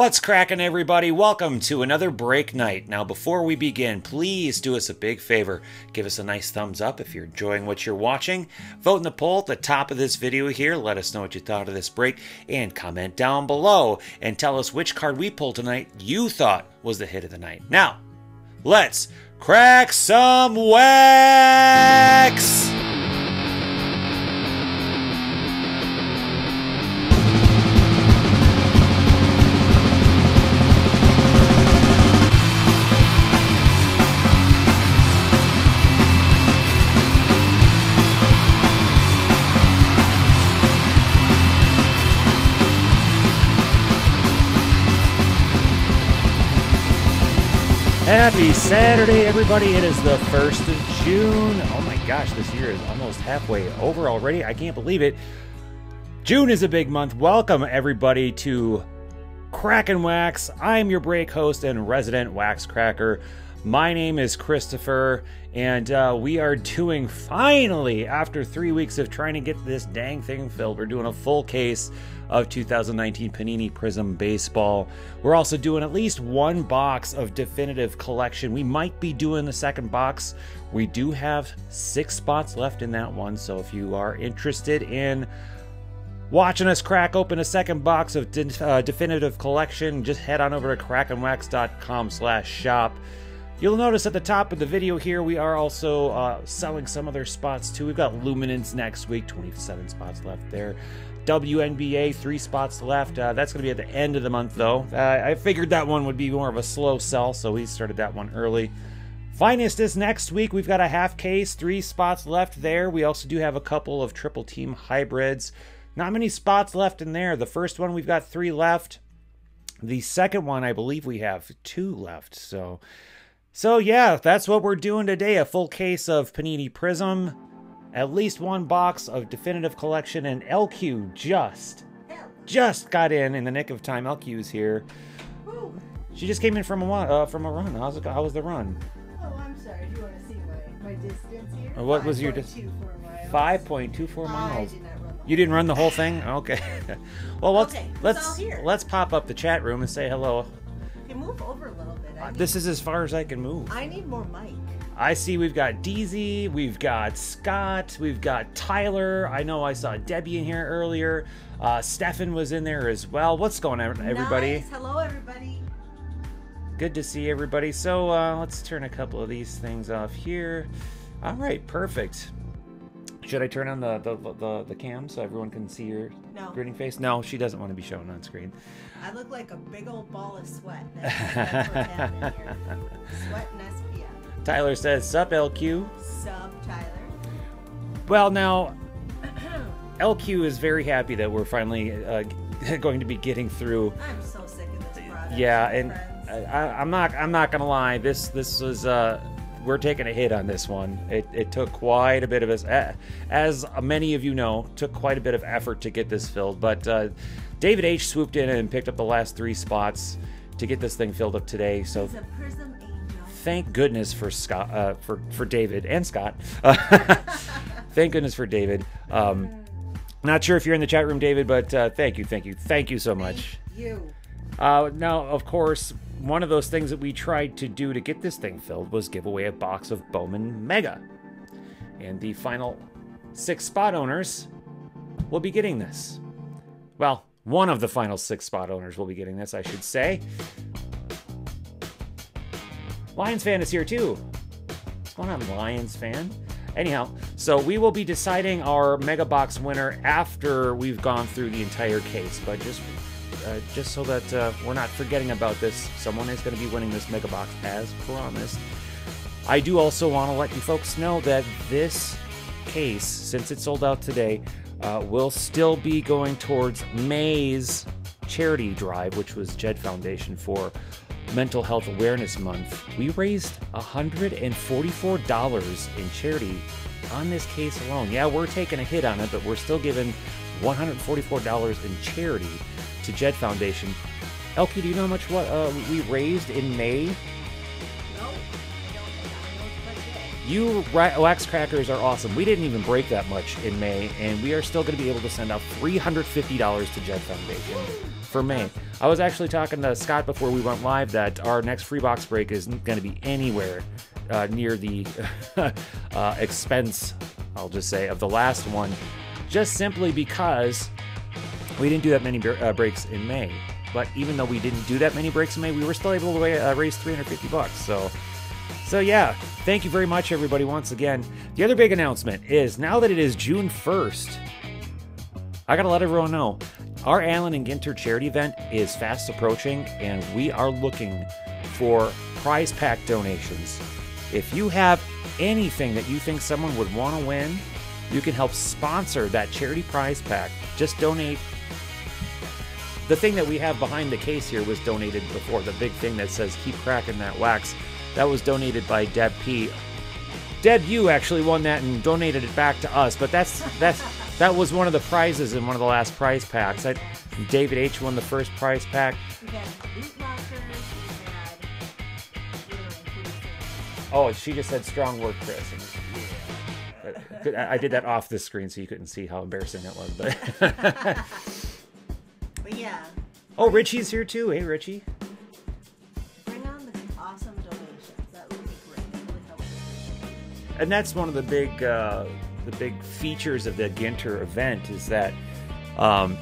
What's cracking, everybody? Welcome to another break night. Now, before we begin, please do us a big favor. Give us a nice thumbs up if you're enjoying what you're watching. Vote in the poll at the top of this video here. Let us know what you thought of this break. And comment down below and tell us which card we pulled tonight you thought was the hit of the night. Now, let's crack some wax! Saturday, everybody. It is the 1st of June. Oh my gosh, this year is almost halfway over already. I can't believe it. June is a big month. Welcome, everybody, to Crackin Wax. I'm your break host and resident wax cracker. My name is Christopher, and uh, we are doing finally, after three weeks of trying to get this dang thing filled, we're doing a full case of 2019 Panini Prizm Baseball. We're also doing at least one box of definitive collection. We might be doing the second box. We do have six spots left in that one, so if you are interested in watching us crack open a second box of de- uh, definitive collection, just head on over to crackinwax.com slash shop. You'll notice at the top of the video here, we are also uh, selling some other spots too. We've got Luminance next week, 27 spots left there. WNBA, three spots left. Uh, that's going to be at the end of the month, though. Uh, I figured that one would be more of a slow sell, so we started that one early. Finest is next week. We've got a half case, three spots left there. We also do have a couple of triple team hybrids. Not many spots left in there. The first one, we've got three left. The second one, I believe we have two left. So, so yeah, that's what we're doing today. A full case of Panini Prizm at least one box of definitive collection, and LQ just, just got in in the nick of time. LQ is here. She just came in from a uh, from a run. How's it, how was the run? Oh, I'm sorry. Do you want to see my, my distance here? Uh, what was your distance? 5.24 miles. Five point two four I did not run the You didn't run the whole thing? Okay. well, let's Okay, let's here. let's pop up the chat room and say hello. Okay, move over a little bit. Need, This is as far as I can move. I need more mic. I see we've got DZ, we've got Scott, we've got Tyler. I know I saw Debbie in here earlier. Uh, Stefan was in there as well. What's going on, everybody? Nice. Hello, everybody. Good to see everybody. So uh, let's turn a couple of these things off here. All right, perfect. Should I turn on the the, the, the cam so everyone can see your No. grinning face? No, she doesn't want to be shown on screen. I look like a big old ball of sweat. That's, that's what's happening here. Sweat. Tyler says, "Sup, LQ." Sub Tyler. Well, now LQ is very happy that we're finally uh, going to be getting through I'm so sick of this product. Yeah, and. I, I'm not. I'm not gonna lie. This this was. Uh, we're taking a hit on this one. It, it took quite a bit of us, as many of you know, took quite a bit of effort to get this filled. But uh, David H swooped in and picked up the last three spots to get this thing filled up today. So He's a. thank goodness for Scott, uh, for for David and Scott. thank goodness for David. Um, not sure if you're in the chat room, David, but uh, thank you, thank you, thank you so much. Thank you. Uh, now, of course, one of those things that we tried to do to get this thing filled was give away a box of Bowman Mega. And the final six spot owners will be getting this. Well, one of the final six spot owners will be getting this, I should say. Lions fan is here too. What's going on, Lions fan? Anyhow, so we will be deciding our Mega Box winner after we've gone through the entire case, but just uh, just so that uh, we're not forgetting about this, someone is going to be winning this Mega Box as promised. I do also want to let you folks know that this case, since it sold out today, uh, will still be going towards May's charity drive, which was Jed Foundation for Mental Health Awareness Month. We raised $144 in charity on this case alone. Yeah, we're taking a hit on it, but we're still giving $144 in charity to Jed Foundation. LQ, do you know how much what uh, we raised in May? No, I don't. I don't know what. You ra- wax crackers are awesome. We didn't even break that much in May, and we are still going to be able to send out $350 to Jed Foundation for May. I was actually talking to Scott before we went live that our next free box break isn't going to be anywhere uh, near the uh, expense, I'll just say, of the last one, just simply because we didn't do that many uh, breaks in May. But even though we didn't do that many breaks in May, we were still able to uh, raise 350 bucks. So, so yeah, thank you very much, everybody. Once again, the other big announcement is now that it is June 1st, I gotta let everyone know our Allen and Ginter charity event is fast approaching, and we are looking for prize pack donations. If you have anything that you think someone would want to win, you can help sponsor that charity prize pack. Just donate the thing that we have behind the case here was donated before. The big thing that says "Keep cracking that wax," that was donated by Deb P. Deb, you actually won that and donated it back to us. But that's that's that was one of the prizes in one of the last prize packs. I, David H. won the first prize pack. Oh, she just said strong work, Chris. And, I did that off the screen so you couldn't see how embarrassing it was. But But yeah, oh, Richie's here too. Hey, Richie. bring on the awesome donations. That would be great. That would help. and that's one of the big uh, the big features of the Ginter event is that um,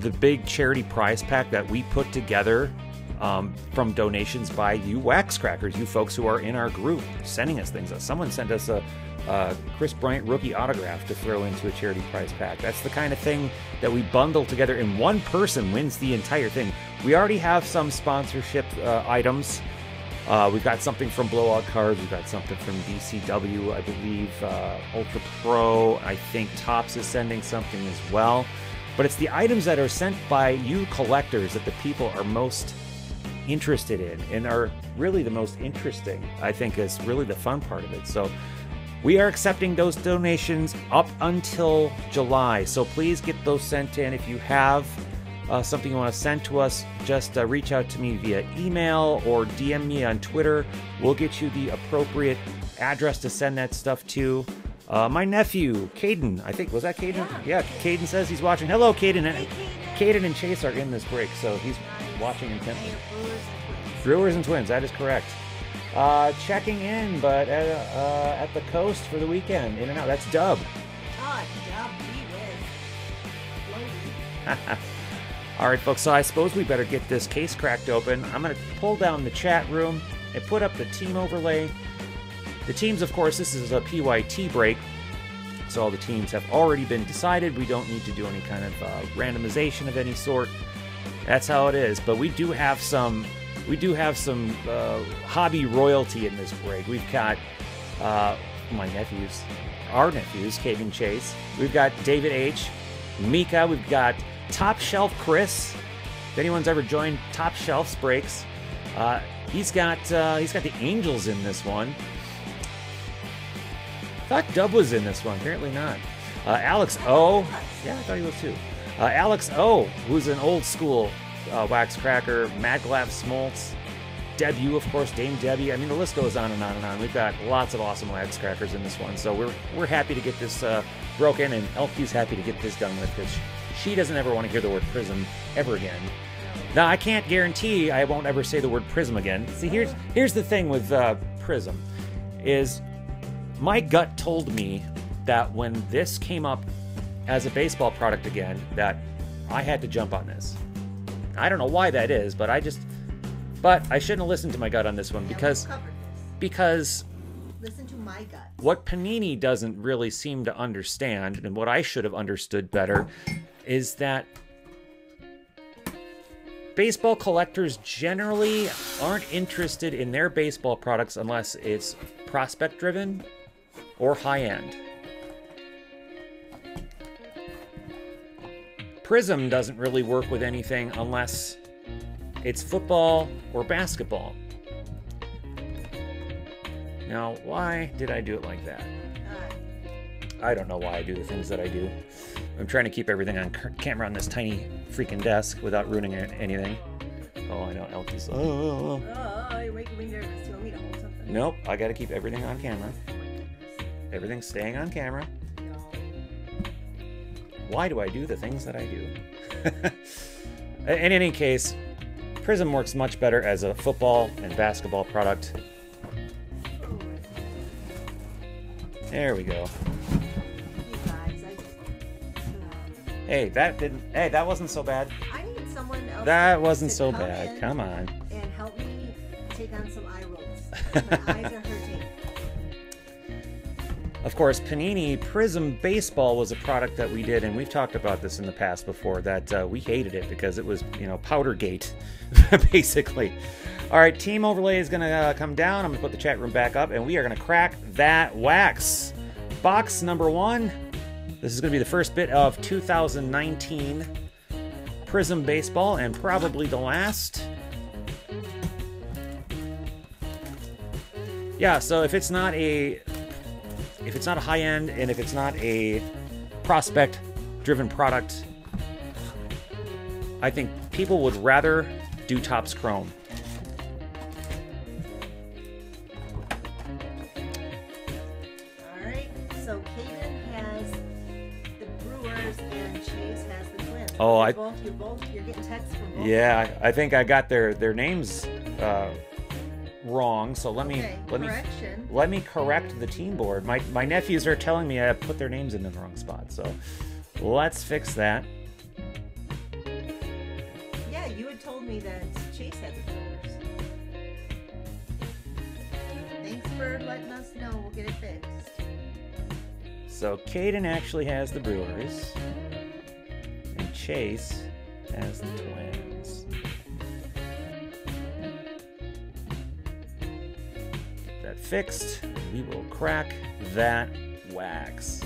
the big charity prize pack that we put together um, from donations by you wax crackers, you folks who are in our group sending us things. Someone sent us a, a Kris Bryant rookie autograph to throw into a charity prize pack. That's the kind of thing that we bundle together, and one person wins the entire thing. We already have some sponsorship uh, items. Uh, we've got something from Blowout Cards. We've got something from DCW, I believe. Uh, Ultra Pro. I think Topps is sending something as well. But it's the items that are sent by you collectors that the people are most interested in and are really the most interesting. I think is really the fun part of it. So we are accepting those donations up until July. So please get those sent in if you have uh, something you want to send to us, just uh, reach out to me via email or DM me on Twitter. We'll get you the appropriate address to send that stuff to. Uh, my nephew, Caden, I think, was that Caden? Yeah, Caden says he's watching. Hello, Caden. And, Caden and Chase are in this break, so he's watching intently. Brewers and Twins, that is correct. Uh, checking in, but at, uh, at the coast for the weekend, in and out. That's Dub. Oh, dub whiz. All right, folks, so I suppose we better get this case cracked open. I'm going to pull down the chat room and put up the team overlay. The teams, of course, this is a PYT break, so all the teams have already been decided. We don't need to do any kind of uh, randomization of any sort. That's how it is. But we do have some, we do have some uh, hobby royalty in this break. We've got uh, my nephews, our nephews, Caden Chase. We've got David H, Mika. We've got Top Shelf Chris. If anyone's ever joined Top Shelf's breaks, uh, he's got uh, he's got the Angels in this one. thought Dub was in this one. Apparently not. Uh, Alex O. Yeah, I thought he was too. Uh, Alex O, who's an old school uh, wax cracker. Mad Glab Smoltz. Debut, of course, Dame Debbie. I mean, the list goes on and on and on. We've got lots of awesome wax crackers in this one, so we're we're happy to get this uh, broken, and LQ's happy to get this done with because she doesn't ever want to hear the word prizm ever again. Now, I can't guarantee I won't ever say the word prizm again. See, here's here's the thing with uh, prizm, is my gut told me that when this came up as a baseball product again, that I had to jump on this. I don't know why that is, but I just, but I shouldn't have listened to my gut on this one because because Listen to my gut. what Panini doesn't really seem to understand, and what I should have understood better, is that baseball collectors generally aren't interested in their baseball products unless it's prospect driven or high end. Prizm doesn't really work with anything unless it's football or basketball. Now, why did I do it like that? Uh, I don't know why I do the things that I do. I'm trying to keep everything on camera on this tiny freaking desk without ruining anything. Oh, I know. LQ's. Oh, oh, oh. oh, you're making me nervous. Do you want me to hold something? Nope, I got to keep everything on camera. everything's staying on camera. No. Why do I do the things that I do? In any case, Prizm works much better as a football and basketball product. There we go. Hey, that didn't. Hey, that wasn't so bad. I need someone else. That wasn't so come bad. Come on. And help me take on some eye rolls. My eyes are hurting. Of course, Panini Prizm Baseball was a product that we did, and we've talked about this in the past before. That uh, we hated it because it was, you know, Powdergate, basically. All right, team overlay is gonna uh, come down. I'm gonna put the chat room back up, and we are gonna crack that wax. Box number one. This is gonna be the first bit of 2019 Prizm Baseball, and probably the last. Yeah, so if it's not a if it's not a high end and if it's not a prospect driven product, I think people would rather do Topps Chrome. Oh, You're I- both you're both you're getting texts from both. Yeah, I I think I got their their names uh, wrong. So let me Okay. let me let me correct the team board. My my nephews are telling me I put their names in the wrong spot. So let's fix that. Yeah, you had told me that Chase had the Brewers. Thanks for letting us know. We'll get it fixed. So Caden actually has the Brewers, Chase as the Twins. That fixed. We will crack that wax.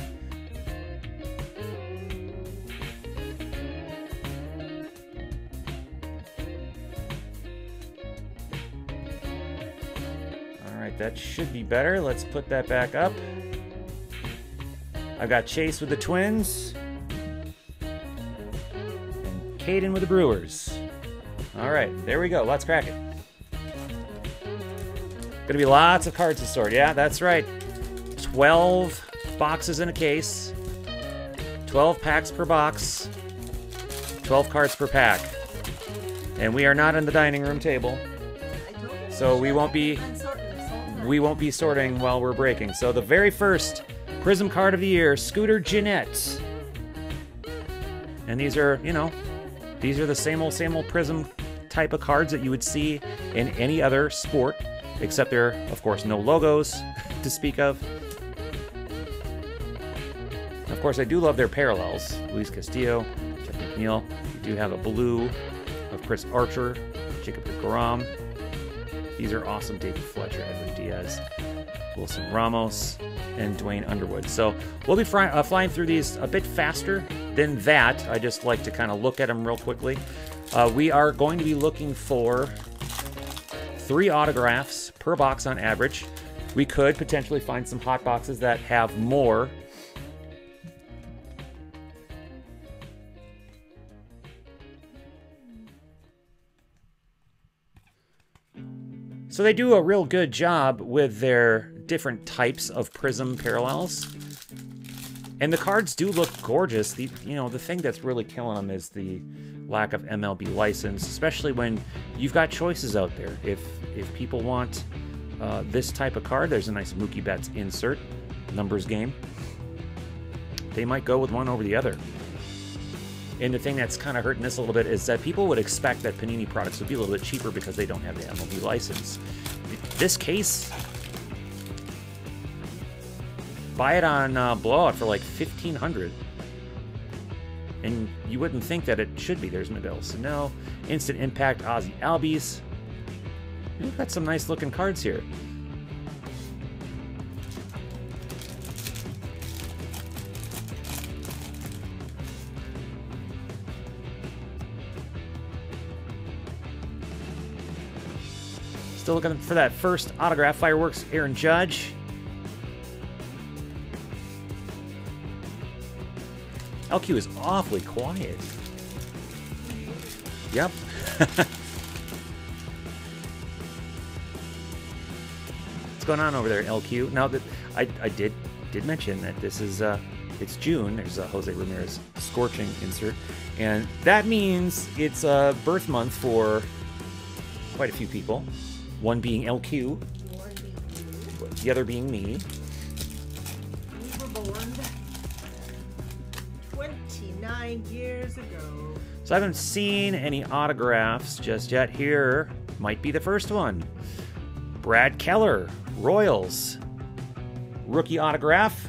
All right, that should be better. Let's put that back up. I've got Chase with the Twins. Caden with the Brewers. All right, there we go. Let's crack it. Gonna be lots of cards to sort. Yeah, that's right. 12 boxes in a case. 12 packs per box. 12 cards per pack. And we are not in the dining room table. So we won't be- we won't be sorting while we're breaking. So the very first Prizm card of the year, Scooter Gennett. And these are, you know, these are the same old, same old Prizm type of cards that you would see in any other sport, except there, are, of course, no logos to speak of. Of course, I do love their parallels. Luis Castillo, Jeff McNeil. We do have a blue of Chris Archer, Jacob DeGrom. These are awesome. David Fletcher, Edwin Diaz, Wilson Ramos, and Duane Underwood. So we'll be fly, uh, flying through these a bit faster than that. I just like to kind of look at them real quickly. Uh, we are going to be looking for three autographs per box on average. We could potentially find some hot boxes that have more. So they do a real good job with their different types of prizm parallels. And the cards do look gorgeous. The you know, the thing that's really killing them is the lack of MLB license, especially when you've got choices out there. If if people want uh, this type of card, there's a nice Mookie Betts insert, numbers game. They might go with one over the other. And the thing that's kind of hurting this a little bit is that people would expect that Panini products would be a little bit cheaper because they don't have the MLB license. This case, buy it on uh, blowout for like fifteen hundred, and you wouldn't think that it should be. There's Miguel Sano, Instant Impact, Ozzie Albies. We've got some nice looking cards here. Still looking for that first autograph. Fireworks, Aaron Judge. LQ is awfully quiet. Yep. What's going on over there, LQ? Now that I, I did did mention that this is uh, it's June. There's a Jose Ramirez scorching insert, and that means it's a birth month for quite a few people. One being LQ, One being you. the other being me. You were born 29 years ago. So I haven't seen any autographs just yet. Here might be the first one. Brad Keller, Royals. Rookie autograph.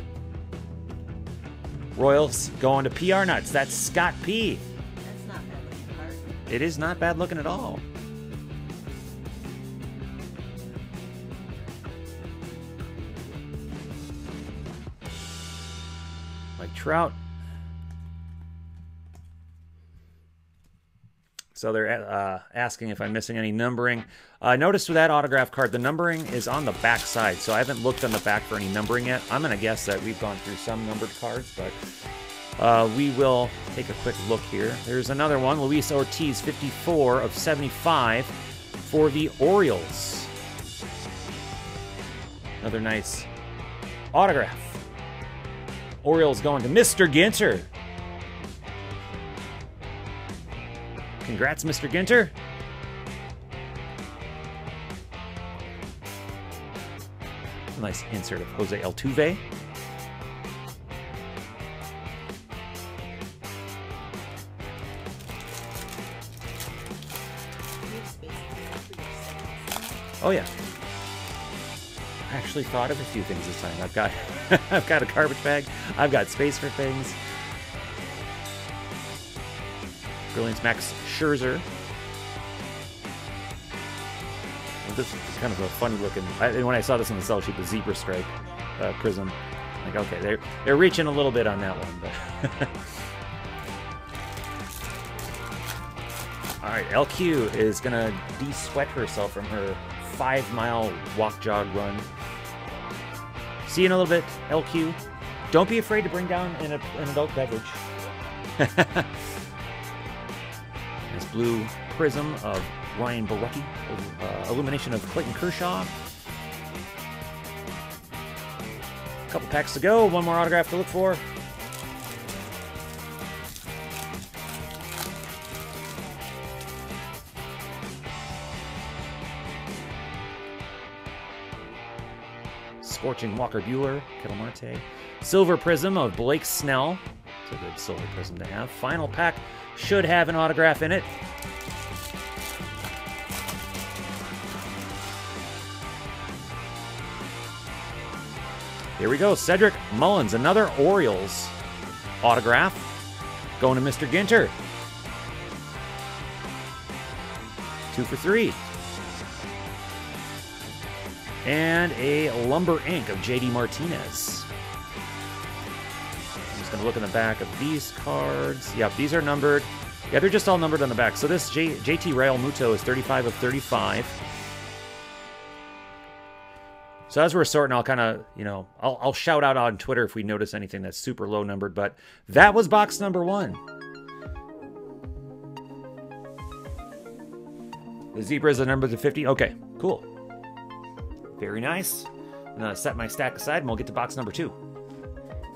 Royals going to PR Nuts. That's Scott P. That's not bad looking. It is not bad looking at all. Trout. So they're uh, asking if I'm missing any numbering. Uh, notice with that autograph card, the numbering is on the back side, so I haven't looked on the back for any numbering yet. I'm going to guess that we've gone through some numbered cards, but uh, we will take a quick look here. There's another one, Luis Ortiz, 54 of 75 for the Orioles. Another nice autograph. Orioles going to Mr. Ginter. Congrats, Mr. Ginter. Nice insert of Jose Altuve. Oh yeah. Actually thought of a few things this time. I've got I've got a garbage bag. I've got space for things. Brilliance Max Scherzer. Well, this is kind of a funny looking. I, and when I saw this on the sell sheet, the zebra stripe uh, prizm, like okay, they're they're reaching a little bit on that one, but. All right, LQ is gonna de-sweat herself from her five-mile walk jog run. See you in a little bit, LQ. Don't be afraid to bring down an, an adult beverage. this blue prizm of Ryan Borucki, uh, illumination of Clayton Kershaw. A couple packs to go. One more autograph to look for. Scorching Walker Buehler, Ketel Marte. Silver Prizm of Blake Snell. It's a good silver prizm to have. Final pack should have an autograph in it. Here we go. Cedric Mullins, another Orioles autograph. Going to Mr. Ginter. Two for three. And a Lumber Ink of JD Martinez. I'm just going to look in the back of these cards. Yep, these are numbered. Yeah, they're just all numbered on the back. So this J- JT Realmuto is 35 of 35. So as we're sorting, I'll kind of, you know, I'll, I'll shout out on Twitter if we notice anything that's super low numbered. But that was box number one. The zebra is the number to 50. Okay, cool. Very nice. I'm gonna set my stack aside and we'll get to box number two.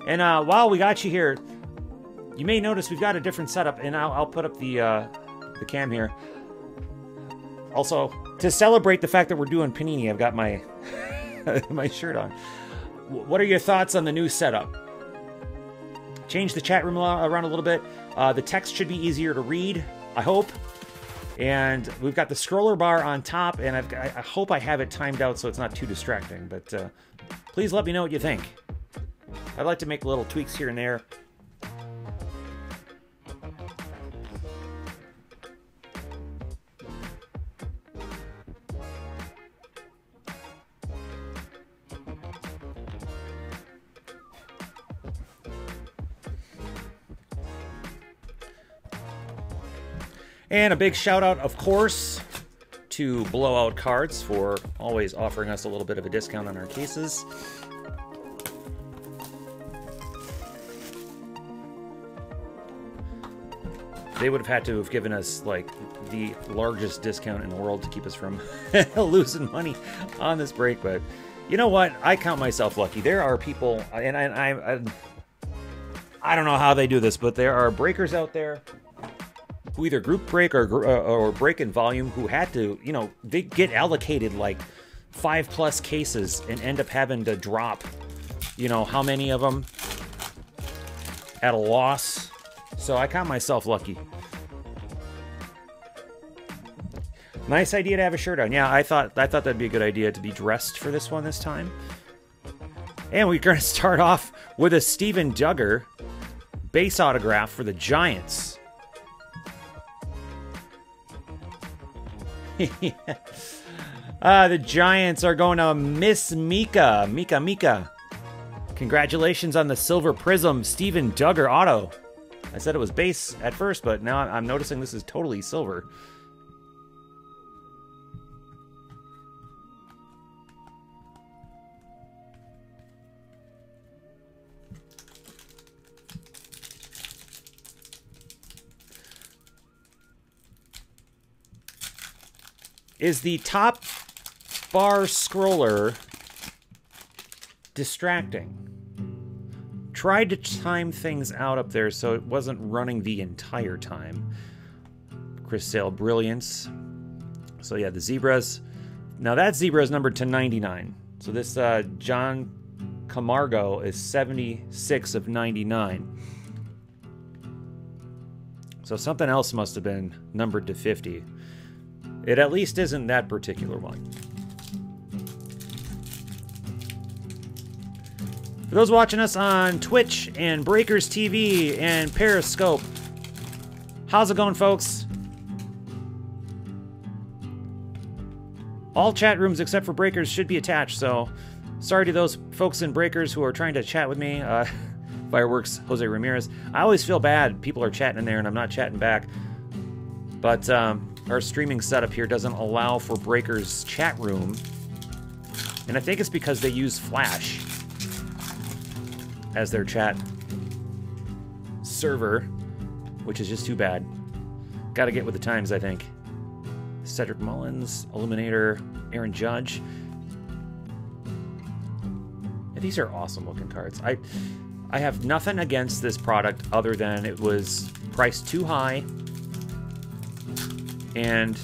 And uh, while we got you here, you may notice we've got a different setup, and I'll, I'll put up the uh, the cam here. Also, to celebrate the fact that we're doing Panini, I've got my my shirt on. What are your thoughts on the new setup? Change the chat room around a little bit. Uh, the text should be easier to read, I hope. And we've got the scroller bar on top, and I've, I hope I have it timed out so it's not too distracting. But uh, please let me know what you think. I'd like to make little tweaks here and there. And a big shout out, of course, to Blowout Cards for always offering us a little bit of a discount on our cases. They would have had to have given us like the largest discount in the world to keep us from losing money on this break, but You know what? I count myself lucky. There are people, and I, I, I, I don't know how they do this, but there are breakers out there who either group break or uh, or break in volume who had to, you know, they get allocated like five plus cases and end up having to drop, you know, how many of them at a loss. So I count myself lucky. Nice idea to have a shirt on. Yeah, I thought I thought that'd be a good idea to be dressed for this one this time. And we're going to start off with a Steven Duggar base autograph for the Giants. uh, the Giants are going to Miss Mika. Mika Mika. Congratulations on the Silver Prizm Steven Duggar auto. I said it was base at first, but now I'm noticing this is totally silver. Is the top bar scroller distracting? Tried to time things out up there so it wasn't running the entire time. Chris Sale Brilliance. So yeah, the zebras. Now that zebra is numbered to 99. So this uh, Johan Camargo is 76 of 99. So something else must have been numbered to 50. It at least isn't that particular one. For those watching us on Twitch and Breakers TV and Periscope, how's it going, folks? All chat rooms except for Breakers should be attached, so sorry to those folks in Breakers who are trying to chat with me. Uh, Fireworks, Jose Ramirez. I always feel bad. People are chatting in there and I'm not chatting back. But um, our streaming setup here doesn't allow for Breaker's chat room. And I think it's because they use Flash as their chat server, which is just too bad. Gotta get with the times, I think. Cedric Mullins, Illuminator, Aaron Judge. Yeah, these are awesome looking cards. I I have nothing against this product other than it was priced too high and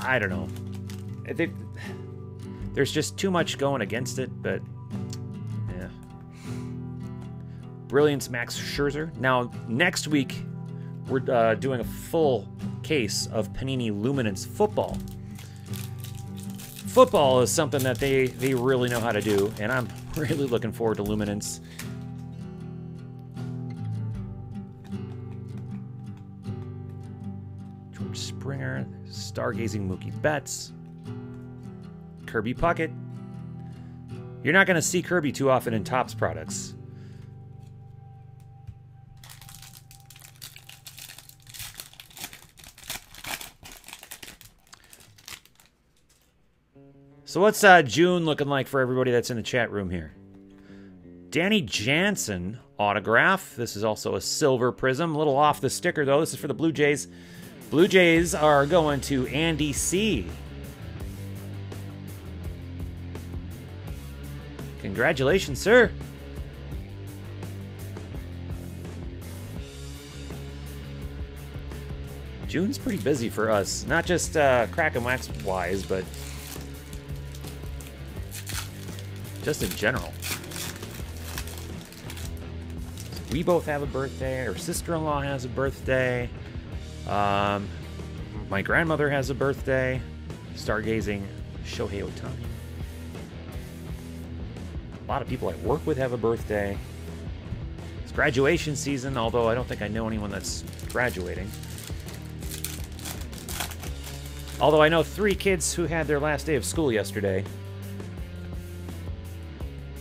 I don't know. They, there's just too much going against it, but yeah. Brilliance Max Scherzer. Now, next week, we're uh, doing a full case of Panini Luminance football. Football is something that they, they really know how to do, and I'm really looking forward to Luminance. Stargazing Mookie Betts, Kirby Puckett. You're not going to see Kirby too often in Topps products. So what's uh, June looking like for everybody that's in the chat room here? Danny Jansen autograph. This is also a silver prizm. A little off the sticker, though. This is for the Blue Jays. Blue Jays are going to Andy C. Congratulations, sir. June's pretty busy for us. Not just uh, Crackin Wax wise, but just in general. We both have a birthday. Our sister-in-law has a birthday. Um, my grandmother has a birthday. Stargazing Shohei Ohtani. A lot of people I work with have a birthday. It's graduation season, although I don't think I know anyone that's graduating. Although I know three kids who had their last day of school yesterday.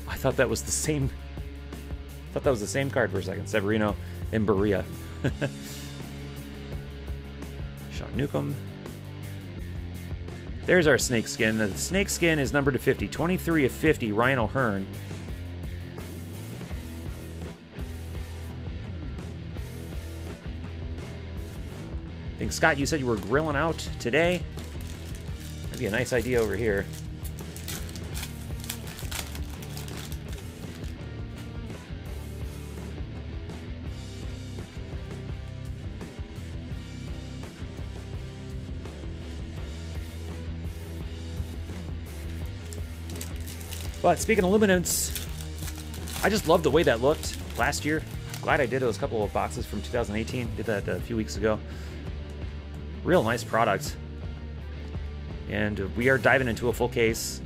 I thought that was the same. I thought that was the same card for a second. Severino and Berea. Sean Newcomb. There's our snake skin. The snake skin is numbered to 50. 23 of 50, Ryan O'Hearn. I think, Scott, you said you were grilling out today. That'd be a nice idea over here. But speaking of luminance, I just love the way that looked last year. Glad I did those couple of boxes from 2018. Did that a few weeks ago. Real nice product. And we are diving into a full case.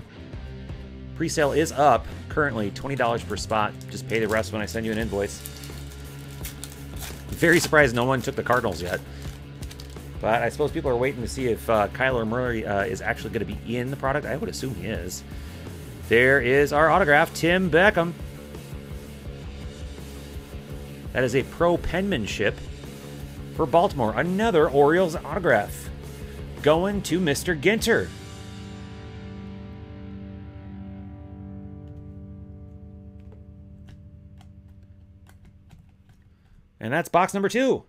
Pre-sale is up currently $20 per spot. Just pay the rest when I send you an invoice. Very surprised no one took the Cardinals yet. But I suppose people are waiting to see if uh, Kyler Murray uh, is actually going to be in the product. I would assume he is. There is our autograph, Tim Beckham. That is a pro penmanship for Baltimore. Another Orioles autograph going to Mr. Ginter. And that's box number two.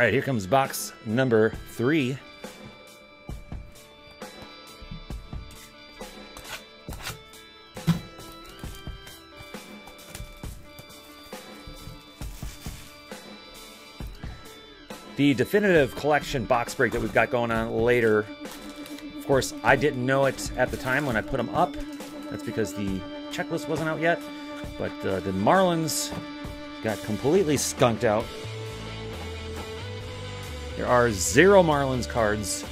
Right, here comes box number three. The definitive collection box break that we've got going on later. Of course, I didn't know it at the time when I put them up. That's because the checklist wasn't out yet. But uh, the Marlins got completely skunked out there are zero Marlins cards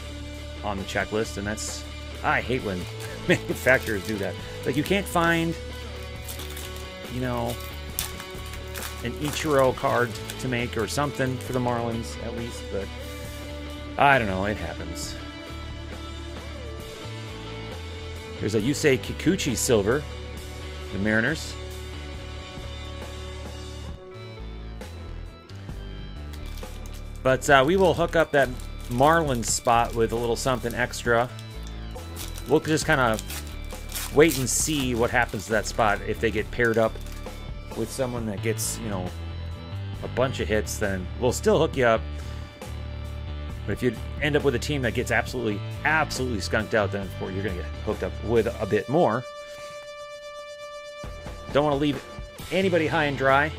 on the checklist, and that's I hate when manufacturers do that. Like you can't find, you know, an Ichiro card to make or something for the Marlins at least, but I don't know, it happens. There's a Yusei Kikuchi silver, the Mariners. But uh, we will hook up that Marlin spot with a little something extra. We'll just kind of wait and see what happens to that spot. If they get paired up with someone that gets, you know, a bunch of hits, then we'll still hook you up. But if you end up with a team that gets absolutely, absolutely skunked out, then you're going to get hooked up with a bit more. Don't want to leave anybody high and dry.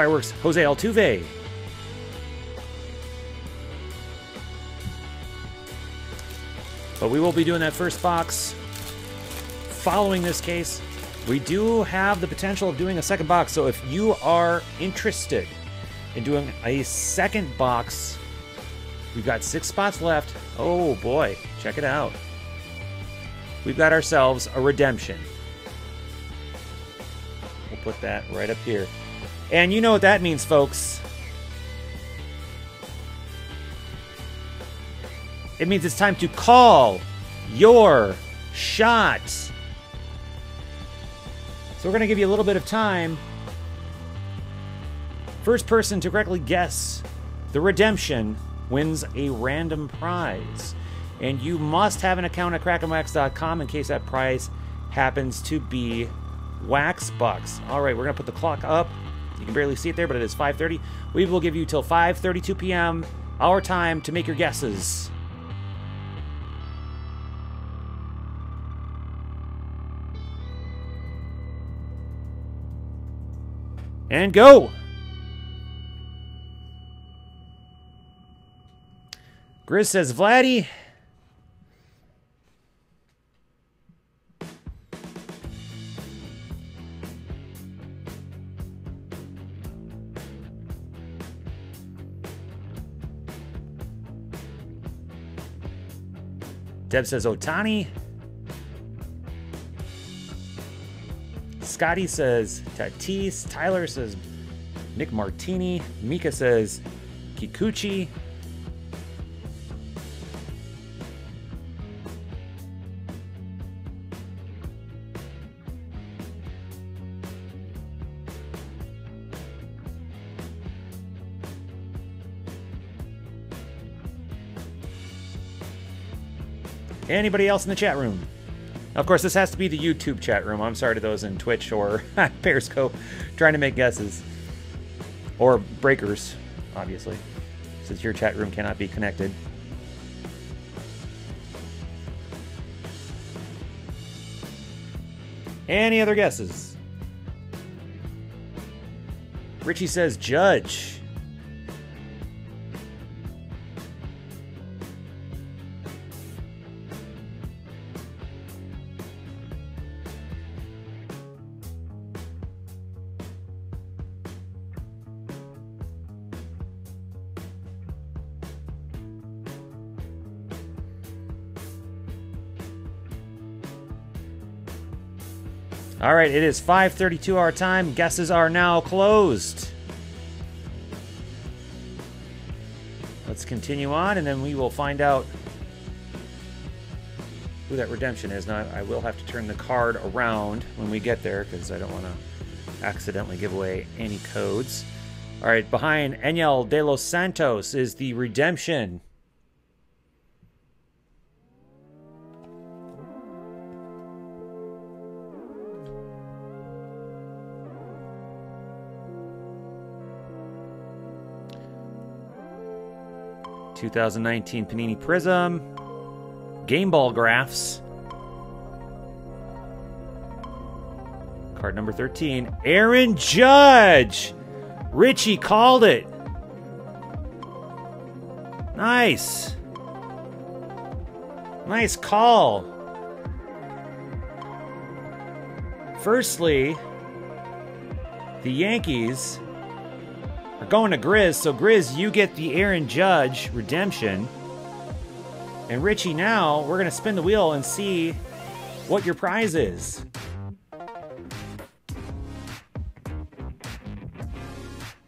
Fireworks, Jose Altuve. But we will be doing that first box following this case. We do have the potential of doing a second box, so if you are interested in doing a second box, we've got six spots left. Oh boy, check it out. We've got ourselves a redemption. We'll put that right up here. And you know what that means, folks. It means it's time to call your shot. So we're going to give you a little bit of time. First person to correctly guess the redemption wins a random prize. And you must have an account at crackinwax.com in case that prize happens to be wax bucks. All right, we're going to put the clock up. You can barely see it there, but it is 5.30. We will give you till 5.32 p.m. our time to make your guesses. And go! Grizz says, Vladdy, Deb says Ohtani. Scotty says Tatis. Tyler says Nick Martini. Mika says Kikuchi. Anybody else in the chat room? Of course, this has to be the YouTube chat room. I'm sorry to those in Twitch or Periscope trying to make guesses. Or breakers, obviously, since your chat room cannot be connected. Any other guesses? Richie says Judge. All right, it is 5:32 our time. Guesses are now closed. Let's continue on, and then we will find out who that redemption is. Now, I will have to turn the card around when we get there because I don't want to accidentally give away any codes. All right, behind Enyel de los Santos is the redemption. 2019 Panini Prizm, Game Ball Graphs, card number 13, Aaron Judge. Richie called it. Nice. Nice call. Firstly, the Yankees are going to Grizz. So, Grizz, you get the Aaron Judge redemption. And Richie, now we're going to spin the wheel and see what your prize is.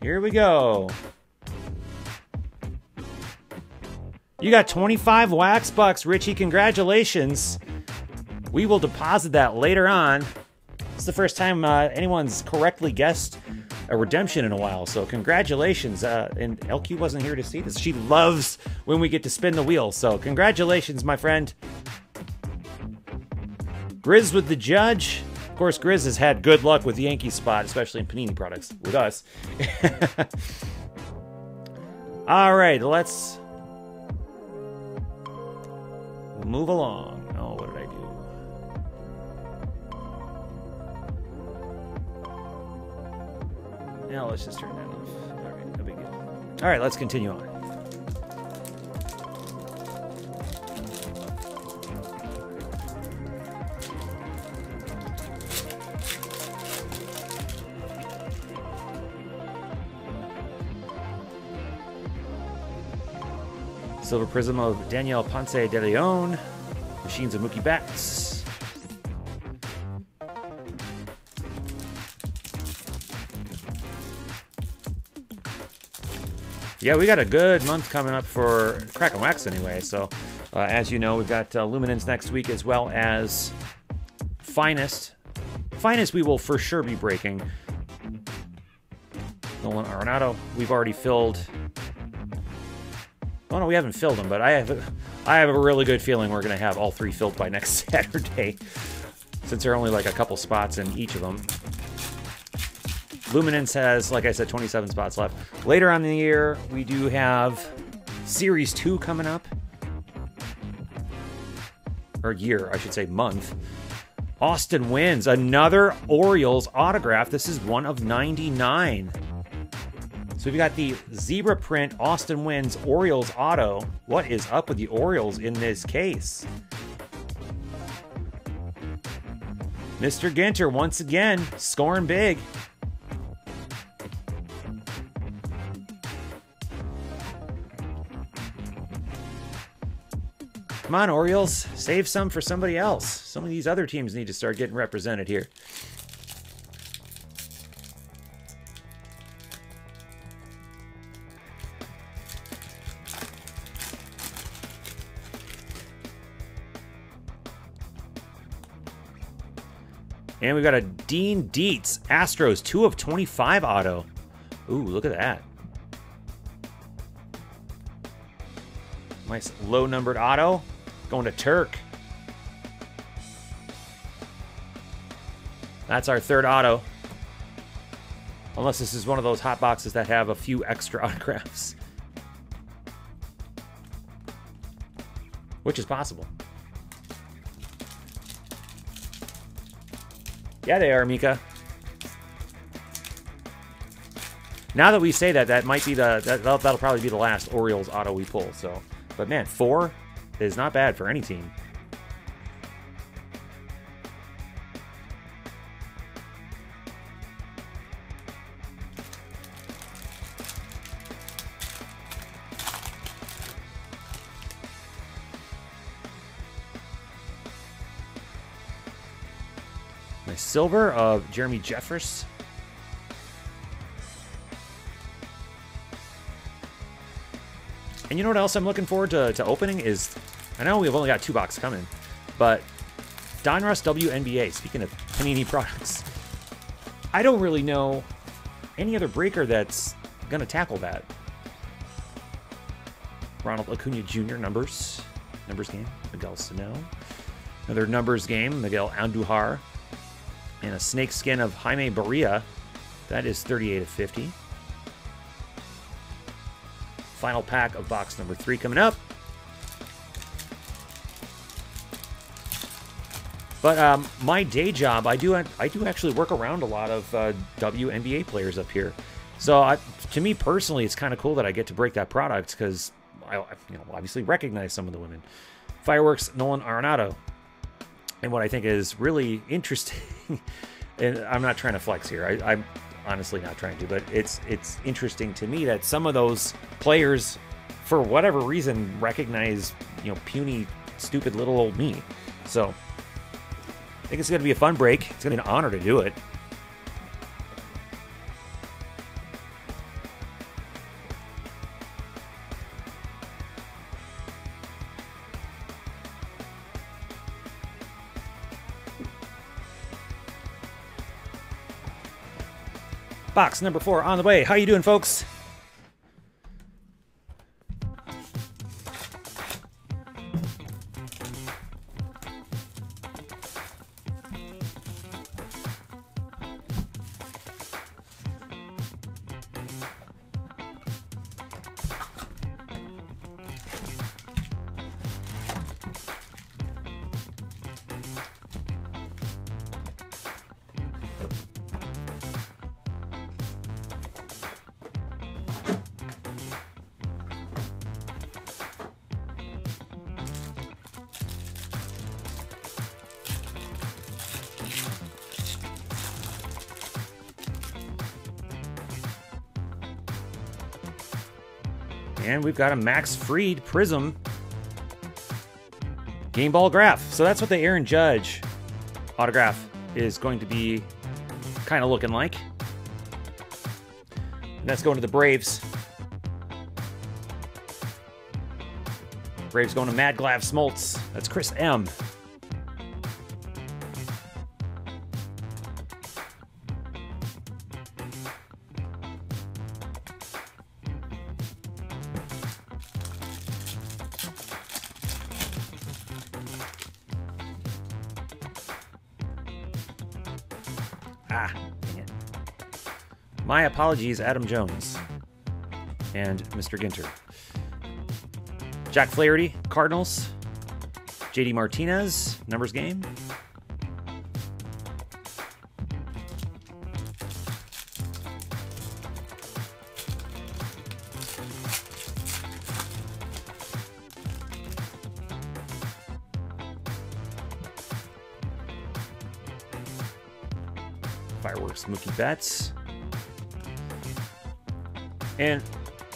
Here we go. You got 25 wax bucks, Richie. Congratulations. We will deposit that later on. It's the first time uh, anyone's correctly guessed a redemption in a while. So congratulations. Uh, and LQ wasn't here to see this. She loves when we get to spin the wheel. So congratulations, my friend. Grizz with the judge. Of course, Grizz has had good luck with Yankee spot, especially in Panini products with us. All right, let's move along. Now let's just turn that off. All right, no big deal. All right, let's continue on. Silver Prizm of Daniel Ponce de Leon. Machines of Mookie Betts. Yeah, we got a good month coming up for Crackin Wax anyway. So, uh, as you know, we've got uh, Luminance next week as well as Finest. Finest we will for sure be breaking. Nolan Arenado, we've already filled. Oh no, we haven't filled them, but I have, I have a really good feeling we're to have all three filled by next Saturday, since there are only like a couple spots in each of them. Luminance has, like I said, 27 spots left. Later on in the year, we do have Series 2 coming up. Or year, I should say month. Austin Wynns another Orioles autograph. This is one of 99. So we've got the zebra print Austin Wynns Orioles auto. What is up with the Orioles in this case? Mr. Ginter once again scoring big. Come on, Orioles, save some for somebody else. Some of these other teams need to start getting represented here. And we've got a Dean Deetz, Astros, 2 of 25 auto. Ooh, look at that. Nice low-numbered auto. Going to Turk. That's our third auto. Unless this is one of those hot boxes that have a few extra autographs. Which is possible. Yeah, they are, Mika. Now that we say that, that might be the that, that'll probably be the last Orioles auto we pull. So, but man, four is not bad for any team. My silver of Jeremy Jeffress. And you know what else I'm looking forward to, to opening is, I know we've only got two boxes coming, but Donruss WNBA, speaking of Panini products, I don't really know any other breaker that's going to tackle that. Ronald Acuna Jr. numbers, numbers game, Miguel Sano. Another numbers game, Miguel Andujar. And a snake skin of Jaime Barria. That is 38 of 50. Final pack of box number three coming up. But um, my day job, I do I do actually work around a lot of uh, WNBA players up here. So I, to me personally, it's kind of cool that I get to break that product because I you know obviously recognize some of the women. Fireworks Nolan Arenado. And what I think is really interesting, and I'm not trying to flex here. I, I'm honestly not trying to, but it's it's interesting to me that some of those players, for whatever reason, recognize you know puny, stupid little old me. So I think it's going to be a fun break. It's going to be an honor to do it. Box number four on the way. How you doing, folks? And we've got a Max Fried Prizm Game Ball Graph. So that's what the Aaron Judge autograph is going to be kind of looking like. And that's going to the Braves. Braves going to Mad Glav Smoltz. That's Chris M. apologies, Adam Jones and Mr. Ginter. Jack Flaherty, Cardinals. JD Martinez, numbers game. Fireworks Mookie Betts. And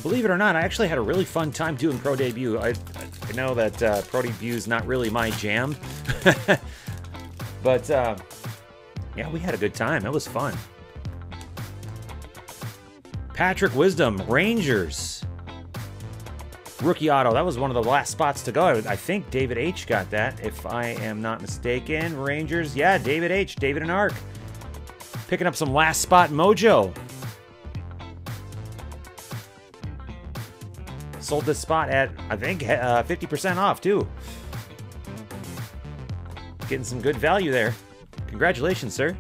believe it or not, I actually had a really fun time doing Pro Debut. I, I know that uh, Pro Debut is not really my jam, but uh, yeah, we had a good time. It was fun. Patrick Wisdom, Rangers. Rookie auto. That was one of the last spots to go. I think David H got that, if I am not mistaken. Rangers, yeah, David H. David and Ark. Picking up some last spot mojo. Sold this spot at, I think, uh, 50% off, too. Getting some good value there. Congratulations, sir.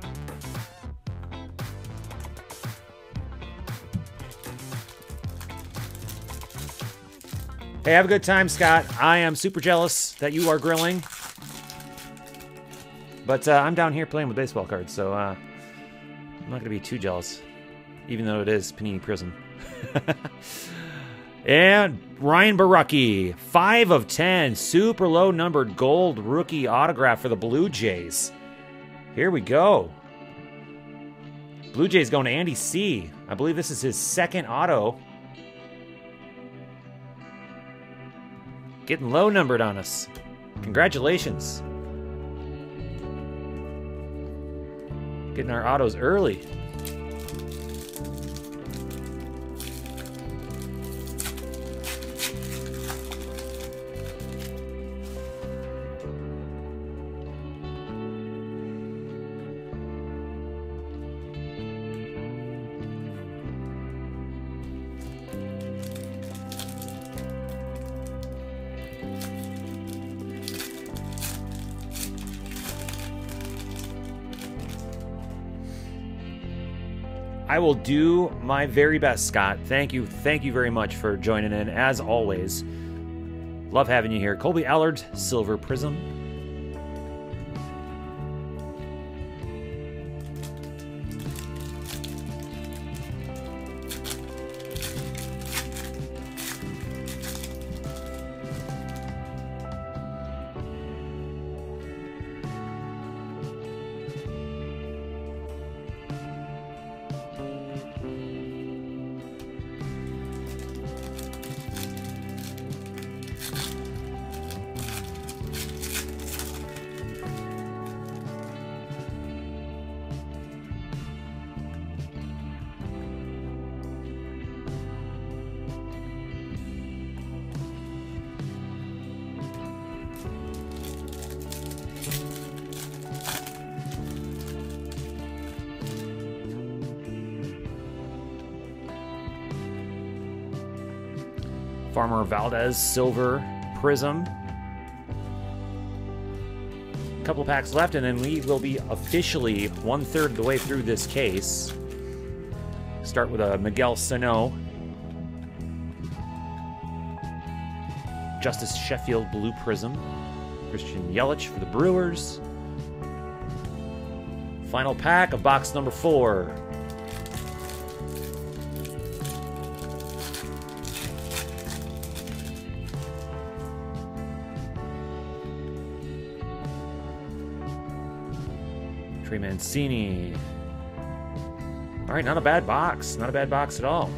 Hey, have a good time, Scott. I am super jealous that you are grilling. But uh, I'm down here playing with baseball cards, so uh, I'm not going to be too jealous, even though it is Panini Prizm. and Ryan Borucki, 5 of 10, super low numbered gold rookie autograph for the Blue Jays. Here we go. Blue Jays going to Andy C. I believe this is his second auto Getting low numbered on us. Congratulations. Getting our autos early. I will do my very best, Scott. Thank you. Thank you very much for joining in, as always. Love having you here. Kolby Allard, Silver Prizm. Valdez Silver Prizm. A couple packs left, and then we will be officially one third of the way through this case. Start with a Miguel Sano. Justus Sheffield Blue Prizm. Christian Yelich for the Brewers. Final pack of box number four. All right, not a bad box. Not a bad box at all.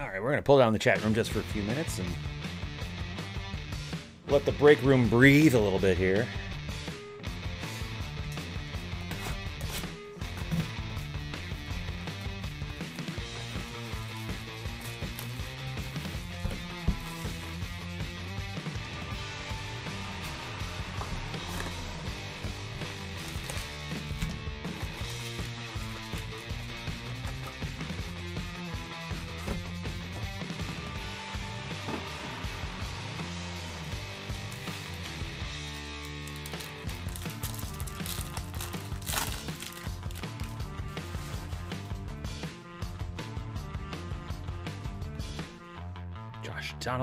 All right, we're going to pull down the chat room just for a few minutes and let the break room breathe a little bit here.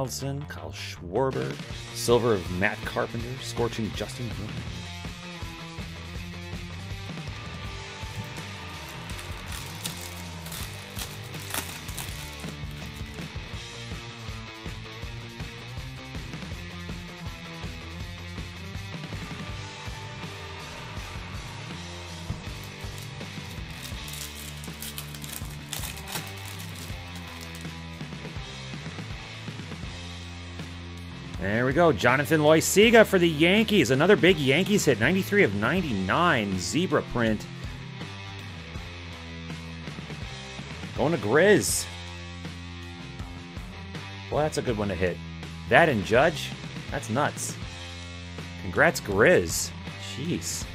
Donaldson, Kyle Schwarber, silver of Matt Carpenter, scorching Justin. Go. Jonathan Loisiga for the Yankees. Another big Yankees hit. 93 of 99. Zebra print. Going to Grizz. Well, that's a good one to hit. That and Judge? That's nuts. Congrats, Grizz. Jeez.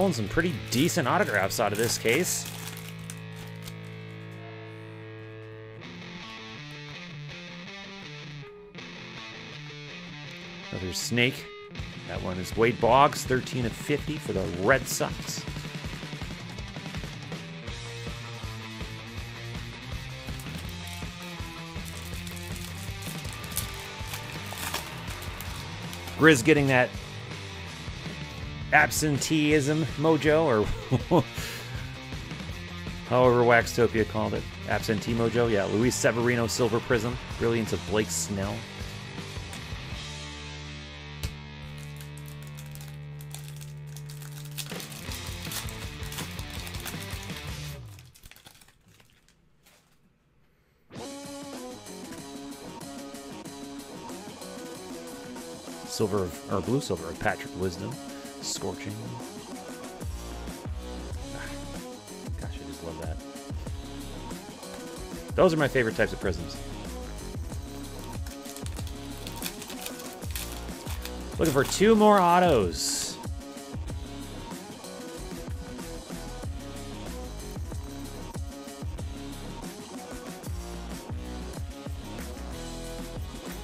Pulling some pretty decent autographs out of this case. Another snake. That one is Wade Boggs, 13 of 50 for the Red Sox. Grizz getting that absenteeism mojo, or however Waxtopia called it. Absentee mojo, yeah. Luis Severino Silver Prizm. Brilliance of Blake Snell. Silver of, or blue silver of Patrick Wisdom. Scorching. Gosh, I just love that. Those are my favorite types of prizms. Looking for two more autos.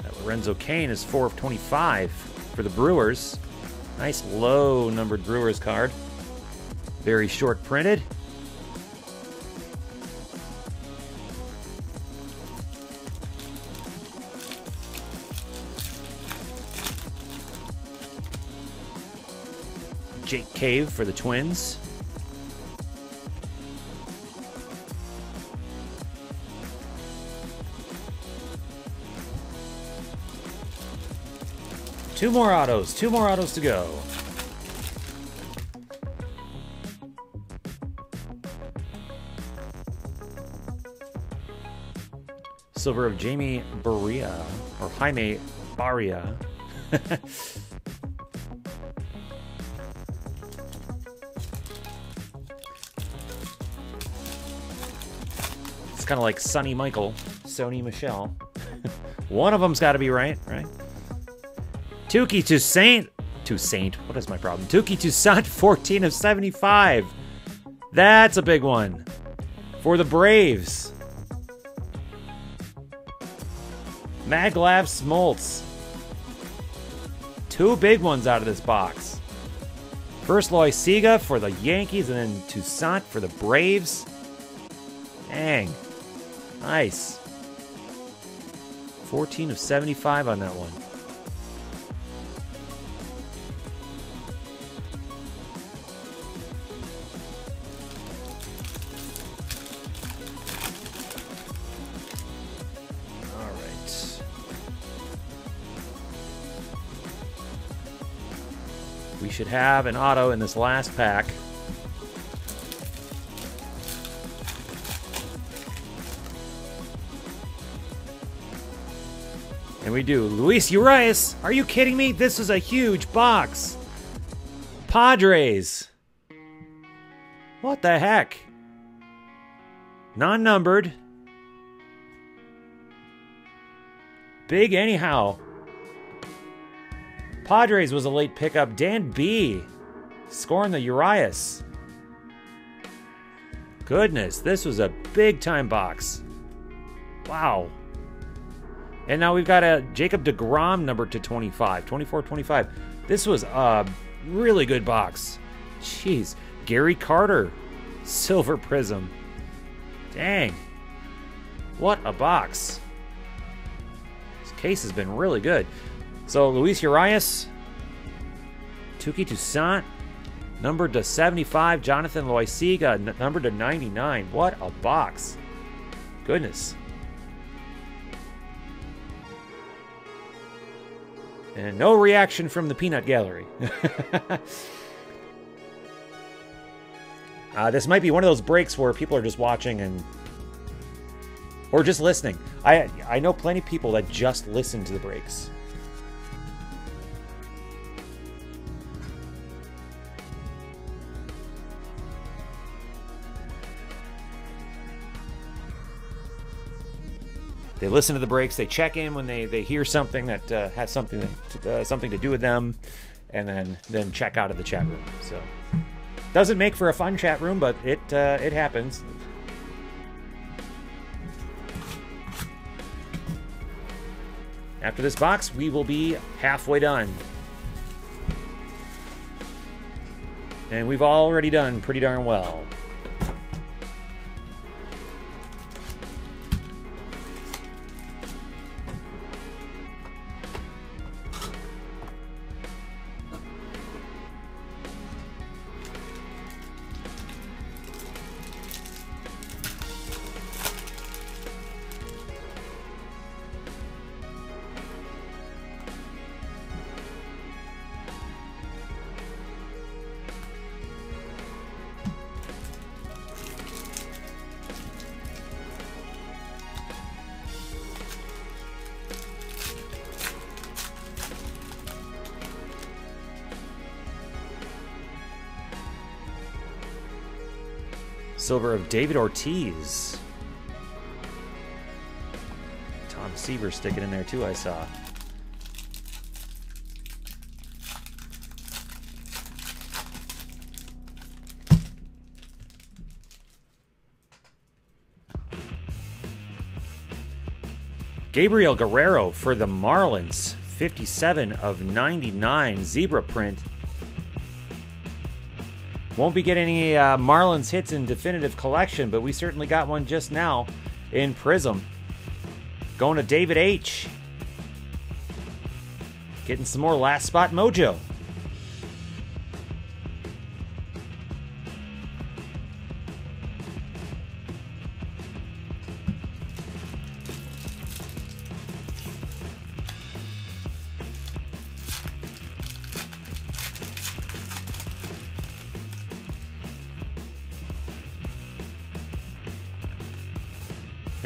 That Lorenzo Cain is 4 of 25 for the Brewers. Nice low numbered Brewers card. Very short printed. Jake Cave for the Twins. Two more autos. Two more autos to go. Silver of Jamie Barria, or Jaime Barria. it's kind of like Sonny Michael, Sony Michelle. One of them's got to be right, right? Touki Toussaint. Toussaint. What is my problem? Touki Toussaint, 14 of 75. That's a big one. For the Braves. Maglav Smoltz. Two big ones out of this box. First Loy Loisiga for the Yankees, and then Toussaint for the Braves. Dang. Nice. 14 of 75 on that one. Should have an auto in this last pack. And we do. Luis Urias, are you kidding me? This is a huge box. Padres. What the heck? Non numbered. Big anyhow. Padres was a late pickup. Dan B. Scoring the Urias. Goodness, this was a big time box. Wow. And now we've got a Jacob DeGrom number to 25, 24 25. This was a really good box. Jeez. Gary Carter, Silver Prizm. Dang. What a box. This case has been really good. So, Luis Urias, Touki Toussaint, numbered to 75. Jonathan Loisiga, n- numbered to 99. What a box. Goodness. And no reaction from the peanut gallery. Uh, this might be one of those breaks where people are just watching and or just listening. I I know plenty of people that just listen to the breaks. They listen to the breaks. They check in when they, they hear something that uh, has something uh, something to do with them, and then then check out of the chat room. So doesn't make for a fun chat room, but it uh, it happens. After this box, we will be halfway done. And we've already done pretty darn well. Silver of David Ortiz. Tom Seaver sticking in there too, I saw. Gabriel Guerrero for the Marlins. 57 of 99 zebra print. Won't be getting any uh, Marlins hits in definitive collection, but we certainly got one just now in Prizm. Going to David H. Getting some more last spot mojo.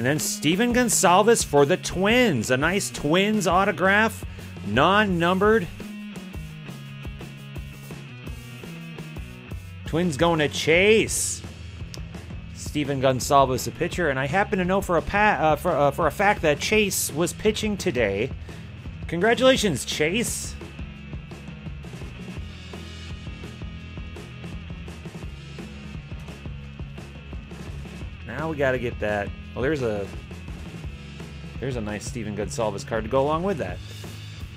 And then Stephen Gonsalves for the Twins. A nice Twins autograph, non numbered. Twins going to chase. Stephen Gonsalves, a pitcher, and I happen to know for a uh, for, uh, for a fact that Chase was pitching today. Congratulations, Chase. Now we got to get that. Well, there's a there's a nice Stephen Gonsalves card to go along with that.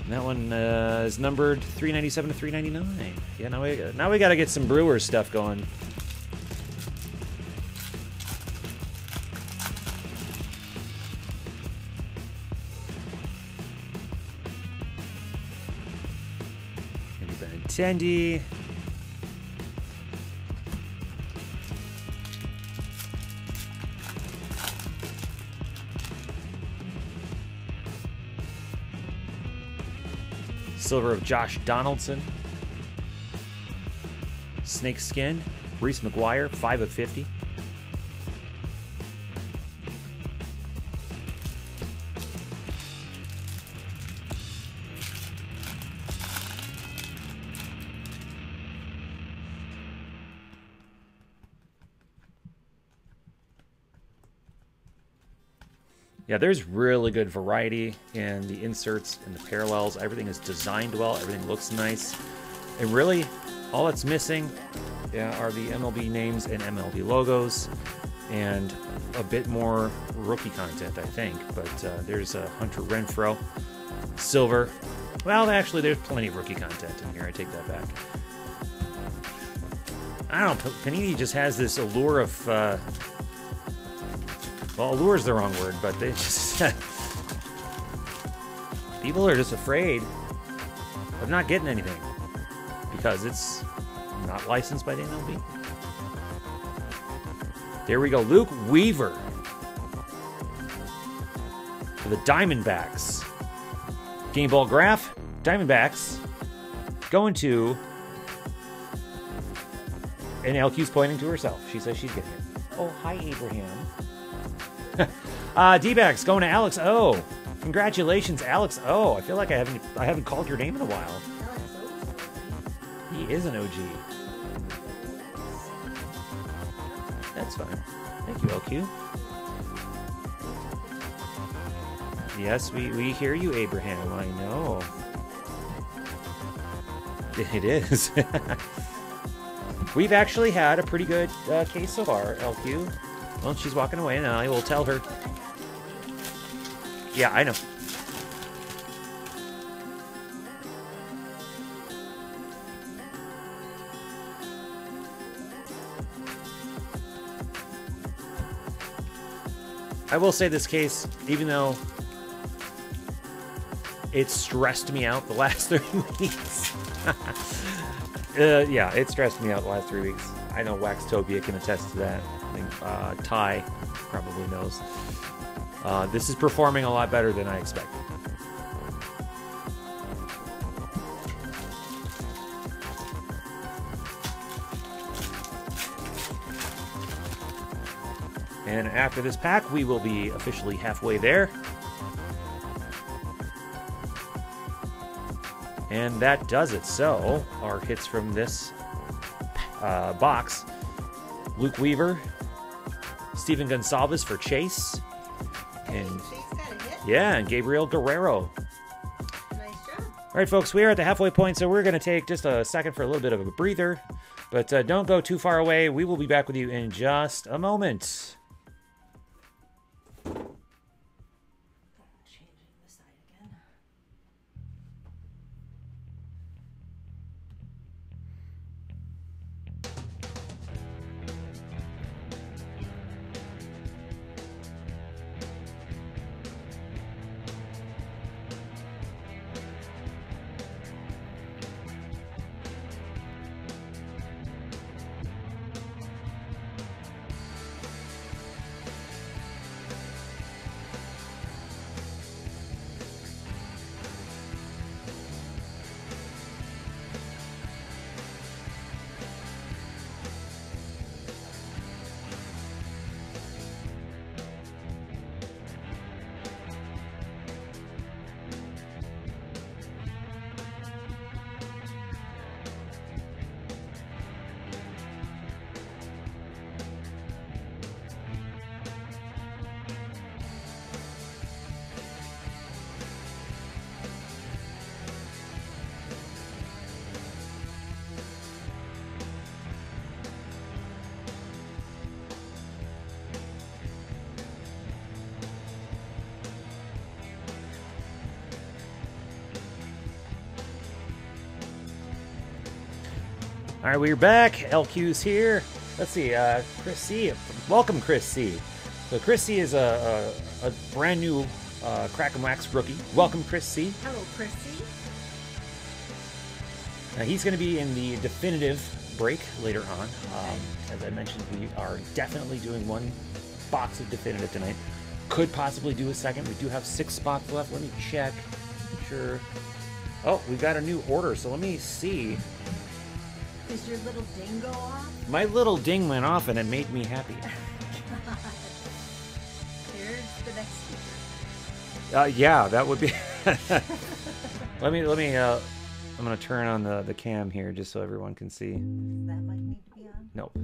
And that one uh, is numbered 397 to 399. Yeah, now we now we got to get some Brewers stuff going. Maybe Benintendi. Silver of Josh Donaldson. Snake Skin. Reese McGuire, 5 of 50. Yeah, there's really good variety in the inserts and the parallels. Everything is designed well. Everything looks nice. And really, all that's missing yeah, are the MLB names and MLB logos and a bit more rookie content, I think. But uh, there's a Hunter Renfroe, Silver. Well, actually, there's plenty of rookie content in here. I take that back. I don't know. Panini just has this allure of... Uh, well, allure is the wrong word, but they just. people are just afraid of not getting anything because it's not licensed by the MLB. There we go. Luke Weaver for the Diamondbacks. Game ball graph. Diamondbacks going to And LQ's pointing to herself. She says she's getting it. Oh, hi, Abraham. uh, D-backs going to Alex O. Congratulations, Alex O. I feel like I haven't I haven't called your name in a while. He is an OG. That's fine. Thank you, LQ. Yes, we, we hear you, Abraham. I know. It is. We've actually had a pretty good uh, case so far, LQ. Well, she's walking away, and I will tell her. Yeah, I know. I will say this case, even though it stressed me out the last three weeks. uh, yeah, it stressed me out the last three weeks. I know Waxtopia can attest to that. Think uh, Ty probably knows. Uh, this is performing a lot better than I expected. And after this pack, we will be officially halfway there. And that does it. So, our hits from this uh, box Luke Weaver, Stephen Gonsalves for Chase, and yeah, and Gabriel Guerrero. Nice job. All right, folks, we are at the halfway point, so we're going to take just a second for a little bit of a breather. But uh, don't go too far away. We will be back with you in just a moment. Right, we're back. LQ's here. Let's see, uh, Chris C. Welcome, Chris C. So Chris C is a, a, a brand new uh, Crackin Wax rookie. Welcome, Chris C. Hello, Chrissy. Now he's going to be in the definitive break later on. Um, as I mentioned, we are definitely doing one box of definitive tonight. Could possibly do a second. We do have six spots left. Let me check. Sure. Oh, we've got a new order. So let me see. Is your little dingo off? My little ding went off and it made me happy. Here's the next speaker. Uh, yeah, that would be. let me let me. Uh, I'm gonna turn on the the cam here just so everyone can see. Does that mic need to be on? Nope.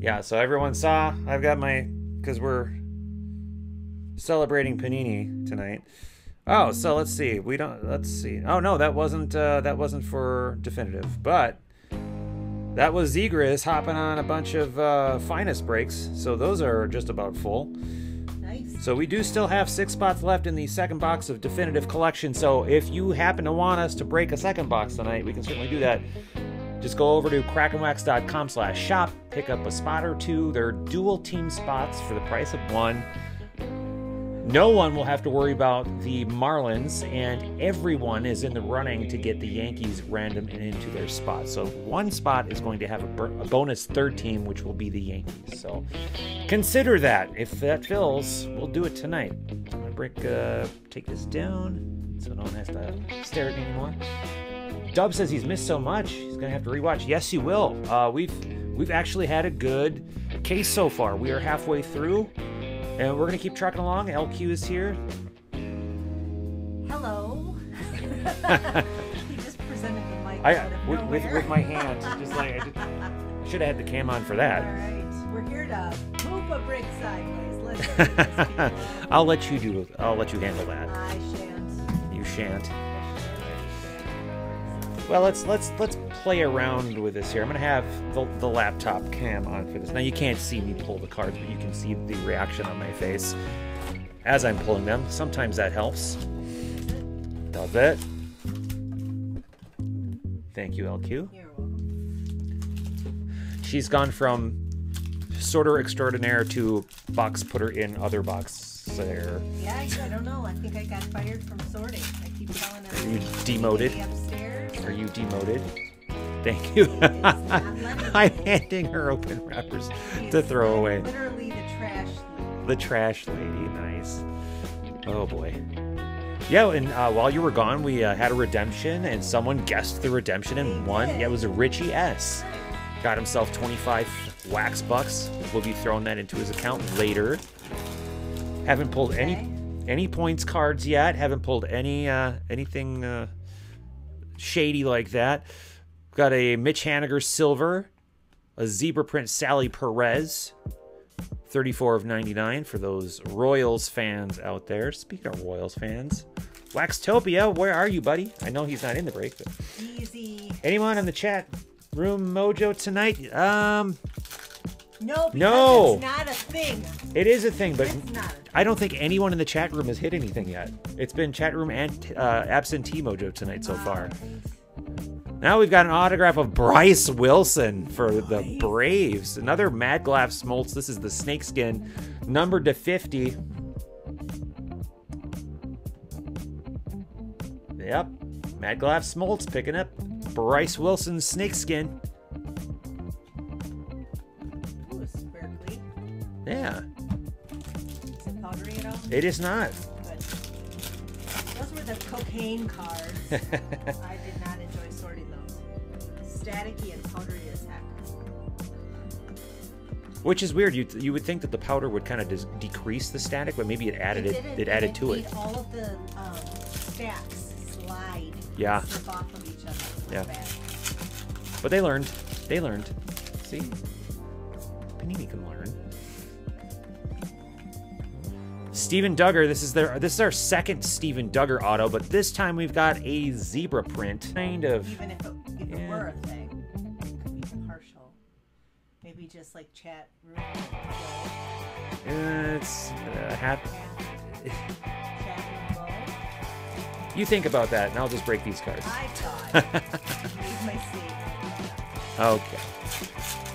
Yeah, so everyone saw. I've got my because we're celebrating Panini tonight. Oh, so let's see. We don't. Let's see. Oh no, that wasn't uh, that wasn't for definitive, but that was Zegris hopping on a bunch of uh, finest breaks. So those are just about full. Nice. So we do still have six spots left in the second box of definitive collection. So if you happen to want us to break a second box tonight, we can certainly do that. Just go over to crackinwax.com slash shop, pick up a spot or two. They're dual team spots for the price of one. No one will have to worry about the Marlins, and everyone is in the running to get the Yankees random and into their spot. So one spot is going to have a, a bonus third team, which will be the Yankees. So consider that. If that fills, we'll do it tonight. I'm gonna break, uh, take this down so no one has to stare at me anymore. Dub says he's missed so much, he's gonna have to rewatch. Yes, you will. Uh, we've we've actually had a good case so far. We are halfway through, and we're gonna keep trucking along. LQ is here. Hello. he just presented the mic I with, with, with my hand, just like I, just, I should have had the cam on for that. right, we're here to move a brick sideways. Let's do this, people. I'll let you do. I'll let you handle that. I shan't. You shan't. Well, let's let's let's play around with this here. I'm gonna have the, the laptop cam on for this. Now you can't see me pull the cards, but you can see the reaction on my face as I'm pulling them. Sometimes that helps. Does it? Thank you, LQ. You're welcome. She's gone from sorter extraordinaire to box putter in other box there. Yeah, I, I don't know. I think I got fired from sorting. I keep telling Are you demoted? Upstairs. Are you demoted? Thank you. It's not letting I'm handing her open wrappers to throw away. Literally the trash. lady. The trash lady, nice. Oh boy. Yeah, and uh, while you were gone, we uh, had a redemption, and someone guessed the redemption and won. Yeah, it was a Richie S. Got himself 25 wax bucks. We'll be throwing that into his account later. Haven't pulled any any points cards yet. Haven't pulled any uh, anything uh, shady like that. Got a Mitch Haniger silver, a zebra print Salvy Perez, 34 of 99 for those Royals fans out there. Speaking of Royals fans, Waxtopia, where are you, buddy? I know he's not in the break, but Easy. anyone in the chat room mojo tonight? Um, No, No. it's not a thing. it is a thing, but It's not a thing. I don't think anyone in the chat room has hit anything yet. It's been chat room and uh, absentee mojo tonight so far. Now we've got an autograph of Bryce Wilson for the Braves. Another Mad Glav Smoltz. This is the snakeskin, numbered to 50. Yep. Mad Glav Smoltz picking up Bryce Wilson's snakeskin. Yeah, Is it powdery at all? it is not. Good. Those were the cocaine cards. I did not enjoy sorting those. Staticky and powdery as heck. Which is weird. You you would think that the powder would kind of decrease the static, but maybe it added it. didn't. It added It to it. All of the um, stacks slide. Yeah. Slip off of each other. Yeah. Bad. But they learned. They learned. See, Panini can learn. Steven Duggar. This is their. This is our second Steven Duggar auto, but this time we've got a zebra print. Kind of. Even if it, if Yeah. it were a thing, it could be partial. Maybe just like chat room. Uh, it's uh, room. You think about that, and I'll just break these cards. I thought. Leave my seat. Okay.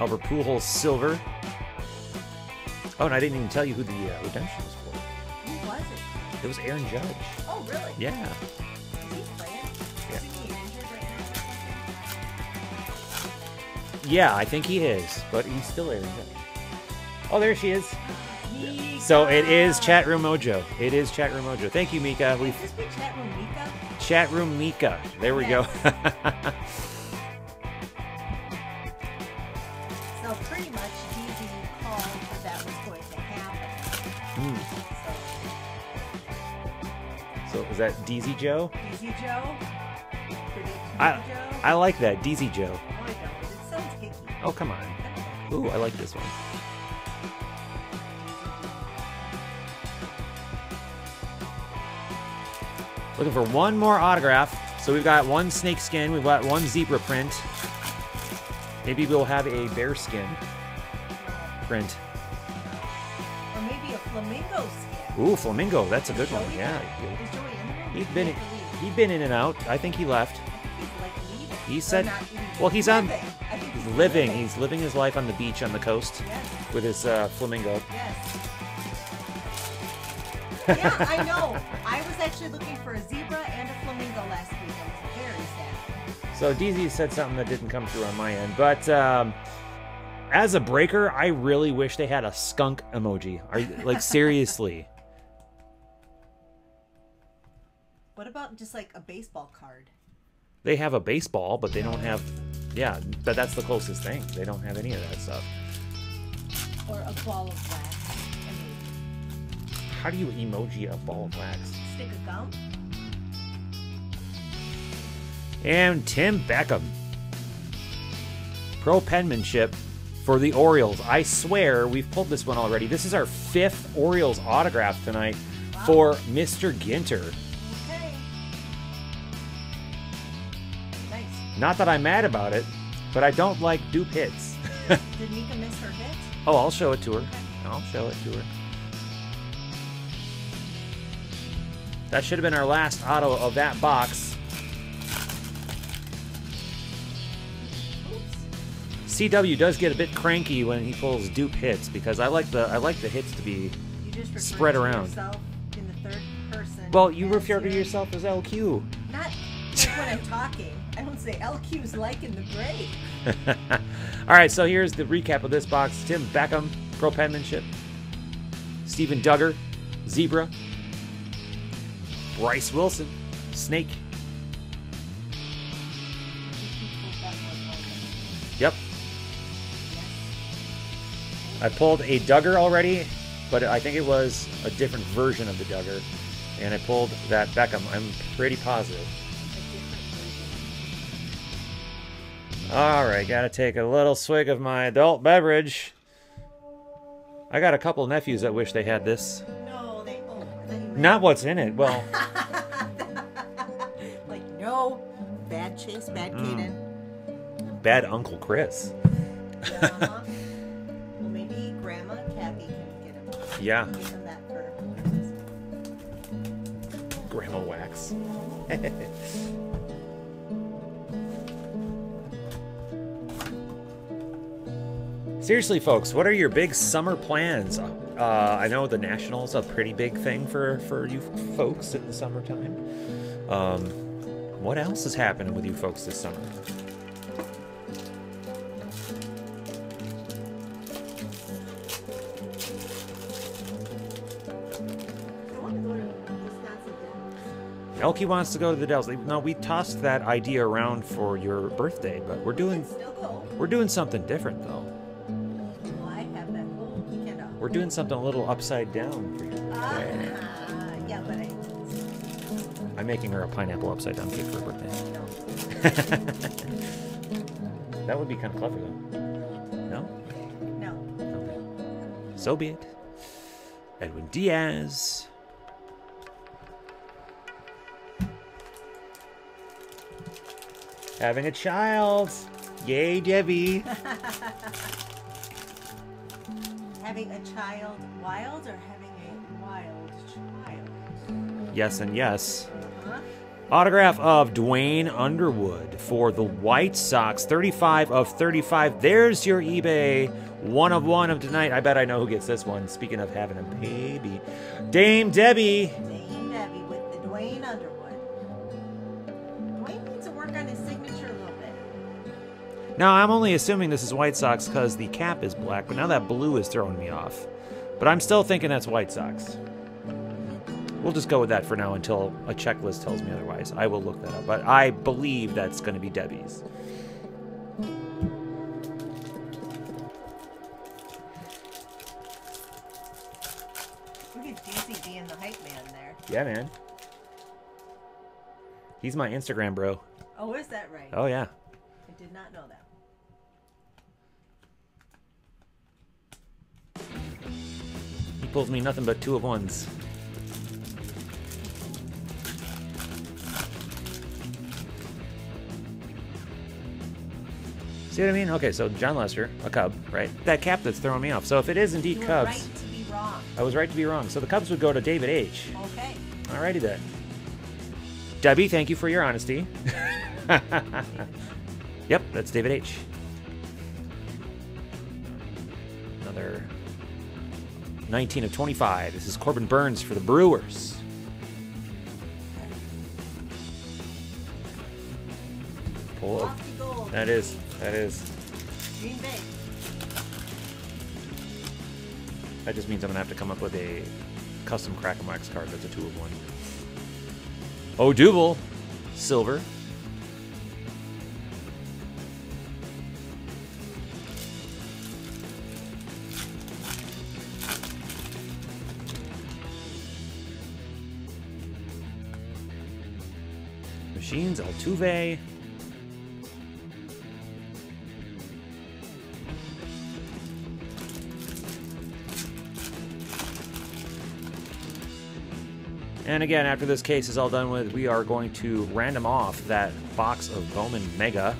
Albert Pujols silver. Oh, and I didn't even tell you who the uh, redemption was for. Who was it? It was Aaron Judge. Oh, really? Yeah. Is he playing? Yeah. Isn't he injured right now? Yeah, I think he is, but he's still Aaron Judge. Oh, there she is. Mika. So it is Chat Room Mojo. It is Chat Room Mojo. Thank you, Mika. We Would this be chat room Mika? Chat Room Mika. There we go. pretty much DZ called that that was going to happen. Hmm. so is that DZ Joe? DZ Joe? I Joe? I like that DZ Joe. No, I don't. It sounds. Oh come on. Ooh, I like this one. Looking for one more autograph. So we've got one snake skin, we've got one zebra print. Maybe we'll have a bear skin print. Or maybe a flamingo skin. Ooh, flamingo. That's a good one. Joey Yeah. there? Is Joey in there? He's He been can't he'd been in and out. I think he left. Think he's like. He said- well, he's on- living. Think he's Living. He's living his life on the beach on the coast Yes. with his uh, flamingo. Yes. yeah, I know. I was actually looking for a zebra and a flamingo last week. So DZ said something that didn't come through on my end, but um, as a breaker, I really wish they had a skunk emoji. Are you, like seriously? What about just like a baseball card? They have a baseball, but they don't have. Yeah, but that's the closest thing. They don't have any of that stuff. Or a ball of wax? I mean, How do you emoji a ball of wax? stick of gum? And Tim Beckham. Pro penmanship for the Orioles. I swear we've pulled this one already. This is our fifth Orioles autograph tonight for Mr. Ginter. Okay. Nice. Not that I'm mad about it, but I don't like dupe hits. Did Mika miss her hit? Oh, I'll show it to her. I'll show it to her. That should have been our last auto of that box. CW does get a bit cranky when he pulls dupe hits because I like the I like the hits to be You just referred Spread around. yourself in the third person. well. You refer to yourself as LQ. Not like when I'm talking. I don't say LQ's like in the break. All right, so here's the recap of this box: Tim Beckham, pro penmanship; Steven Duggar, zebra; Bryce Wilson, snake. I pulled a Duggar already, but I think it was a different version of the Duggar, and I pulled that Beckham. I'm pretty positive. All right, gotta take a little swig of my adult beverage. I got a couple nephews that wish they had this. No, they. Oh, I thought you meant- Not what's in it. Well, like no. Bad Chase, bad Mm. Caden. bad Uncle Chris. Grandma. well, Yeah, Give that for Grandma Wax. Seriously, folks, what are your big summer plans? Uh, I know the Nationals a pretty big thing for for you folks in the summertime. Um, what else is happening with you folks this summer? Elkie wants to go to the Dells. No, we tossed that idea around for your birthday, but we're doing can still go. we're doing something different though. Well, I have that whole weekend off. We're doing something a little upside down for you. Ah, yeah, but I I'm making her a pineapple upside down cake for her birthday. that would be kind of clever though. No? no. Okay. So be it. Edwin Diaz. Having a child. Yay, Debbie. Having a child wild or having a wild child? yes and yes. Huh? Autograph of Duane Underwood for the White Sox. 35 of 35. There's your eBay. One of one of tonight. I bet I know who gets this one. Speaking of having a baby. Dame Debbie. Dame Debbie Now, I'm only assuming this is White Sox because the cap is black, but now that blue is throwing me off. But I'm still thinking that's White Sox. We'll just go with that for now until a checklist tells me otherwise. I will look that up. But I believe that's going to be Debbie's. Look at being the hype man there. Yeah, man. He's my Instagram bro. Oh, is that right? Oh, yeah. I did not know that. He pulls me nothing but two of ones. See what I mean? Okay, so Jon Lester, a Cub, right? That cap that's throwing me off. So if it is indeed Cubs, right to be wrong. I was right to be wrong. So the Cubs would go to David H. Okay. Alrighty then. Debbie, thank you for your honesty. yep, that's David H. Another 19 of 25. This is Corbin Burnes for the Brewers. Pull up. That is, that is. That just means I'm gonna have to come up with a custom Crack Max card that's a two of one. Odubel, silver. Machines, Altuve. And again, after this case is all done with, we are going to random off that box of Bowman Mega,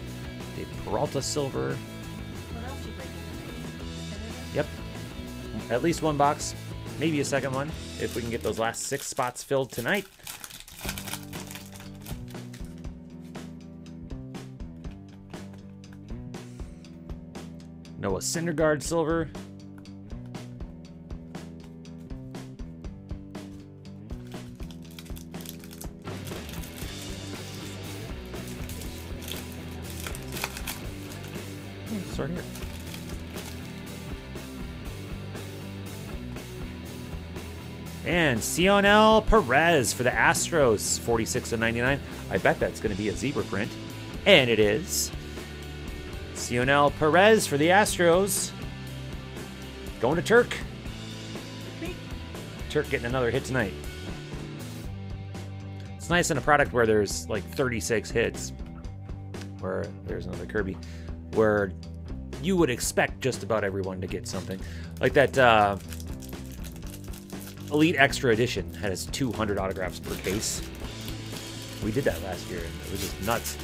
the Peralta Silver. What else you breaking? Yep. At least one box, maybe a second one, if we can get those last six spots filled tonight. Noah Syndergaard Silver. Hmm, Start here. And Cionel Perez for the Astros, 46 to 99. I bet that's going to be a zebra print. And it is. Cionel Perez for the Astros. Going to Turk. Turk getting another hit tonight. It's nice in a product where there's like 36 hits, where there's another Kirby, where you would expect just about everyone to get something. Like that uh, Elite Extra Edition has 200 autographs per case. We did that last year, and it was just nuts.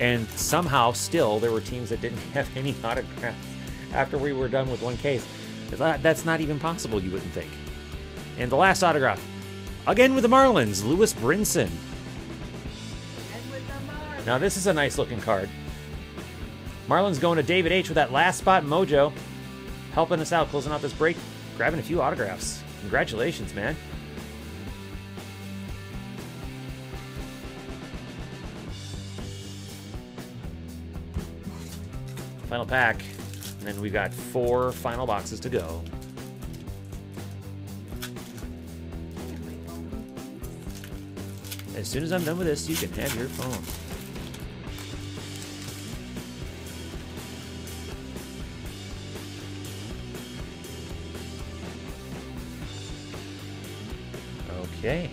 And somehow, still, there were teams that didn't have any autographs after we were done with one case. That's not even possible, you wouldn't think. And the last autograph, again with the Marlins, Lewis Brinson. And with the Mars. Now, this is a nice looking card. Marlins going to David H with that last spot mojo, helping us out, closing out this break, grabbing a few autographs. Congratulations, man. Final pack. And then we've got four final boxes to go. As soon as I'm done with this, you can have your phone. Okay.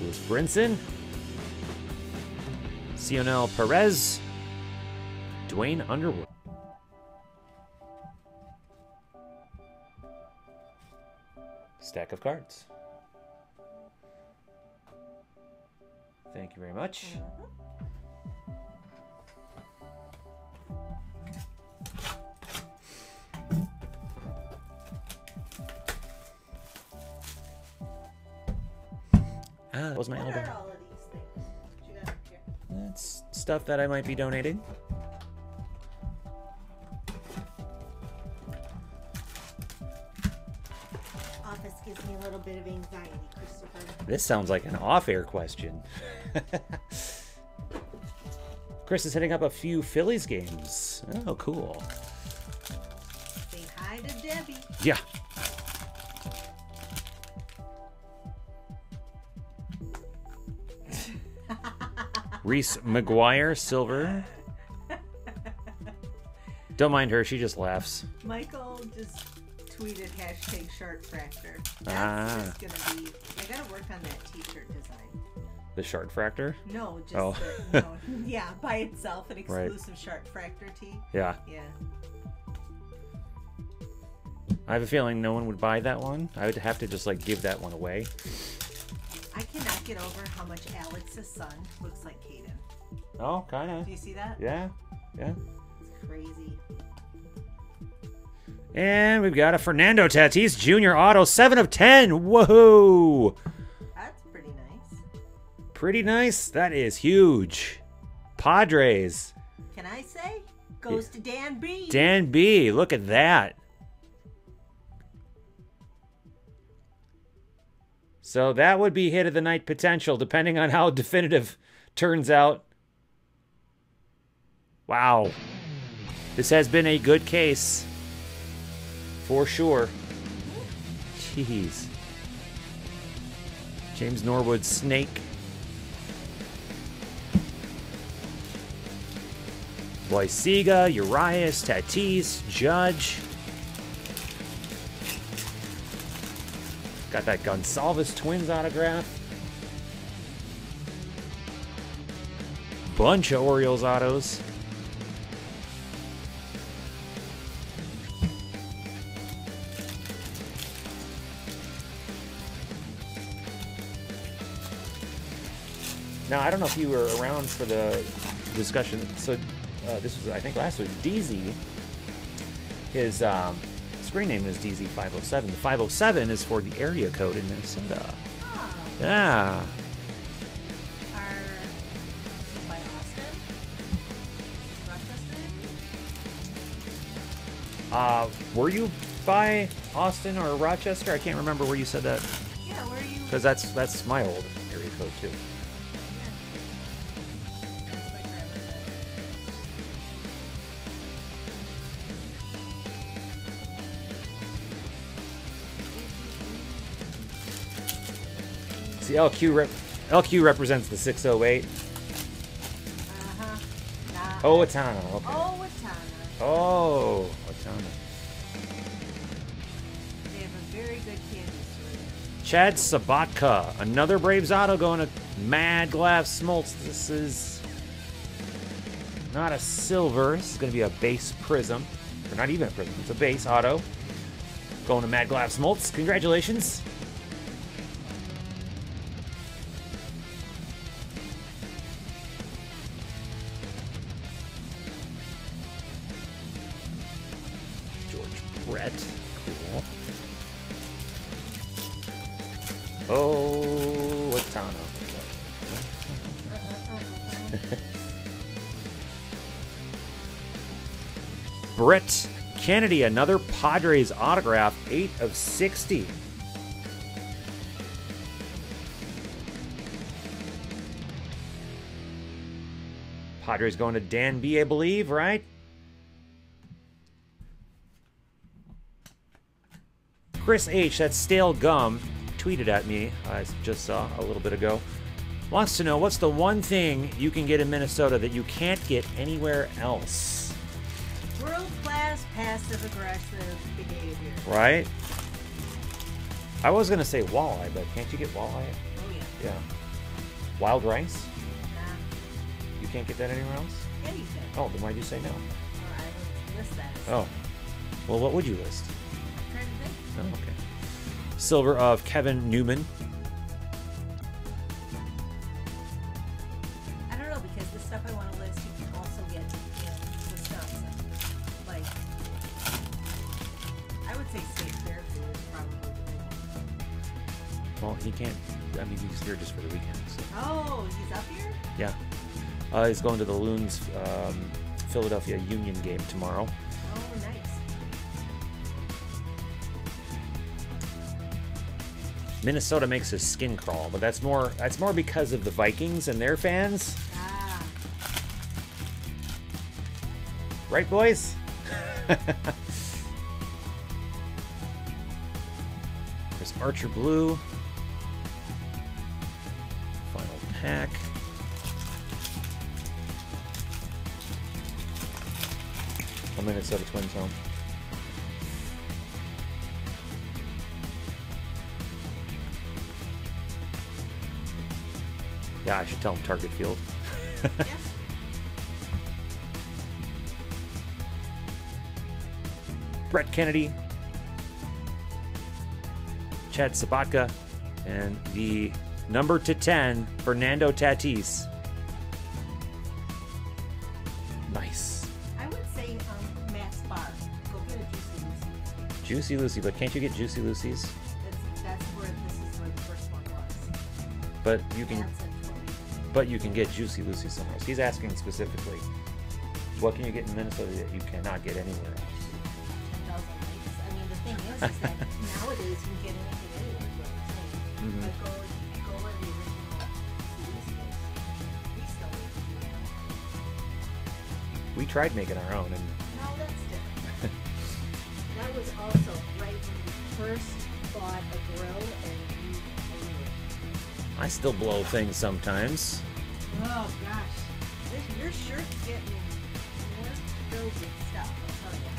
Lewis Brinson. Cionel Perez. Duane Underwood. Stack of cards. Thank you very much. Ah, that was my What elbow. are all of these things? What you got here? That's stuff that I might be donating. Bit of anxiety, Christopher. This sounds like an off-air question. Chris is hitting up a few Phillies games. Oh, cool. Say hi to Debbie. Yeah. Reese McGuire, silver. Don't mind her, she just laughs. Michael just tweeted hashtag shark fractor. That's Ah. just gonna be. I gotta work on that T-shirt design. The shark Fractor? No, just Oh. the, no, yeah, by itself, an Right. exclusive shark fractor tee. Yeah. Yeah. I have a feeling no one would buy that one. I would have to just like give that one away. I cannot get over how much Alex's son looks like Caden. Oh, kind of. Do you see that? Yeah. Yeah. It's crazy. And we've got a Fernando Tatis Jr. Auto, 7 of 10. Whoa! That's pretty nice. Pretty nice. That is huge. Padres. Can I say? Goes to Dan B. Dan B. Look at that. So that would be hit of the night potential, depending on how definitive turns out. Wow. This has been a good case. For sure. Jeez. James Norwood Snake. Boysiga, Urias, Tatis, Judge. Got that Gonsalves Twins autograph. Bunch of Orioles autos. Now, I don't know if you were around for the discussion. So, uh, this was, I think, last week. DZ, his um, screen name is DZ507. The 507 is for the area code in Minnesota. Oh, Yeah. are by Austin? Rochester? Uh, were you by Austin or Rochester? I can't remember where you said that Yeah, where are you? because that's that's my old area code too. See, LQ rep- LQ represents the 608. Uh-huh. Nah, Oh, Atana. Okay. Oh, Watana. Oh, Atana. They have a very good candy store. Chad Sobotka, another Braves auto going to Mad Glav Smoltz. This is not a silver. This is going to be a base prizm. Or not even a prizm. It's a base auto. Going to Mad Glav Smoltz. Congratulations. Kennedy, another Padres autograph, 8 of 60. Padres going to Dan B, I believe, right? Chris H, that's stale gum, tweeted at me, I just saw a little bit ago. Wants to know what's the one thing you can get in Minnesota that you can't get anywhere else? Passive aggressive behavior. Right? I was gonna say walleye, but can't you get walleye? Oh yeah. Yeah. Wild rice? Nah. You can't get that anywhere else? Yeah, you can. Oh, then why'd you say no? Or I list that. Oh. Well, what would you list? To. Oh, okay. Silver of Kevin Newman. Going to the Loons um, Philadelphia Union game tomorrow. Oh, nice. Minnesota makes his skin crawl, but that's more that's more because of the Vikings and their fans, Ah, right, boys? There's Archer Blue. Home. Yeah, I should tell him Target Field. yeah. Brett Kennedy, Chad Sobotka, and the number to 10, Fernando Tatis. Juicy Lucy, but can't you get Juicy Lucy's? That's, that's where this is where the first one was. But you can Matt said for me. but you can get Juicy Lucy somewhere. else. He's asking specifically, what can you get in Minnesota that you cannot get anywhere else? 10,000 likes. I mean, the thing is, is that nowadays you can get anything anywhere. But mm-hmm. Go, go where the original is. We still need to do that. We tried making our own, and right when you first bought a grill and you hated it. I still blow things sometimes. Oh gosh, this, your shirt's getting more filled with stuff. I'll tell you.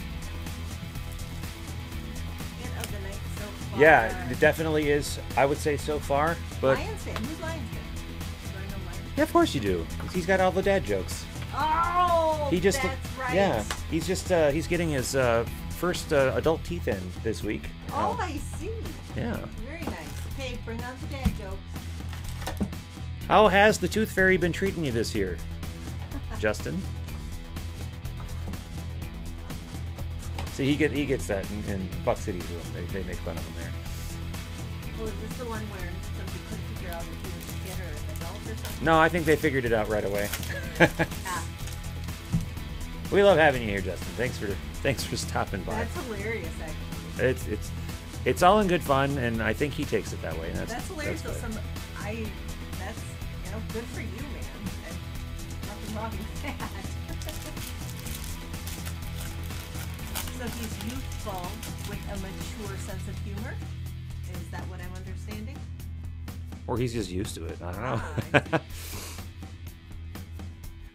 Hit of the night so far. Yeah, it definitely is. I would say so far, but Lions fan. Who's Lions fan? Do I know Lions? yeah, of course you do. He's got all the dad jokes. Oh, He just that's right. yeah, he's just uh, he's getting his uh, first uh, adult teeth in this week. Oh, I see. yeah. Very nice. Okay, bring on the dad jokes. How has the Tooth Fairy been treating you this year, Justin? See, he get he gets that in, in Buck City room. They, they make fun of him there. Oh, is this the one where somebody couldn't figure out if he was a kid or an adult or something? No, I think they figured it out right away. Ah, we love having you here, Justin. Thanks for thanks for stopping by. that's hilarious, actually. It's it's it's all in good fun, and I think he takes it that way. And that's That's hilarious. That's though. some, I, that's, you know, good for you, man. Nothing wrong with that. so he's youthful with a mature sense of humor. Is that what I'm understanding? or he's just used to it. I don't Ah, know.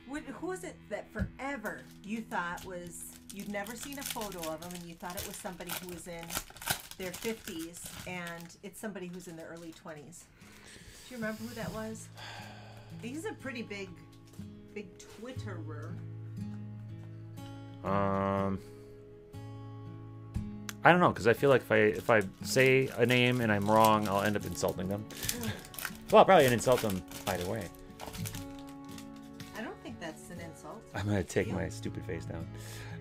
What, who was it that forever you thought was you'd never seen a photo of him and you thought it was somebody who was in their 50s and it's somebody who's in their early 20s? Do you remember who that was? He's a pretty big, big Twitterer. Um, I don't know because I feel like if I if I say a name and I'm wrong, I'll end up insulting them. Well, I'll probably insult them either way. I don't think that's an insult. I'm gonna take my stupid face down.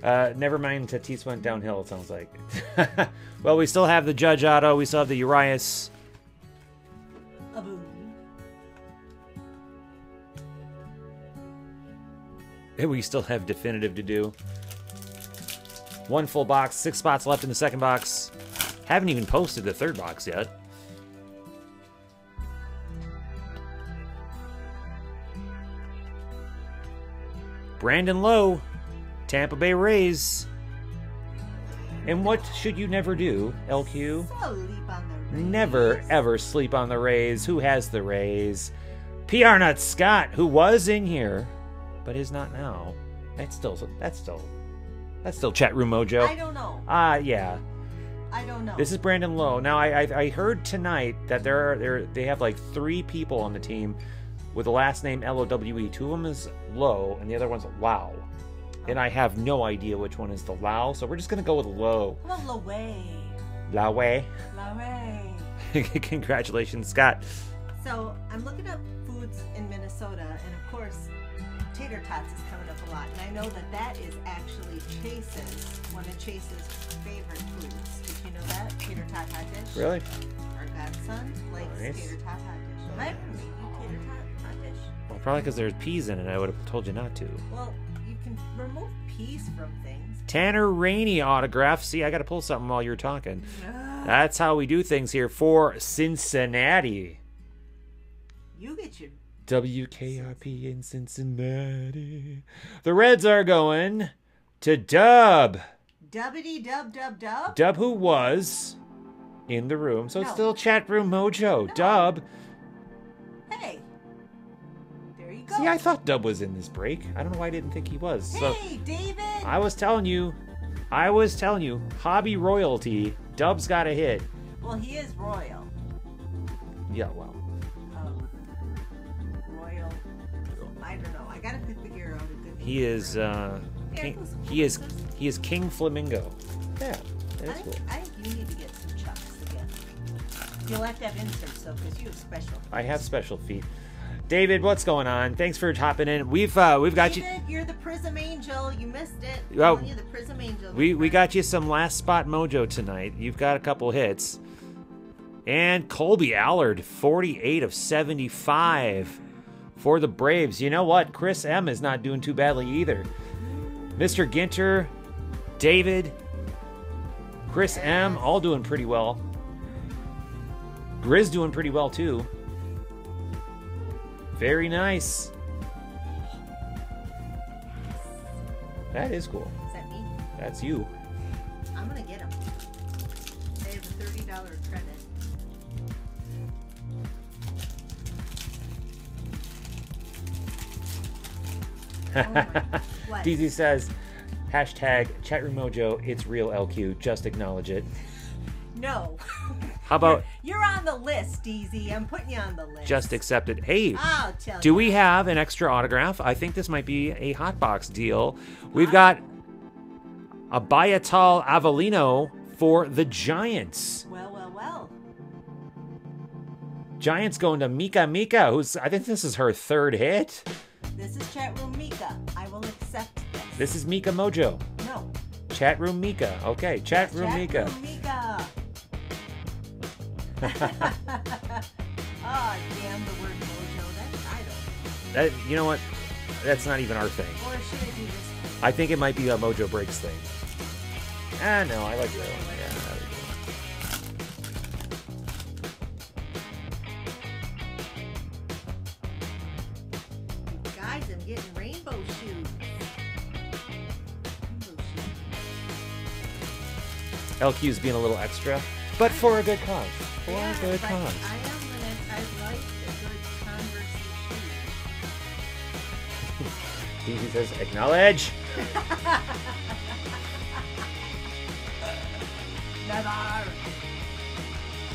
Uh, never mind, Tatis went downhill. It sounds like. well, we still have the Judge Auto. We still have the Urias. And we still have definitive to do. One full box, six spots left in the second box. Haven't even posted the third box yet. Brandon Lowe, Tampa Bay Rays. And what should you never do, LQ? Sleep on the Never ever sleep on the Rays. Who has the Rays? PR Nut Scott, who was in here, but is not now. That's still that's still that's still chat room mojo. I don't know. Ah, yeah. I don't know. This is Brandon Lowe. Now I, I I heard tonight that there are there they have like three people on the team with the last name L O W E. Two of them is Lowe and the other one's Lau. And I have no idea which one is the Lau, so we're just gonna go with Lowe. Well, Laway. Laue. Laway. Congratulations, Scott. So I'm looking up foods in Minnesota, and of course, tater tots is coming up a lot. And I know that that is actually Chase's, one of Chase's favorite foods. Did you know that? Tater tot hot dish. Really? Our godson likes Nice. tater tot hot dish. Am I ever you tater tot hot dish? Well, probably because there's peas in it. I would have told you not to. Well, remove peas from things. Tanner Rainey autograph. See, I got to pull something while you're talking. That's how we do things here for Cincinnati. you get your WKRP in Cincinnati. The Reds are going to Dub. dubbity dub dub dub. Dub, who was in the room. So it's No. still chat room mojo. Dub. See, I thought Dub was in this break. I don't know why I didn't think he was. So Hey, David. I was telling you, I was telling you, hobby royalty. Dub's got a hit. well, he is royal. Yeah, well. um, royal. I don't know. I gotta figure out a good. He is uh king, he is he is King Flamingo. Yeah, that's think, cool. I think you need to get some chucks again. You'll have to have inserts though, because you have special. I have special feet. David, what's going on? Thanks for hopping in. We've uh we've got you David, you're the Prizm Angel. You missed it. Well, you the Prizm Angel. we we got you some last spot mojo tonight. You've got a couple hits. And Kolby Allard, 48 of 75 for the Braves. You know what? Chris M is not doing too badly either. Mr. Ginter, David, Chris M, all doing pretty well. Grizz doing pretty well too. Very nice. That is cool. Is that me? That's you. I'm gonna get them. They have a $30 credit. oh DZ says, hashtag chatroom mojo, it's real LQ, just acknowledge it. No. How about You're on the list, DZ. I'm putting you on the list. just accept it? Hey, I'll tell do you. we have an extra autograph? I think this might be a hot box deal. We've got a Bayatal Avellino for the Giants. Well, well, well. Giants going to Mika Mika, who's I think this is her third hit. This is chat room Mika. I will accept this. This is Mika Mojo. No. Chat room Mika. Okay, chat room Chat Mika. room Mika. Oh, damn the word mojo. That's I don't. That you know what? That's not even our thing. Or should I do this? I think it might be a Mojo Breaks thing. Ah, no, I like the other one. Yeah, go. Guys, I'm getting rainbow shoes. Rainbow shoes. LQ's being a little extra, but for a good cause. For Yeah, a good cause. I am gonna. I like a good Converse shoe. He says, acknowledge. Never.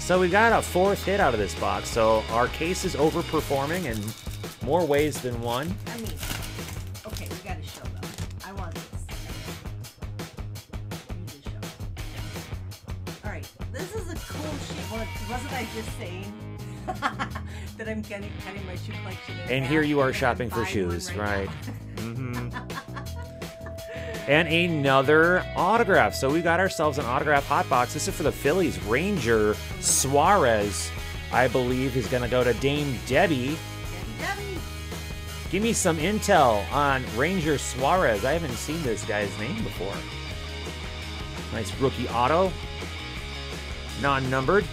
So we got a fourth hit out of this box. So our case is overperforming in more ways than one. I mean, this is a cool shoe. Well, wasn't I just saying that I'm getting cutting my shoe collection? And here you are shopping for shoes, right? right? now? hmm And another autograph. So we got ourselves an autograph hot box. This is for the Phillies. Ranger Suarez, I believe, is going to go to Dame Debbie. Debbie, Give me some intel on Ranger Suarez. I haven't seen this guy's name before. Nice rookie auto. Non numbered.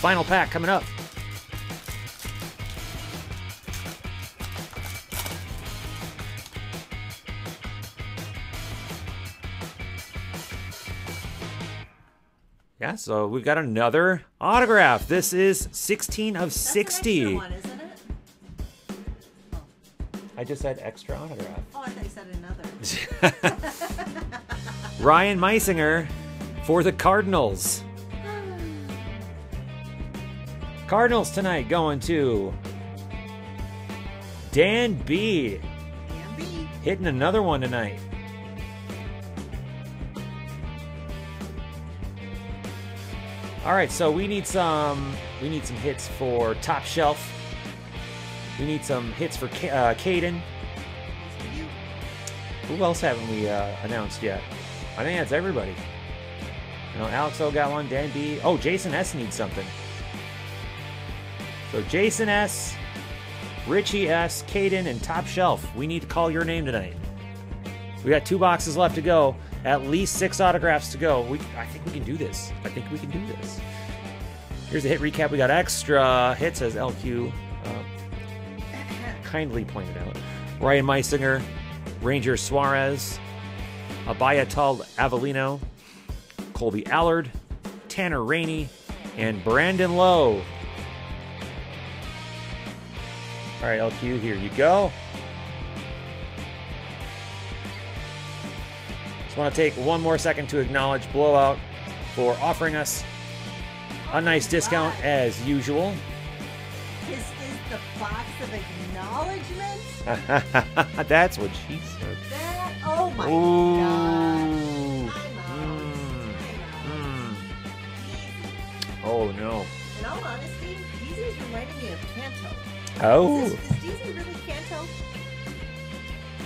Final pack coming up. Yeah, so we've got another autograph. This is 16 of that's 60. I just said extra autograph. Oh, I thought you said another. Ryan Meisinger for the Cardinals. Cardinals tonight going to Dan B. Dan B. Hitting another one tonight. All right, so we need some we need some hits for Top Shelf. We need some hits for Ca- uh, Caden. Who else haven't we uh, announced yet? I think that's everybody. You know, Alex O got one, Dan B. Oh, Jason S needs something. So Jason S, Richie S, Caden, and Top Shelf. We need to call your name tonight. We got two boxes left to go. At least six autographs to go. We, I think we can do this. I think we can do this. Here's a hit recap. We got extra hits as LQ uh, kindly pointed out. Ryan Meisinger, Ranger Suarez, Abiatal Avellino, Kolby Allard, Tanner Rainey, and Brandon Lowe. All right, LQ, here you go. Just want to take one more second to acknowledge Blowout for offering us a nice discount as usual. This is the box of acknowledgement. That's what she said. That, oh my Ooh. gosh. Mm. Mm. Oh no. In all honesty, Deezy's reminding me of Kanto. Oh. Is, this, is Deezy really Kanto?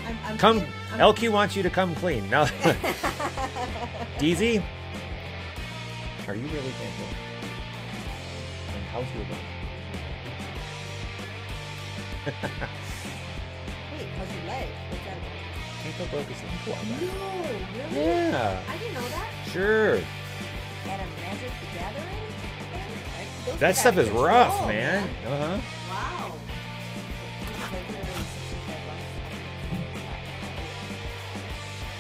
I'm, I'm Come, I'm- LQ wants you to come clean. No. DZ? Are you really Kanto? And how's your butt? Wait, how's your leg? What's that? Kanto broke his ankle. No, really? Yeah, I didn't know that. sure. At a Magic the Gathering? Those That stuff is rough, control, man. Uh huh. Wow.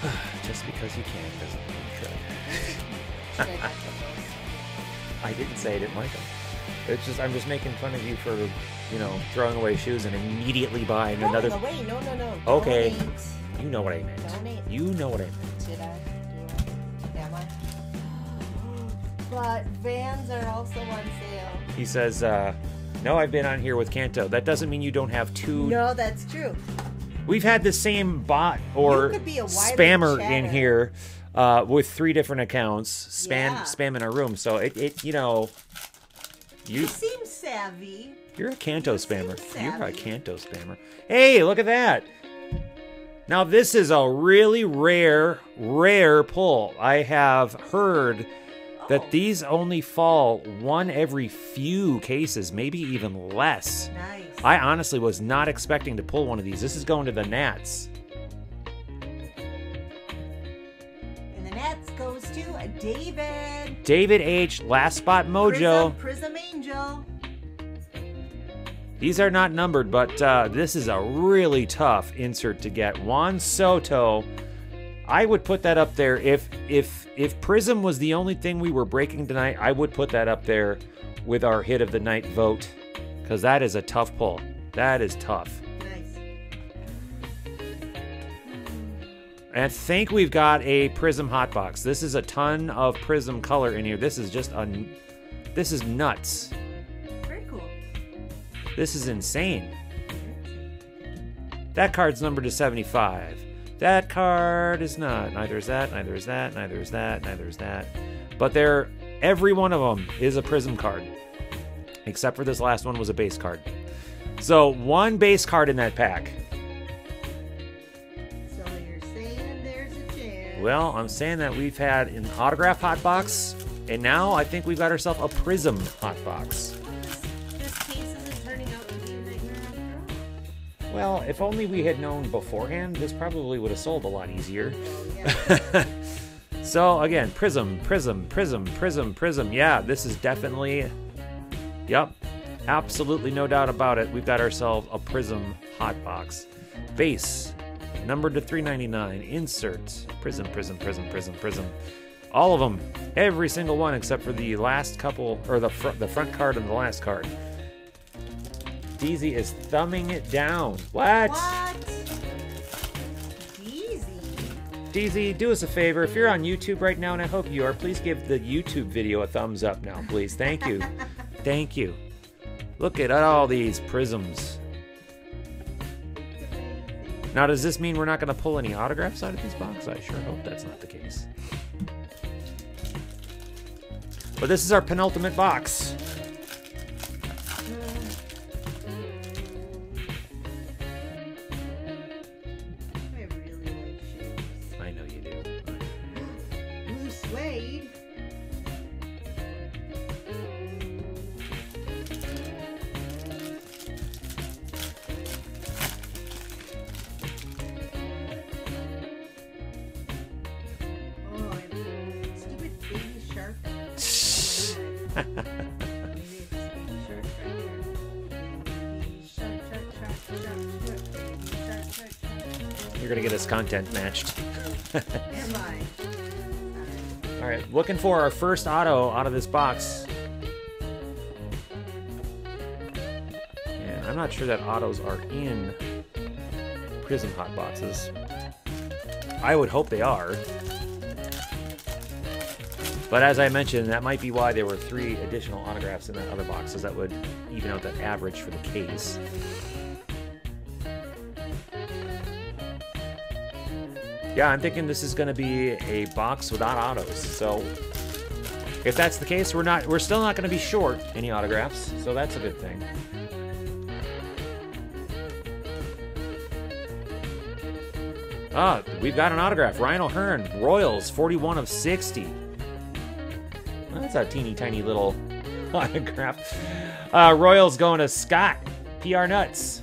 Just because you can doesn't mean you should. I back up those? I didn't say I didn't like them. It's just I'm just making fun of you for, you know, throwing away shoes and immediately buying Throwing another. away. No, no, no. Okay. Donate. You know what I meant. Donate. You know what I meant. Did I? Do I? Am I? But Vans are also on sale. He says, uh, "No, I've been on here with Kanto. That doesn't mean you don't have two. No, that's true. We've had the same bot or You could be a Wiley spammer in chatter. here uh, with three different accounts, spam Yeah. spam in our room. So it, it you know, you You seem savvy. You're a Kanto You spammer. You're a. Kanto spammer. Hey, look at that. Now, this is a really rare, rare pull. I have heard that Oh. these only fall one every few cases, maybe even less. Nice. I honestly was not expecting to pull one of these. This is going to the Nats. and the Nats goes to David. David H. Last Spot Mojo. Prizm, Prizm Angel. These are not numbered, but uh, this is a really tough insert to get. Juan Soto, I would put that up there. If if if Prizm was the only thing we were breaking tonight, I would put that up there with our hit of the night vote, because that is a tough pull. That is tough. I think we've got a Prizm hotbox. This is a ton of Prizm color in here. This is just a, this is nuts. Very cool. This is insane. That card's numbered to 75. That card is not. Neither is that, neither is that, neither is that, neither is that. But they're every one of them is a prizm card. Except for this last one was a base card. So one base card in that pack. Well, I'm saying that we've had an autograph hot box, and now I think we've got ourselves a prizm hot box. Well, if only we had known beforehand, this probably would have sold a lot easier. So again, prizm, prizm, prizm, prizm, prizm. Yeah, this is definitely. Yep, absolutely no doubt about it. We've got ourselves a prizm hot box. Base, numbered to 399. Insert, prizm, prizm, prizm, prizm, prizm. All of them, every single one except for the last couple, or the fr- the front card and the last card. DZ is thumbing it down. What? what? Easy. DZ, do us a favor. If you're on YouTube right now, and I hope you are, please give the YouTube video a thumbs up now, please. Thank you. Thank you. Look at all these prizms. Now, does this mean we're not going to pull any autographs out of these boxes? I sure hope that's not the case. But this is our penultimate box. I really like shoes. I know you do. Blue suede. Shark. You're going to get us content matched. Am I? All right, looking for our first auto out of this box. And I'm not sure that autos are in prizm hot boxes. I would hope they are. But as I mentioned, that might be why there were three additional autographs in that other boxes that would even out that average for the case. Yeah, I'm thinking this is going to be a box without autos. So if that's the case, we're not we're still not going to be short any autographs. So that's a good thing. Ah, we've got an autograph. Ryan O'Hearn, Royals, 41 of 60. Well, that's a teeny tiny little autograph. Uh, Royals going to Scott, PR Nuts.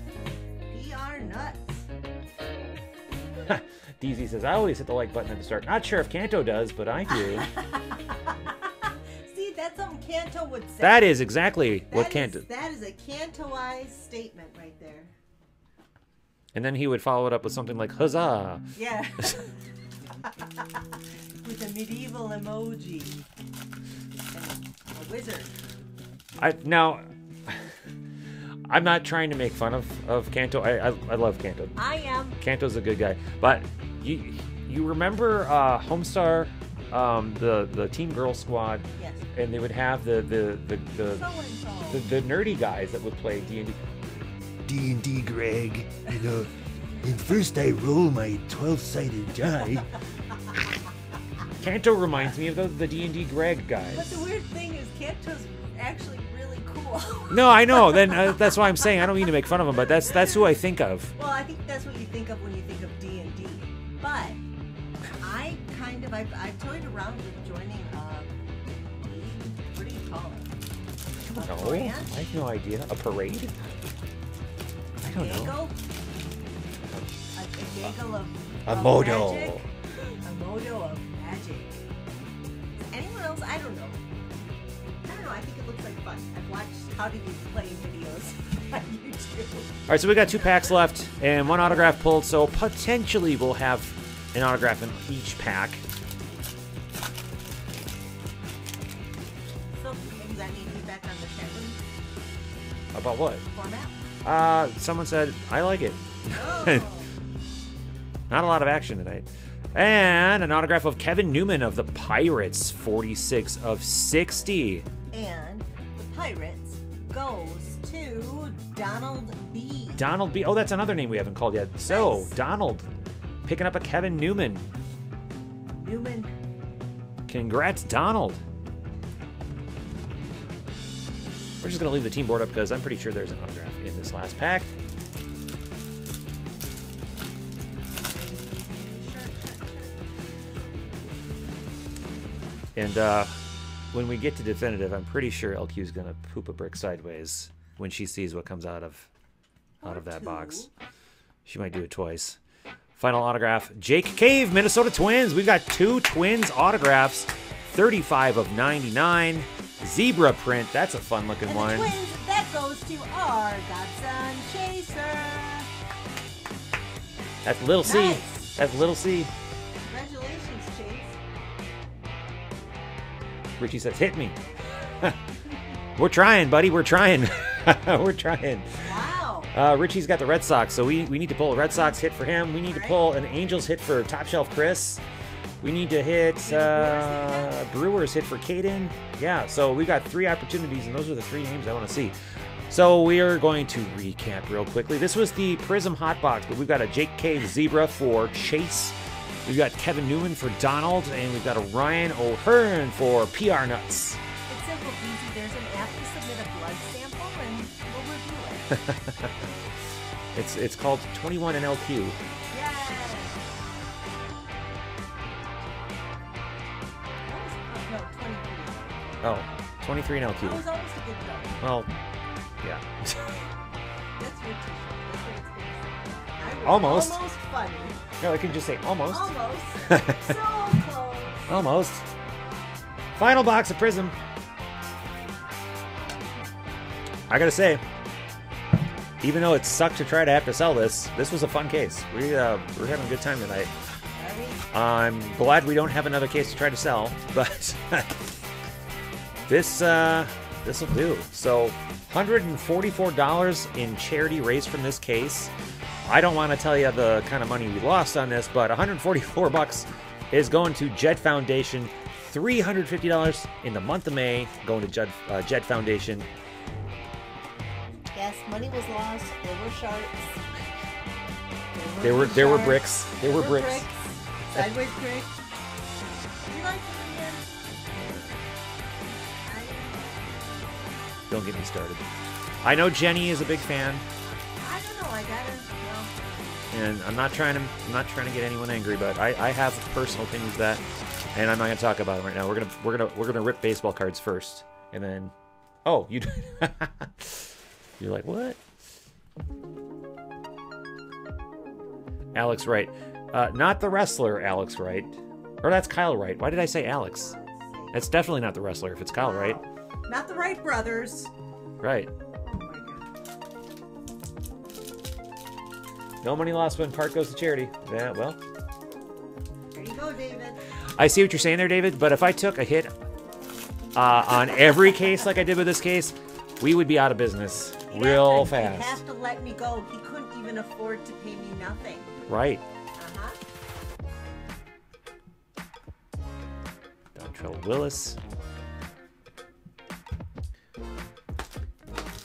DZ says, I always hit the like button at the start. Not sure if Kanto does, but I do. See, that's something Kanto would say. that is exactly what That Kanto. that is a Kantoized statement right there. And then he would follow it up with something like, huzzah. Yeah. With a medieval emoji. And a wizard. I now. I'm not trying to make fun of of Kanto. I I, I love Kanto. I am. Kanto's a good guy, but you you remember uh, Homestar, um, the the Teen Girl Squad, Yes. and they would have the the the the, So the, the nerdy guys that would play D and D. D and D, Greg. You know, and first I roll my twelve-sided die. Kanto reminds me of the the D and D Greg guys. But the weird thing is, Kanto's actually really cool. No, I know. Then uh, that's why I'm saying I don't mean to make fun of him, but that's that's who I think of. well, I think that's what you think of when you think of D D. But I kind of I've, I've toyed around with joining uh, what do you call it? A No, branch? I have no idea. A parade? I don't know. A, a gaggle of, A of modo. magic? A modo of magic. Anyone else? I don't know. I don't know. I think it looks like fun. I've watched how to use play videos. All right, so we got two packs left and one autograph pulled, so potentially we'll have an autograph in each pack. So maybe that needs feedback on the Kevin About what? format. Uh, someone said I like it. Oh. Not a lot of action tonight. And an autograph of Kevin Newman of the Pirates, 46 of 60. and the Pirates goes to Donald B. Donald B. Oh, that's another name we haven't called yet. So, Nice. Donald picking up a Kevin Newman. Newman. Congrats, Donald. We're just going to leave the team board up because I'm pretty sure there's an autograph in this last pack. And uh, when we get to definitive, I'm pretty sure LQ is going to poop a brick sideways when she sees what comes out of out of that box. She might do it twice. Final autograph, Jake Cave, Minnesota Twins. We've got two Twins autographs, 35 of 99. Zebra print. That's a fun looking And one. twins, that goes to our godson Chaser. That's little C. Nice. That's little C. Congratulations, Chase. Richie says, hit me. We're trying, buddy. We're trying. We're trying. Wow. Uh, Richie's got the Red Sox, so we, we need to pull a Red Sox hit for him. We need to pull an Angels hit for Top Shelf Chris. We need to hit uh, Brewers hit for Caden. Yeah, so we got three opportunities, and those are the three names I want to see. So we are going to recap real quickly. This was the Prizm Hot Box, but we've got a Jake Cave Zebra for Chase. We've got Kevin Newman for Donald, and we've got a Ryan O'Hearn for PR Nuts. It's. It's it's called 21 and LQ. Oh, 23. Oh, 23 and That LQ. was almost a good go. Well, yeah. That's your t-shirt. That's what it's gonna say. I was Almost. Almost funny. no, I can just say almost. Almost. so close. Almost. Final box of Prizm. I gotta say, even though it sucked to try to have to sell this, this was a fun case. We uh, we're having a good time tonight. I'm glad we don't have another case to try to sell, but this uh, this will do. So, $144 in charity raised from this case. I don't want to tell you the kind of money we lost on this, but 144 bucks is going to JED Foundation. $350 in the month of May going to JED, uh, JED Foundation. Money was lost. There were sharks. There were there were bricks. There were There bricks. Sideways bricks. Like them again? Don't get me started. I know Jenny is a big fan. I, don't know. I gotta. Well, and I'm not trying to I'm not trying to get anyone angry, but I, I have personal opinions of that, and I'm not gonna talk about them right now. We're gonna we're gonna we're gonna rip baseball cards first, and then oh you you're like what? Alex Wright, uh, not the wrestler Alex Wright, or that's Kyle Wright. Why did I say Alex? That's definitely not the wrestler if it's Kyle Wright. Not the Wright brothers. Right. Oh my god. No money lost when part goes to charity. Yeah, well, There you go, David. I see what you're saying there, David, but if I took a hit uh, on every case like I did with this case, we would be out of business He'd real to, he'd have to let me go. He couldn't even afford to pay me nothing. Right. Uh-huh. Dontrelle Willis.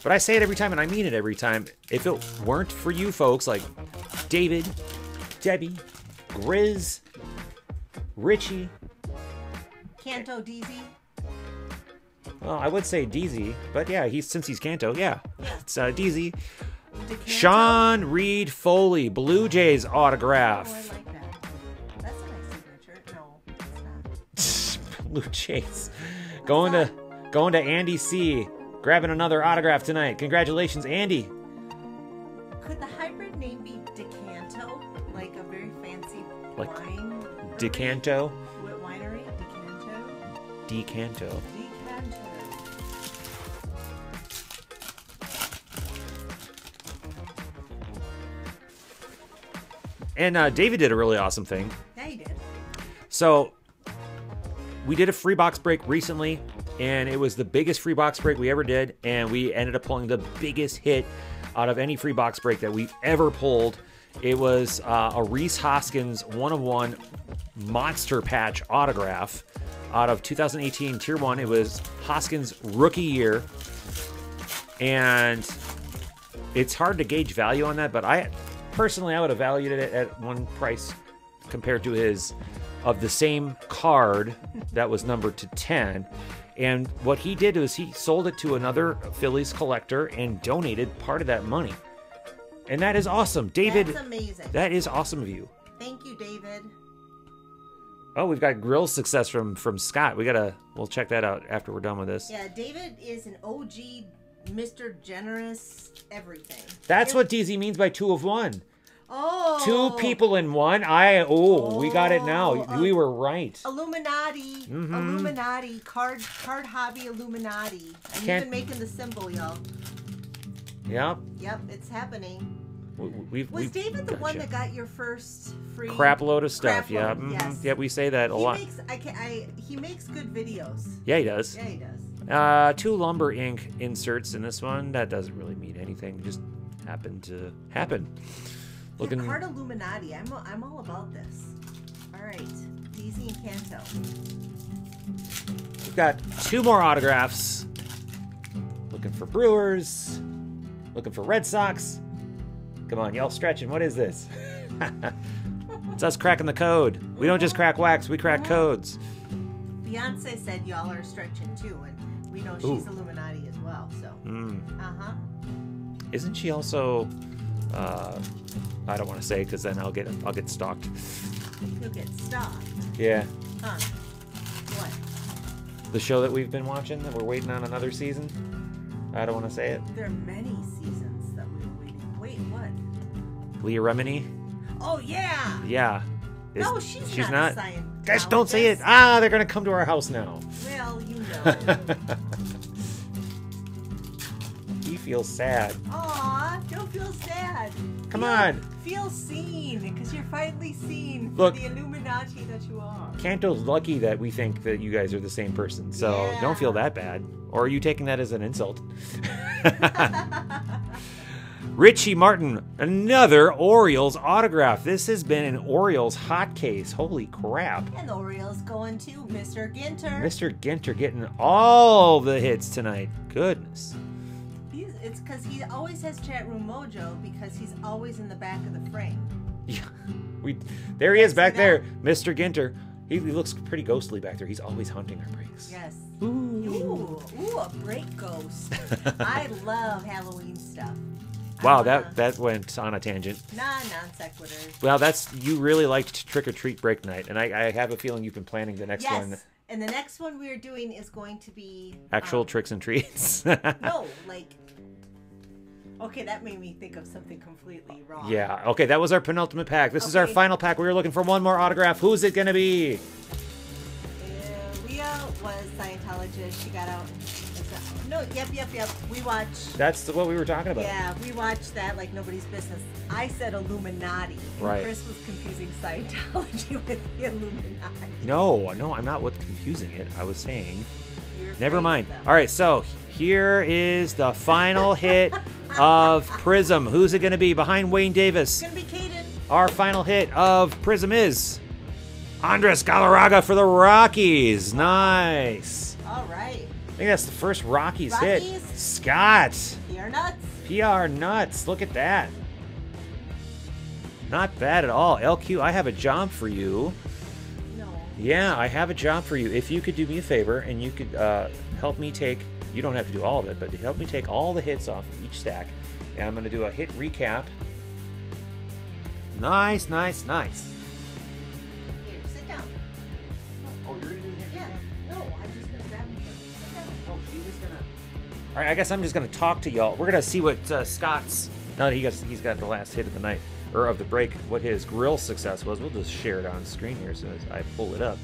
But I say it every time, and I mean it every time. If it weren't for you folks like David, Debbie, Grizz, Richie, Canto DZ. Well, I would say DZ, but yeah, he's since he's Canto, yeah, it's uh, DZ. Sean Reid-Foley, Blue Jays Oh, I autograph. like that. That's a nice signature. No, it's not. Blue Jays. Going to going to Andy C. Grabbing another autograph tonight. Congratulations, Andy. Could the hybrid name be Decanto? Like a very fancy Like wine? Decanto. What winery? Decanto? Decanto. And uh, David did a really awesome thing. Yeah, he did. So we did a free box break recently, and it was the biggest free box break we ever did, and we ended up pulling the biggest hit out of any free box break that we've ever pulled. It was uh, a Rhys Hoskins one of one monster patch autograph out of 2018 Tier 1. It was Hoskins rookie year. And it's hard to gauge value on that, but I personally I would have valued it at one price compared to his of the same card that was numbered to 10. And what he did was he sold it to another Phillies collector and donated part of that money. And that is awesome. David, That's amazing. that is awesome of you. Thank you, David. Oh, we've got grill success from from Scott. We gotta we'll check that out after we're done with this. Yeah, David is an OG, Mr. Generous, everything. That's what DZ means by two of one. Oh. Two people in one. I oh, we got it now. Oh, We were right. Illuminati, Mm-hmm. Illuminati, card card hobby Illuminati. I'm Can't- even making the symbol, y'all. Yep. Yep, it's happening. We, we've, Was we've David the one that got your first free crap load of stuff? Yeah. load, mhm. yes. Yeah, we say that a He lot. makes I can I he makes good videos. yeah, he does. Yeah, he does. Uh, two lumber ink inserts in this one. That doesn't really mean anything. Just happened to happen. Looking. Yeah, card Illuminati. I'm I'm all about this. All right, DZ and Canto. We've got two more autographs. Looking for Brewers. Looking for Red Sox. Come on, y'all stretching. What is this? it's us cracking the code. We don't just crack wax, we crack codes. Beyonce said y'all are stretching too, we know she's Ooh. Illuminati as well. So, Mm. uh huh. Isn't she also? Uh, I don't want to say because then I'll get I'll get stalked. You'll get stopped. Yeah, Huh? What? the show that we've been watching that we're waiting on another season. I don't want to say it. There are many seasons that we were waiting. Wait, what? Leah Remini. Oh yeah. Yeah. Is- no, she's, she's not. not. Don't say it. Ah, they're gonna come to our house now. Well, you. He feels sad. Aw, don't feel sad. Come Feel- on. Feel seen, because you're finally seen Look. for the Illuminati that you are. Kanto's lucky that we think that you guys are the same person, so don't feel that bad. Or are you taking that as an insult? Richie Martin, another Orioles autograph. This has been an Orioles hot case. Holy crap. And the Orioles going to Mr. Ginter. Mr. Ginter getting all the hits tonight. Goodness. He's, it's because he always has chat room mojo because he's always in the back of the frame. Yeah. We there he is back there, Mr. Ginter. He, he looks pretty ghostly back there. He's always hunting our breaks. Yes. Ooh. Ooh, ooh, a break ghost. I love Halloween stuff. Wow, that that went on a tangent. Nah, non sequiturs. Well, that's you really liked Trick or Treat Break Night, and I, I have a feeling you've been planning the next Yes. one, And the next one we're doing is going to be actual um, tricks and treats. No, like. Okay, that made me think of something completely wrong. yeah. Okay, that was our penultimate pack. This is our final pack. We were looking for one more autograph. Who's it gonna be? Uh, Leah was Scientologist. She got out. No, yep, yep, yep. We watch. That's what we were talking about. Yeah, we watched that like nobody's business. I said Illuminati. Right. Chris was confusing Scientology with the Illuminati. No, no, I'm not what's confusing it. I was saying You're Never mind. All right, so here is the final hit of Prizm. Who's it going to be behind Wayne Davis? It's gonna be Caden. Our final hit of Prizm is Andres Galarraga for the Rockies. Nice. All right. I think that's the first Rockies, hit. Rockies. Scott. You're nuts. PR nuts. Look at that. Not bad at all. LQ, I have a job for you. No. Yeah, I have a job for you. If you could do me a favor and you could uh, help me take, you don't have to do all of it, but help me take all the hits off of each stack. And I'm going to do a hit recap. Nice, nice, nice. Here, sit down. Oh, you're going to All right, I guess I'm just gonna talk to y'all. We're gonna see what uh, Scott's. Now that he got he's got the last hit of the night or of the break, what his grill success was. We'll just share it on screen here as soon as I pull it up.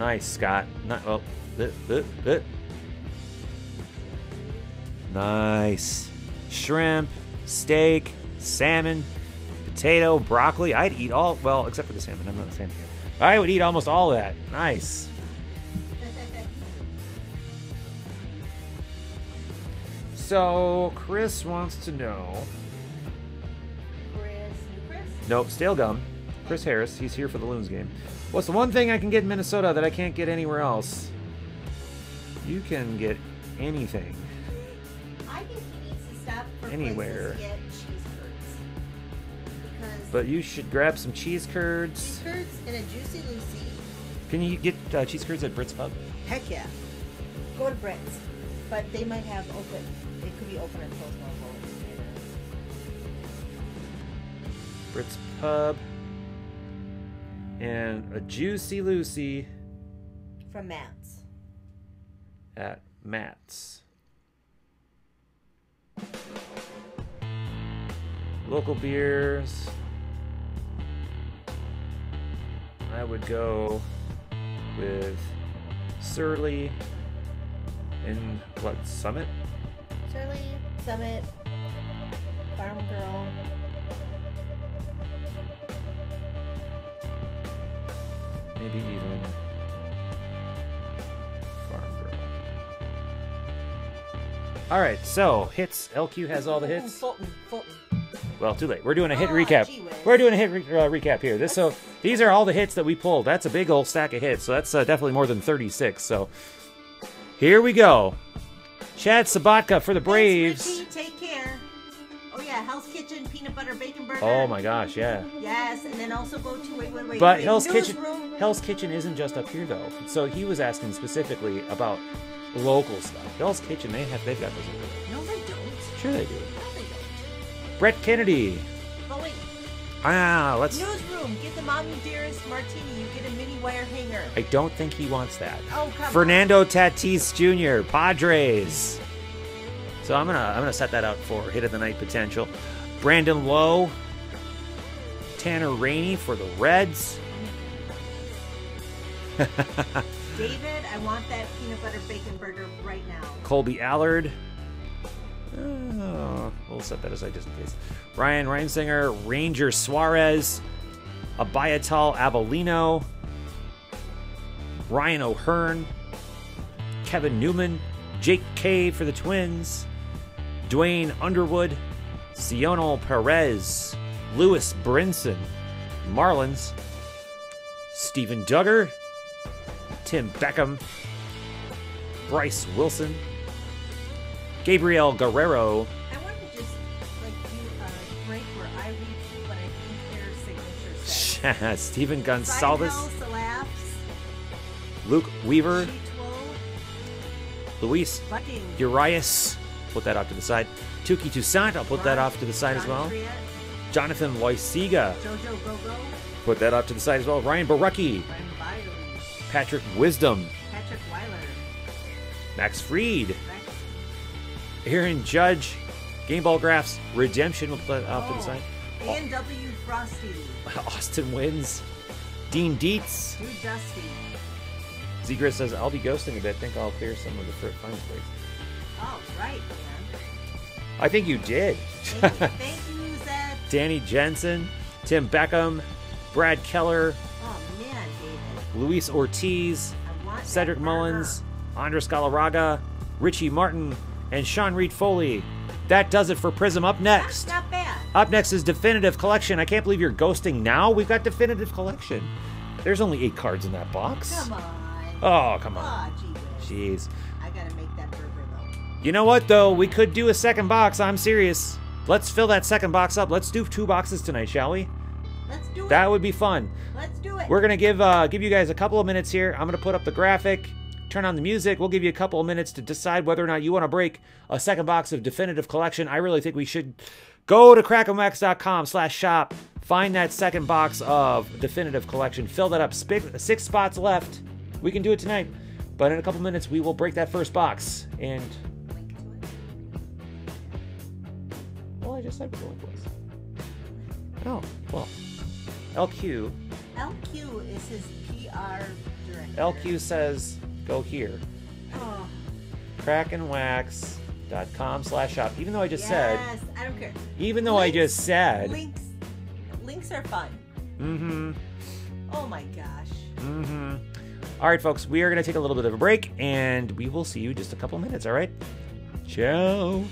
Nice, Scott. Not well. uh, uh, uh. Nice. Shrimp, steak, salmon, potato, broccoli. I'd eat all, well, except for the salmon. I'm not a salmon guy. I would eat almost all of that. Nice. So, Chris wants to know. Chris, Chris? Nope, stale gum. Chris Harris. He's here for the Loons game. What's the one thing I can get in Minnesota that I can't get anywhere else? You can get anything. I think he needs to stop for Anywhere. places But you should grab some cheese curds. cheese curds and a juicy Lucy. Can you get uh, cheese curds at Brits Pub? Heck yeah. Go to Brett's. But they might have open. It could be open on both. Brits Pub. And a Juicy Lucy From Matt's. at Matt's. Local beers. I would go with Surly and what, Summit? Surly, Summit, Farm Girl. Maybe even All right, so hits. LQ has all the hits. Fulton, Fulton. Well, too late. We're doing a hit Oh, recap. gee. We're doing a hit re- uh, recap here. This so these are all the hits that we pulled. That's a big old stack of hits. So that's uh, definitely more than 36. So here we go. Chad Sobotka for the Braves. Thanks. Take care. Oh yeah, Hell's Kitchen peanut butter bacon burger. Oh my gosh, yeah. Yes, and then also go to wait, wait, wait. But wait, Hell's Kitchen, Newsroom. Hell's Kitchen isn't just up here though. So he was asking specifically about local stuff. Hell's Kitchen, they have they've got those. everywhere. No, they don't. Sure they do. No, they don't. Brett Kennedy. But wait, Ah, let's. newsroom. Get the mommy dearest martini. You get a mini wire hanger. I don't think he wants that. Oh come Fernando Tatis Jr. Padres. So I'm gonna I'm gonna set that out for hit of the night potential. Brandon Lowe, Tanner Rainey for the Reds. David, I want that peanut butter bacon burger right now. Kolby Allard. Oh, we'll set that aside just in case. Ryan Meisinger, Ranger Suarez, Abiatal Avellino, Ryan O'Hearn, Kevin Newman, Jake Cave for the Twins, Duane Underwood, Cionel Perez, Lewis Brinson, Marlins, Steven Duggar, Tim Beckham, Bryce Wilson, Gabriel Guerrero, I want to just like do a break where I read what I think their signature says. Stephen Gonsalves, Seinfeld, Luke Weaver, Luis Bucking, Urias. Put that off to the side. Touki Toussaint, I'll put that off to the side as well. Triet, Jonathan Loaisiga, Jojo Gogo, put that off to the side as well. Ryan Borucki, Ryan Patrick Wisdom, Patrick Weiler, Max Fried, Rex, Aaron Judge, Game Ball Graphs, Redemption, we'll play off to the Oh. side. and W Frosty, Austin Wynns, Dean Deetz. Dude Dusty. Zegris says, I'll be ghosting a bit. Think I'll clear some of the fine plates. Oh, right, man. I think you did. Thank you, thank you. Danny Jansen, Tim Beckham, Brad Keller, Oh. Luis Ortiz, I want that Cedric. Mullins, Andres Galarraga, Richie Martin, and Sean Reid-Foley. That does it for Prizm. Up next. Up next is Definitive Collection. I can't believe you're ghosting now. We've got Definitive Collection. There's only eight cards in that box. Come on. Oh, come on. Oh, gee. Jeez. I gotta make that burger though. You know what, though? We could do a second box. I'm serious. Let's fill that second box up. Let's do two boxes tonight, shall we? Do it. That would be fun. Let's do it. We're gonna give uh, give you guys a couple of minutes here. I'm gonna put up the graphic, turn on the music. We'll give you a couple of minutes to decide whether or not you want to break a second box of definitive collection. I really think we should go to crackinwax.com/shop, find that second box of definitive collection, fill that up. Six spots left. We can do it tonight, but in a couple minutes we will break that first box. And it. well, I just said what the link was. Oh well, LQ LQ is his PR director. LQ says go here. Oh, crackinwax.com slash shop. Even though I just said, yes. I don't care. even though I just said, Links. Links are fun. mm-hmm, Oh my gosh. mm-hmm. All right, folks, we are going to take a little bit of a break, and we will see you in just a couple minutes, all right? Ciao.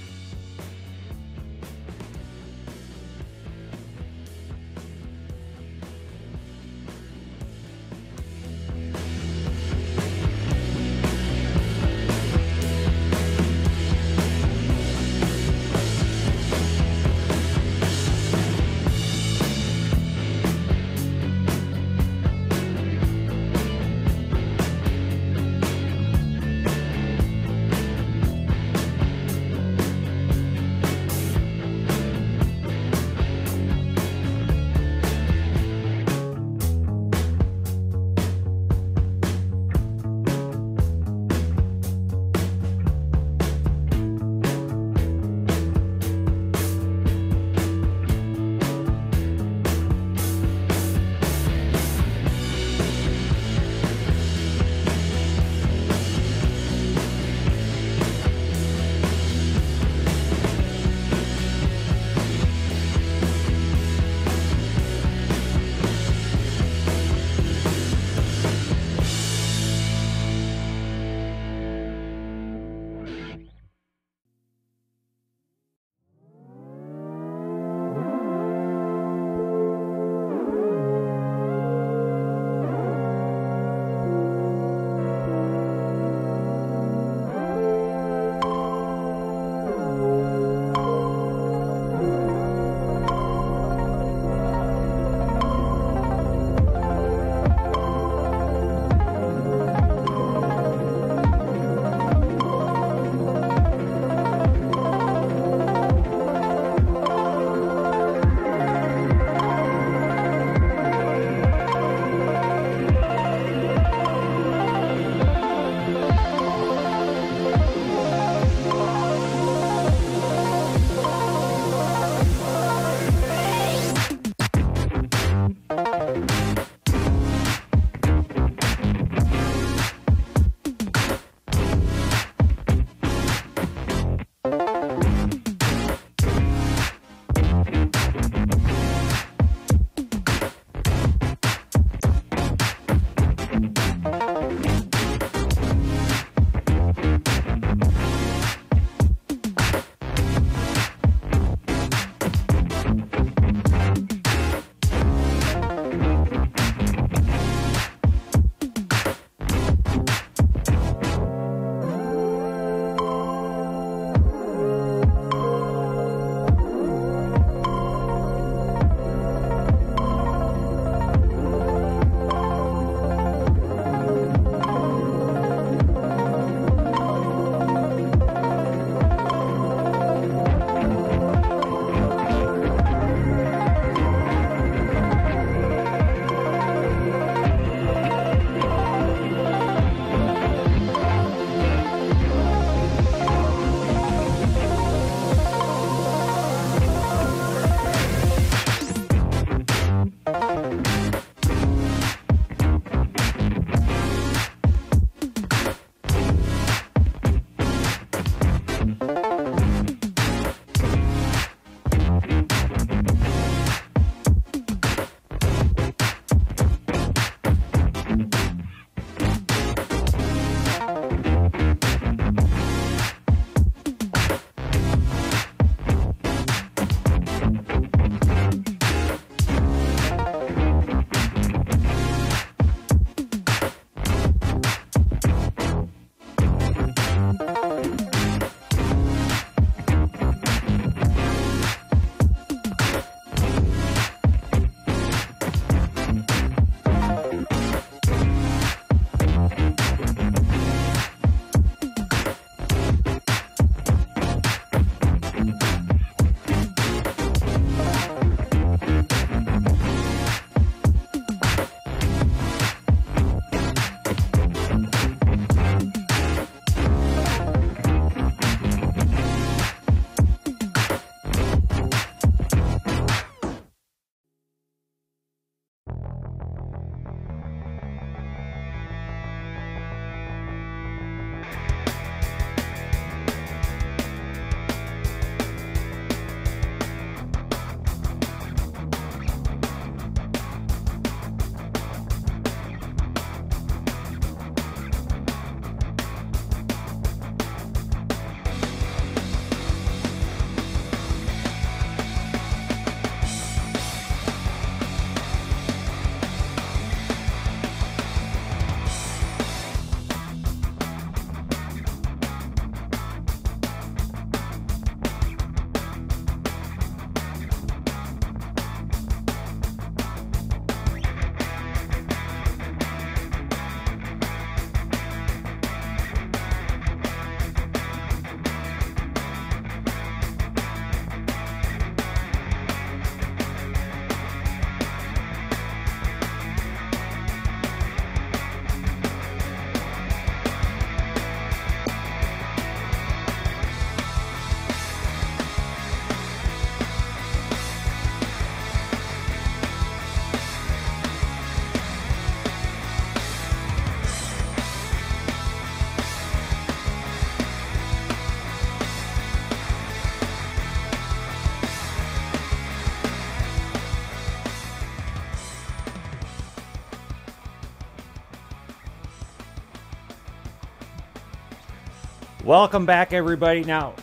Welcome back, everybody. Now,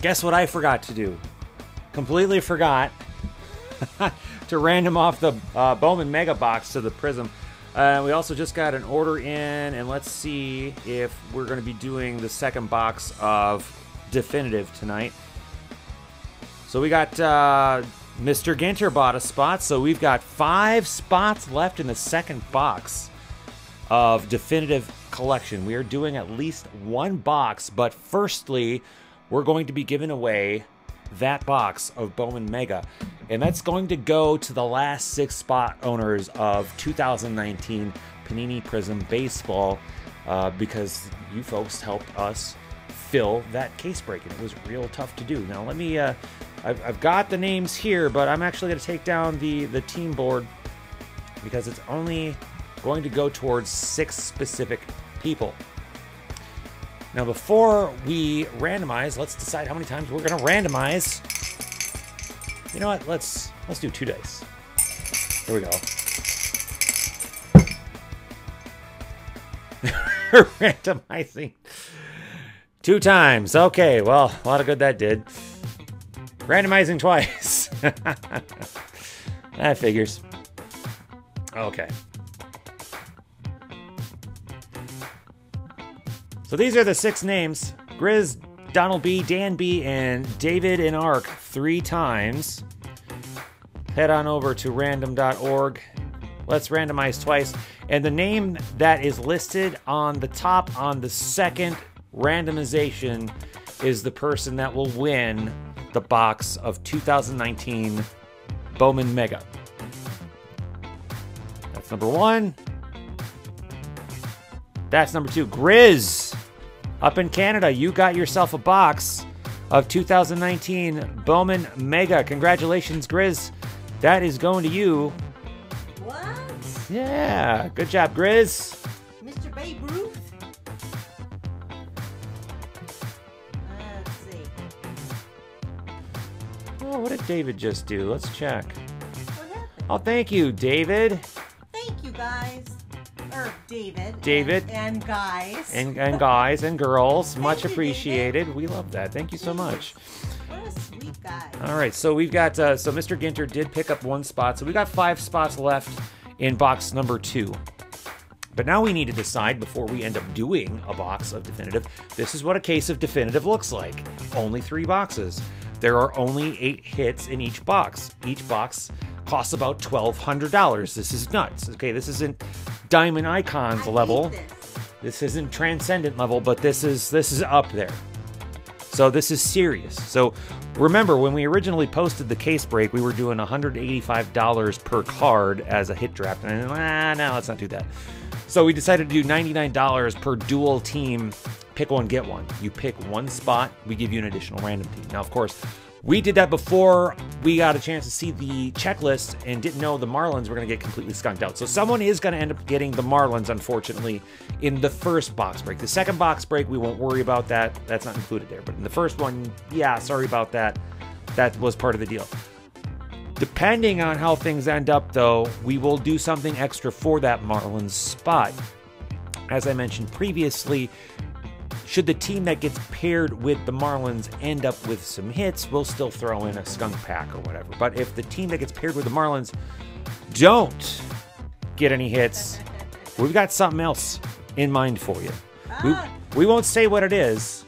guess what I forgot to do? Completely forgot to random off the uh, Bowman Mega Box to the Prizm. Uh, we also just got an order in, and let's see if we're going to be doing the second box of Definitive tonight. So we got uh, Mr. Ginter bought a spot, so we've got five spots left in the second box of Definitive Collection. We are doing at least one box, but firstly, we're going to be giving away that box of Bowman Mega. And that's going to go to the last six spot owners of 2019 Panini Prizm Baseball uh, because you folks helped us fill that case break, and it was real tough to do. Now, let me, uh, I've, I've got the names here, but I'm actually going to take down the, the team board because it's only going to go towards six specific people. Now, before we randomize, let's decide how many times we're going to randomize. You know what? Let's let's do two dice. Here we go. Randomizing two times. Okay, well, a lot of good that did. Randomizing twice. that figures. Okay. So these are the six names Grizz, Donald B, Dan B, and David in Arc three times. Head on over to random.org. Let's randomize twice. And the name that is listed on the top on the second randomization is the person that will win the box of 2019 Bowman Mega. That's number one. That's number two. Grizz. Up in Canada, you got yourself a box of 2019 Bowman Mega. Congratulations, Grizz. That is going to you. What? Yeah, good job, Grizz. Mr. Babe Ruth? Let's see. Oh, what did David just do? Let's check. What happened? Oh, thank you, David. Thank you, guys. Or David. David. And, and guys. And, and guys and girls, much you, David. appreciated. We love that. Thank you so much. what a sweet guy. All right, so we've got uh, so Mr. Ginter did pick up one spot, so we got five spots left in box number two. But now we need to decide before we end up doing a box of definitive. This is what a case of definitive looks like. Only three boxes. There are only eight hits in each box. Each box costs about twelve hundred dollars. This is nuts. Okay, this isn't Diamond Icons level. this. This isn't transcendent level, but this is this is up there. So this is serious. So remember when we originally posted the case break, we were doing $185 per card as a hit draft. And ah, no, let's not do that. So we decided to do $99 per dual team. Pick one, get one. You pick one spot, we give you an additional random team. Now, of course, we did that before we got a chance to see the checklist and didn't know the Marlins were going to get completely skunked out. So someone is going to end up getting the Marlins, unfortunately, in the first box break. The second box break, we won't worry about that. That's not included there. But in the first one, yeah, sorry about that. That was part of the deal. Depending on how things end up, though, we will do something extra for that Marlins spot. As I mentioned previously, should the team that gets paired with the Marlins end up with some hits, we'll still throw in a skunk pack or whatever. But if the team that gets paired with the Marlins don't get any hits, we've got something else in mind for you. We, we won't say what it is.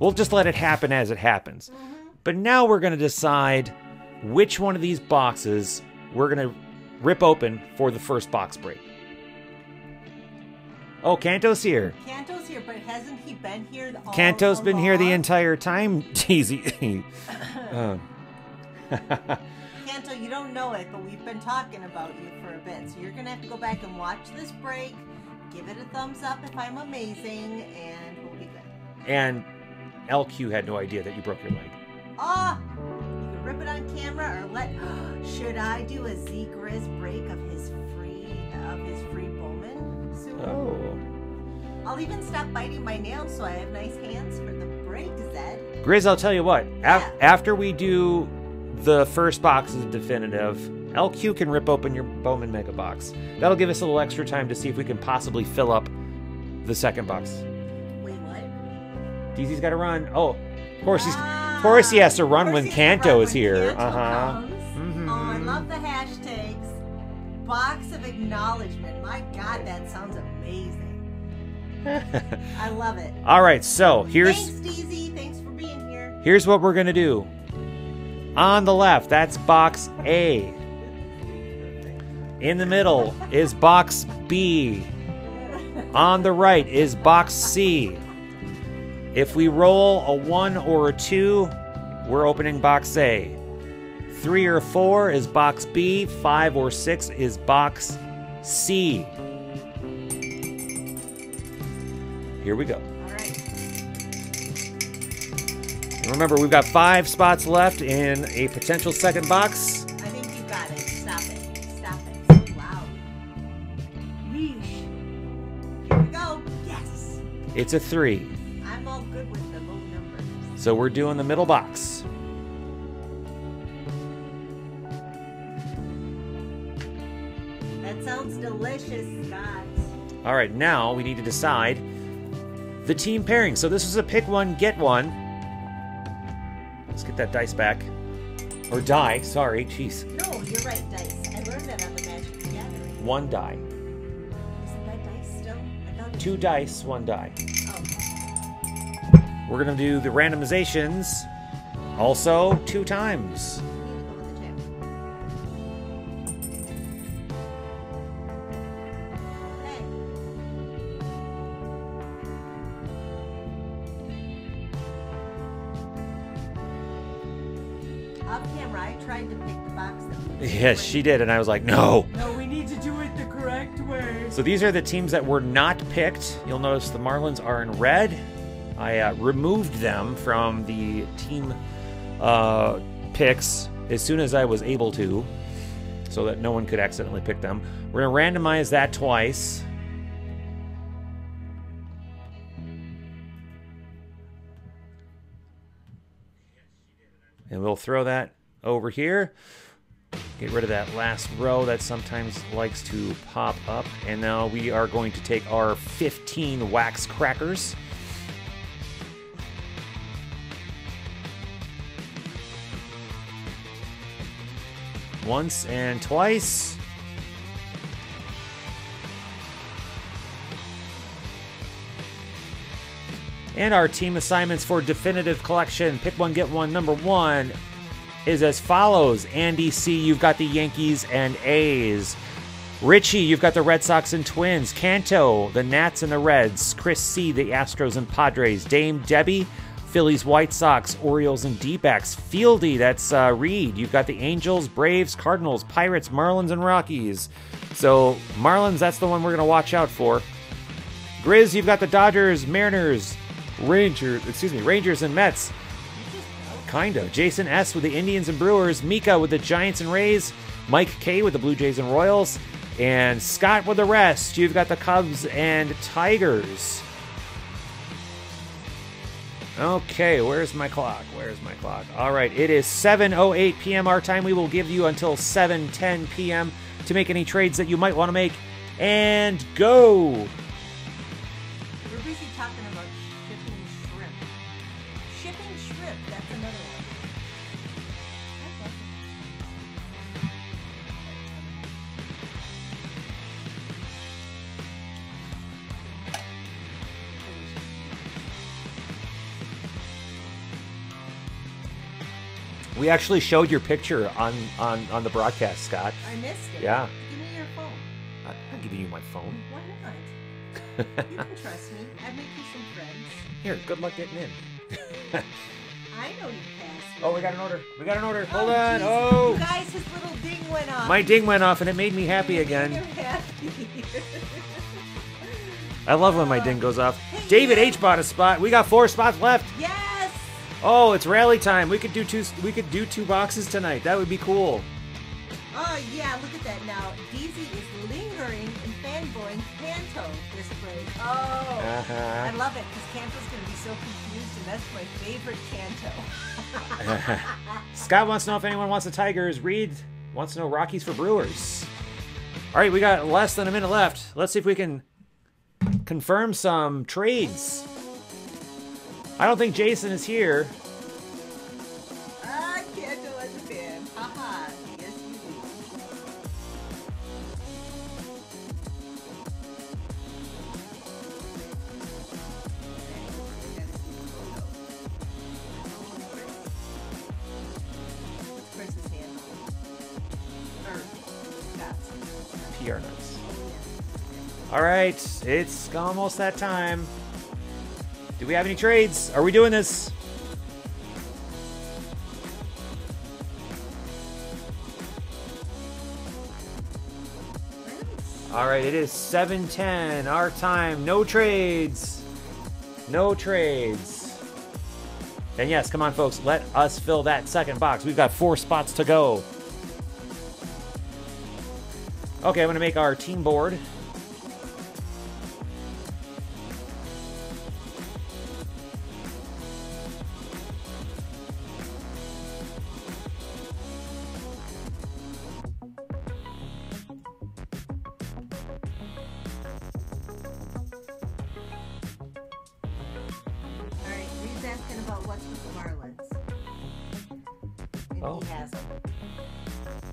We'll just let it happen as it happens. But now we're going to decide which one of these boxes we're going to rip open for the first box break. Oh, Kanto's here. Kanto's here, but hasn't he been here all Kanto's been here the entire time, Teasy. Uh, Kanto, you don't know it, but we've been talking about you for a bit. So you're gonna have to go back and watch this break. Give it a thumbs up if I'm amazing, and we'll be good. and LQ had no idea that you broke your leg. Ah, you can rip it on camera or let. Should I do a Z Grizz break of his free of his free? Oh. I'll even stop biting my nails so I have nice hands for the break, Zed. Grizz, I'll tell you what. Af- after we do the first box of definitive, LQ can rip open your Bowman Mega Box. That'll give us a little extra time to see if we can possibly fill up the second box. Wait, what? DZ's got to run. Oh, of course he's. Of course he has to run when Kanto is here. Uh huh. Oh, I love the hashtags. Box of acknowledgement. My God, that sounds amazing. I love it. All right, so here's Thanks, DZ. Thanks for being here. here's what we're gonna do. On the left, that's box A. In the middle is box B. On the right is box C. If we roll a one or a two, we're opening box A. Three or four is box B. Five or six is box C. Here we go. All right. Remember, we've got five spots left in a potential second box. I think you got it. Stop it. Stop it. So loud. Yeesh. Here we go. Yes. It's a three. I'm all good with the low numbers. So we're doing the middle box. That sounds delicious, Scott. All right, now we need to decide the team pairing. So this is a pick one, get one. Let's get that dice back. Or die, sorry, jeez. No, you're right, dice. I learned that on the Magic the Gathering. One die. Isn't that dice still? I thought Two dice, one die. Oh, We're going to do the randomizations also two times. Yes, she did. And I was like, no. No, we need to do it the correct way. So these are the teams that were not picked. You'll notice the Marlins are in red. I uh, removed them from the team uh, picks as soon as I was able to, so that no one could accidentally pick them. We're going to randomize that twice. And we'll throw that over here. Get rid of that last row that sometimes likes to pop up. And now we are going to take our 15 wax crackers. Once and twice. And our team assignments for Definitive Collection Pick One, Get One, number one is as follows Andy C., you've got the Yankees and A's. Richie, you've got the Red Sox and Twins. Canto, the Nats and the Reds. Chris C., the Astros and Padres. Dame Debbie, Phillies, White Sox, Orioles, and D-backs. Fieldy, that's uh, Reed. You've got the Angels, Braves, Cardinals, Pirates, Marlins, and Rockies. So Marlins, that's the one we're going to watch out for. Grizz, you've got the Dodgers, Mariners, Rangers, excuse me, Rangers and Mets. Kind of. Jason S. with the Indians and Brewers. Mika with the Giants and Rays. Mike K. with the Blue Jays and Royals. And Scott with the rest. You've got the Cubs and Tigers. Okay, where's my clock? Where's my clock? All right, it is 7:08 p.m. our time. We will give you until 7:10 p.m. to make any trades that you might want to make. And go. We actually showed your picture on on on the broadcast, Scott. I missed it. Yeah. Give me your phone. I- I'm giving you my phone. Why not? You can trust me. I'd make you some friends. Here, good luck getting in. I know you passed. Oh, we got an order. We got an order. Hold Oh, on. geez. Oh, You guys, his little ding went off. my ding went off and it made me happy You're again. happy. I love when my ding goes off. David H bought a spot. We got four spots left. yes. Oh, it's rally time. We could do two. We could do two boxes tonight. That would be cool. Oh yeah, look at that now. DZ is lingering and fanboying Kanto display. Oh, I Uh-huh. love it because Canto's gonna be so confused, and that's my favorite Canto. Scott wants to know if anyone wants the Tigers. Reed wants to know Rockies for Brewers. All right, we got less than a minute left. Let's see if we can confirm some trades. I don't think Jason is here. I can't go as a fan. Haha. Yes, you do. Chris's hand. Or Scott's. PR nuts. All right, it's almost that time. Do we have any trades? Are we doing this? All right, it is 7:10 our time. No trades. No trades. And yes, come on folks, let us fill that second box. We've got 4 spots to go. Okay, I'm going to make our team board.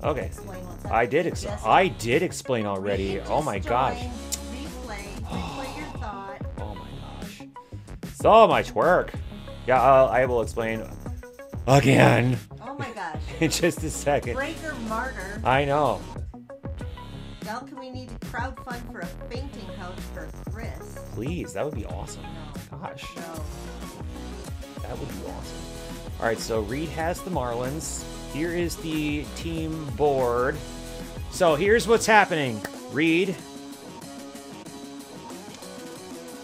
Okay. Explain what's up. I did ex- I did explain already. Oh my gosh. join, Replay, replay your thought. Oh my gosh. So much work. Yeah, I'll, I will explain again Oh my gosh. in just a second. Breaker Martyr. I know. We need to crowdfund for a fainting couch for Chris? Please, that would be awesome. No. Gosh, No. that would be awesome. All right, so Reed has the Marlins. Here is the team board. So here's what's happening. Reed.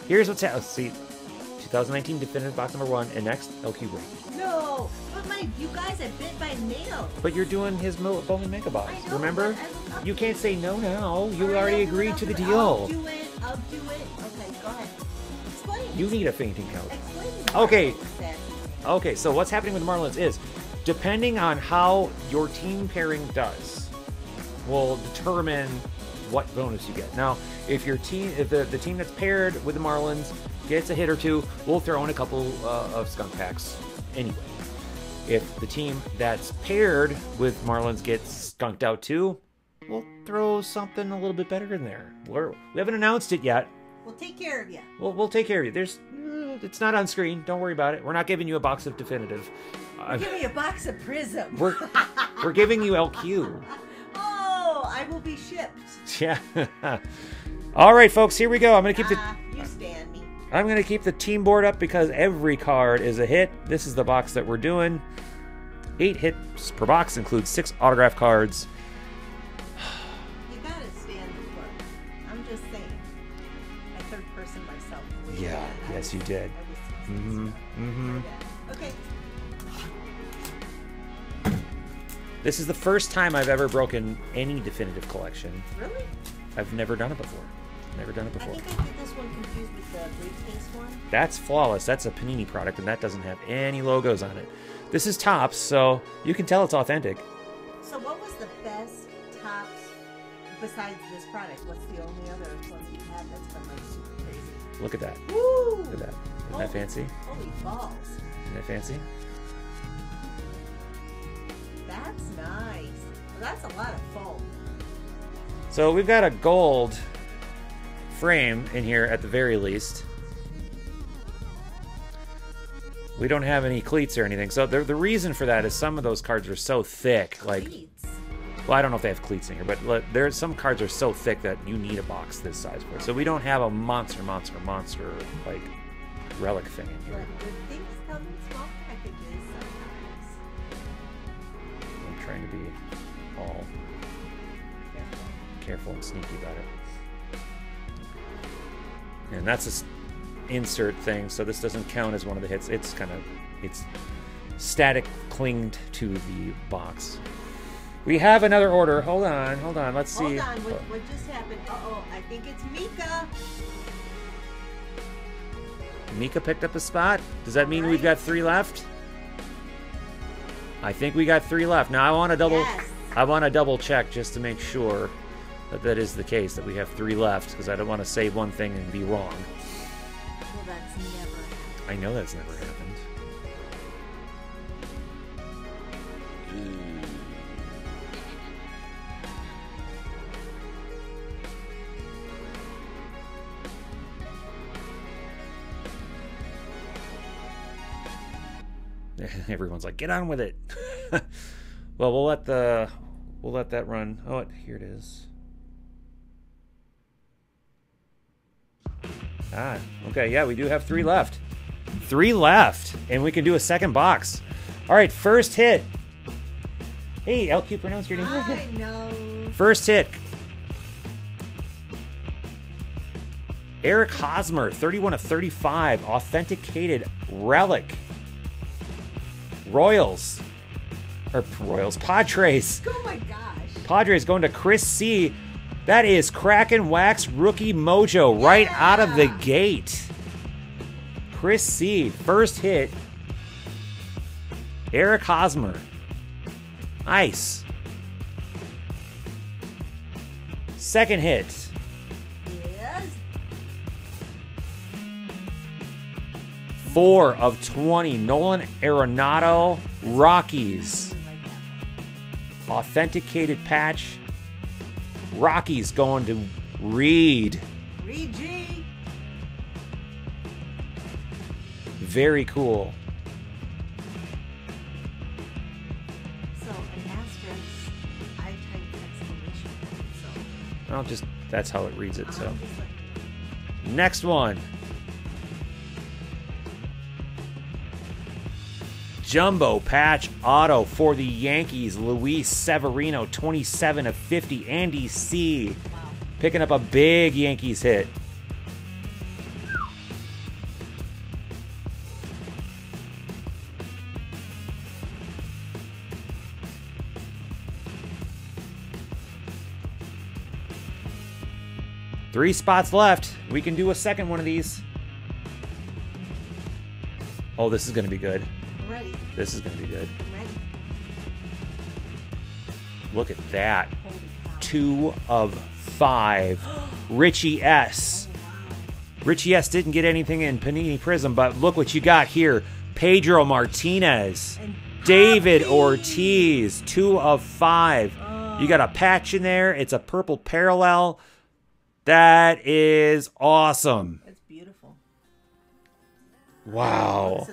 Here's what's happening. See, 2019 definitive box number one, and next LQ break. No. But my, you guys, I bit my nail. But you're doing his Bowman Mega Box. Know, Remember? I You can't say no now. You right, already I'll do it, agreed to the it, I'll deal. do it. I'll do it. Okay, go ahead. Explain. You need a fainting couch. Explain. Okay. Okay, so what's happening with the Marlins is, depending on how your team pairing does, will determine what bonus you get. Now, if your team, if the, the team that's paired with the Marlins gets a hit or two, we'll throw in a couple uh, of skunk packs anyway. If the team that's paired with Marlins gets skunked out too, we'll throw something a little bit better in there. We're, we haven't announced it yet. We'll take care of you. We'll, we'll take care of you. There's, uh, it's not on screen. Don't worry about it. We're not giving you a box of definitive. Uh, Give me a box of Prizm. we're we're giving you LQ. Oh, I will be shipped. Yeah. All right, folks. Here we go. I'm gonna keep the Ah, you stand me. I'm gonna keep the team board up because every card is a hit. This is the box that we're doing. Eight hits per box includes six autograph cards. Yes, you did. Mm-hmm. Mm-hmm. Okay. This is the first time I've ever broken any definitive collection. Really? I've never done it before. Never done it I before. think I did this one confused with the briefcase one. That's flawless. That's a Panini product, and that doesn't have any logos on it. This is Topps, so you can tell it's authentic. So what was the best Topps besides this product? What's the only other Look at that. Woo! Look at that. Isn't Oh. that fancy? Holy balls. Isn't that fancy? That's nice. Well, that's a lot of foam. So we've got a gold frame in here at the very least. We don't have any cleats or anything. So the, the reason for that is some of those cards are so thick. Like, Cleats. Well, I don't know if they have cleats in here, but there's some cards are so thick that you need a box this size for it. So we don't have a monster, monster, monster like relic thing in here. good things come in small packages sometimes. I'm trying to be all Careful. and sneaky about it. And that's a insert thing, so this doesn't count as one of the hits. It's kind of it's static clinged to the box. We have another order. Hold on, hold on. Let's see. Hold on, what, what just happened? Uh oh, I think it's Mika. Mika picked up a spot. Does that mean we've got three left? I think we got three left. Now I want to double. Yes. I want to double check just to make sure that that is the case. That we have three left because I don't want to say one thing and be wrong. Well, that's never. I know that's never happened. Everyone's like, get on with it. well, we'll let the we'll let that run. Oh, it, here it is. Ah, okay, yeah, we do have three left. Three left, and we can do a second box. All right, first hit. Hey, LQ, pronounce your name. I know. First hit. Eric Hosmer, 31 of 35, authenticated relic. Royals. Or Royals, Padres. Oh my gosh. Padres going to Chris C. That is Crackin Wax rookie mojo right out of the gate. Chris C. First hit. Eric Hosmer. Nice. Second hit. Four of 20. Nolan Arenado. Rockies. Authenticated patch. Rockies going to Reed. Reed G. Very cool. So an asterisk, I typed exclamation point. So Well, just that's how it reads it. So I'm just like, next one. Jumbo patch auto for the Yankees. Luis Severino, 27 of 50. Andy C. picking up a big Yankees hit. Three spots left. We can do a second one of these. Oh, this is going to be good. I'm ready. This is going to be good. I'm ready. Look at that. Two of five. Richie S. Oh. Richie S didn't get anything in Panini Prizm, but look what you got here. Pedro Martinez. David Ortiz, two of five. You got a oh. patch in there. It's a purple parallel. That is awesome. That's beautiful. Wow.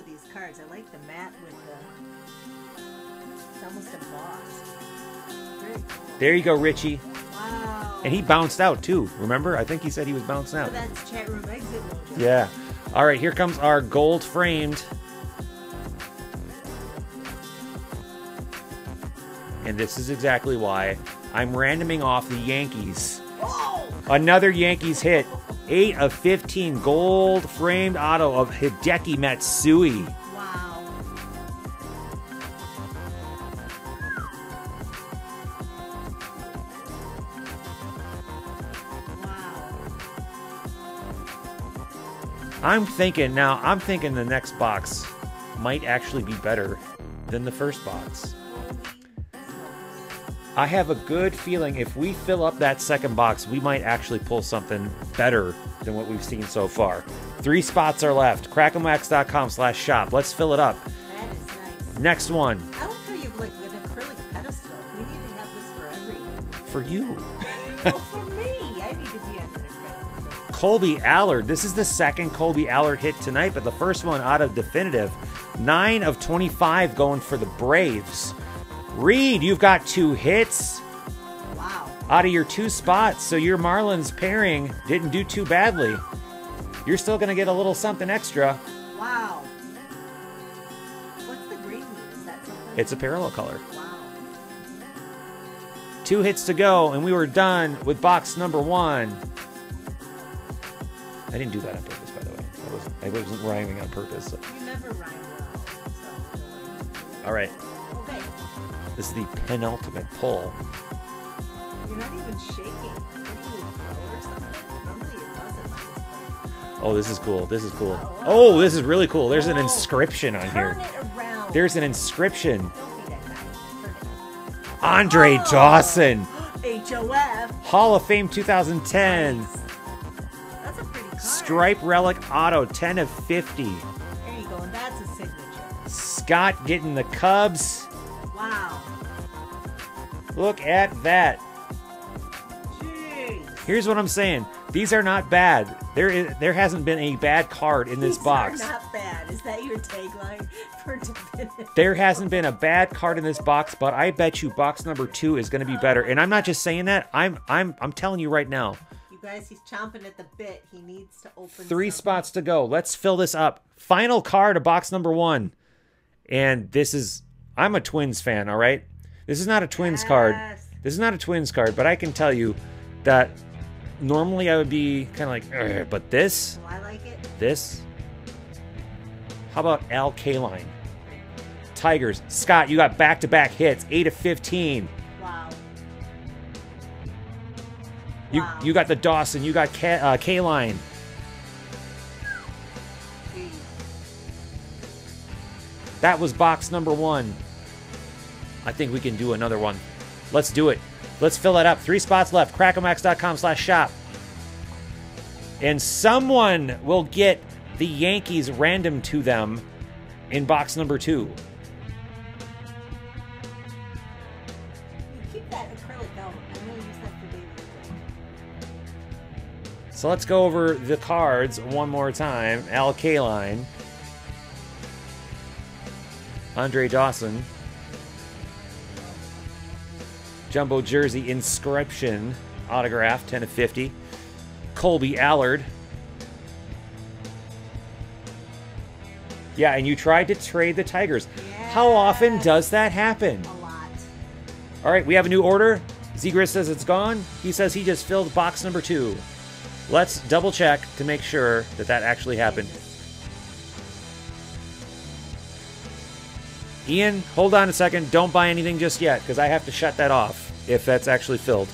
There you go, Richie. Wow. And he bounced out too. Remember? I think he said he was bouncing Oh, out. that's chat room exit. Yeah. All right, here comes our gold framed. And this is exactly why I'm randoming off the Yankees. Oh! Another Yankees hit. 8 of 15 gold framed auto of Hideki Matsui. I'm thinking now, I'm thinking the next box might actually be better than the first box. I have a good feeling if we fill up that second box, we might actually pull something better than what we've seen so far. Three spots are left. Crackinwax.com slash shop. Let's fill it up. Nice. Next one I like how you've like an acrylic pedestal. We need to have this for every. for you. Kolby Allard. This is the second Kolby Allard hit tonight, but the first one out of definitive. 9 of 25 going for the Braves. Reed, you've got two hits Wow. out of your two spots, so your Marlins pairing didn't do too badly. You're still going to get a little something extra. Wow. What's the green? Is that something? It's a parallel color. Wow. Two hits to go, and we were done with box number one. I didn't do that on purpose, by the way. I wasn't, I wasn't rhyming on purpose. so- You never rhyme well, so. All right, Okay. this is the penultimate pull. You're not even shaking. Are you a or something? Normally it doesn't on this point. Oh, this is cool. This is cool. Oh, oh, this is really cool. There's an Oh. inscription on here. There's an inscription. Don't be that guy. Turn it. Andre Oh. Dawson, HOF. Hall of Fame 2010. Stripe Relic Auto, 10 of 50. There you go, and that's a signature. Scott getting the Cubs. Wow. Look at that. Jeez. Here's what I'm saying. These are not bad. There is there hasn't been a bad card in this These box. Are not bad. Is that your tagline for definitive? There hasn't been a bad card in this box, but I bet you box number 2 is going to be better. And I'm not just saying that. I'm I'm I'm telling you right now. Guys, he's chomping at the bit. He needs to open. Three spots to go. Let's fill this up. Final card of box number 1. And this is I'm a Twins fan, all right? This is not a Twins card. This is not a Twins card, but I can tell you that normally I would be kind of like, but this, Oh, I like it. this. How about Al Kaline? Tigers. Scott, you got back to back hits, 8 of 15. You, Wow. you got the Dawson, you got Ka- uh, Kaline. Jeez. That was box number one. I think we can do another one. Let's do it. Let's fill it up. Three spots left. Crackinwax.com slash shop. And someone will get the Yankees random to them in box number two. So let's go over the cards one more time. Al Kaline. Andre Dawson. Jumbo jersey inscription autograph 10 of 50. Kolby Allard. Yeah, and you tried to trade the Tigers. How often does that happen? A lot. All right, we have a new order. Zegris says it's gone. He says he just filled box number two. Let's double check to make sure that that actually happened. Ian, hold on a second. Don't buy anything just yet because I have to shut that off if that's actually filled.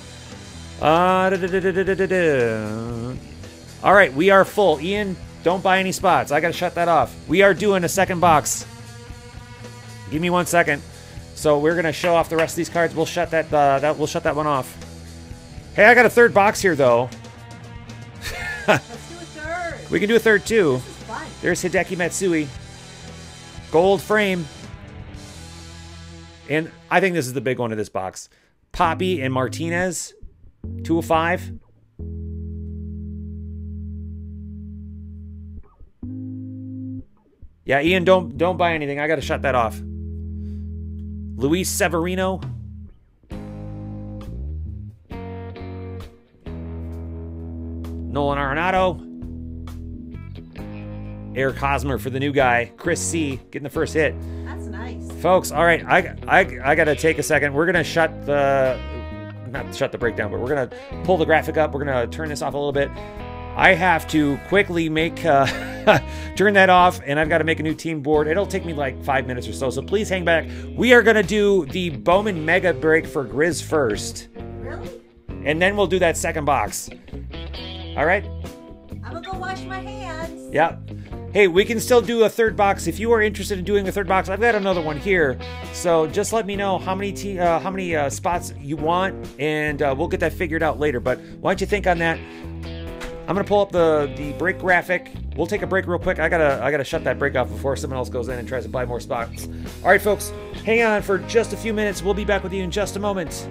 Uh, da-da-da-da-da-da-da. All right, we are full. Ian, don't buy any spots. I got to shut that off. We are doing a second box. Give me one second. So we're gonna show off the rest of these cards. We'll shut that. Uh, that we'll shut that one off. Hey, I got a third box here though. Let's do a third. We can do a third too. This is fun. There's Hideki Matsui. Gold frame. And I think this is the big one of this box. Papi and Martinez. 205. Yeah, Ian, don't don't buy anything. I gotta shut that off. Luis Severino. Nolan Arenado. Eric Hosmer for the new guy. Chris C. getting the first hit. That's nice. Folks, all right, I, I, I got to take a second. We're going to shut the, not shut the breakdown, but we're going to pull the graphic up. We're going to turn this off a little bit. I have to quickly make, uh, turn that off, and I've got to make a new team board. It'll take me like five minutes or so, so please hang back. We are going to do the Bowman Mega Break for Grizz first, Really? and then we'll do that second box. All right? I'm gonna go wash my hands. Yeah. Hey, we can still do a third box if you are interested in doing a third box. I've got another one here, so just let me know how many te- uh, how many uh, spots you want, and uh, we'll get that figured out later. But why don't you think on that? I'm gonna pull up the the break graphic. We'll take a break real quick. I gotta I gotta shut that break off before someone else goes in and tries to buy more spots. All right, folks, hang on for just a few minutes. We'll be back with you in just a moment.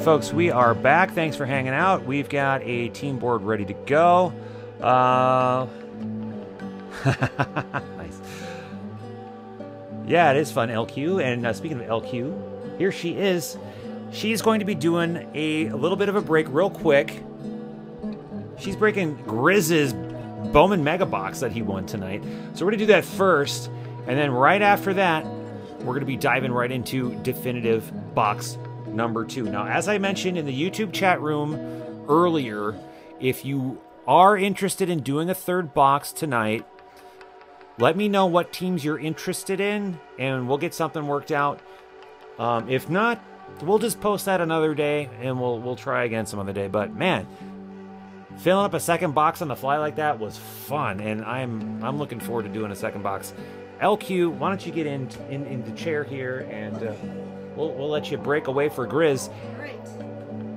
Right, folks, we are back. Thanks for hanging out. We've got a team board ready to go. Uh, nice. Yeah, it is fun, LQ. And uh, speaking of LQ, here she is. She's going to be doing a little bit of a break, real quick. She's breaking Grizz's Bowman Mega Box that he won tonight. So we're going to do that first. And then right after that, we're going to be diving right into definitive box number two. Now, as I mentioned in the YouTube chat room earlier, if you are interested in doing a third box tonight, let me know what teams you're interested in, and we'll get something worked out. Um, if not, we'll just post that another day, and we'll we'll try again some other day. But man, filling up a second box on the fly like that was fun, and I'm I'm looking forward to doing a second box. LQ, why don't you get in in, in the chair here, and uh, we'll we'll let you break away for Grizz. All right.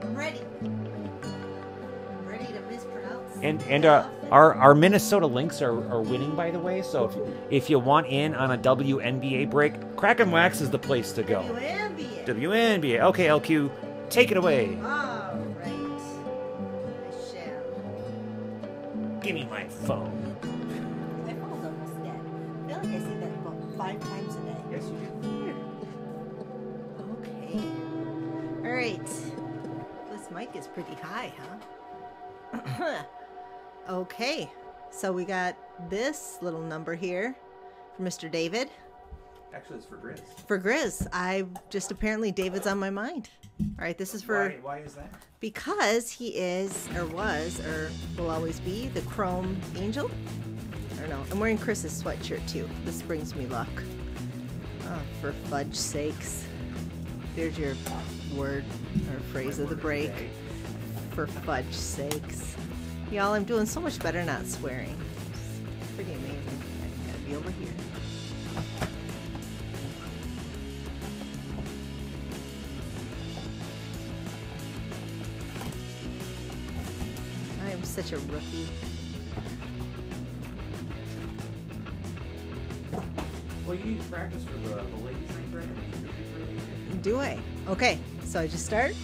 I'm ready. I'm ready to mispronounce. And and uh, our our Minnesota Lynx are, are winning, by the way. So if if you want in on a WNBA break, Crackin Wax is the place to go. WNBA. WNBA. Okay, LQ, take it away. All right. I shall. Give me my phone. My phone's almost dead. I feel like I say that about five times Okay. All right. This mic is pretty high, huh? okay. So we got this little number here for Mr. David. Actually, it's for Grizz. For Grizz, I just apparently David's on my mind. All right, this is for Why, why is that? because he is or was or will always be the Chrome Angel. I don't know. I'm wearing Chris's sweatshirt too. This brings me luck. Oh, for fudge sakes. There's your word or phrase of the break. For fudge sakes. Y'all, I'm doing so much better not swearing. It's pretty amazing. I gotta be over here. I am such a rookie. Well, you need practice for the, the. Do I? Okay, so I just start?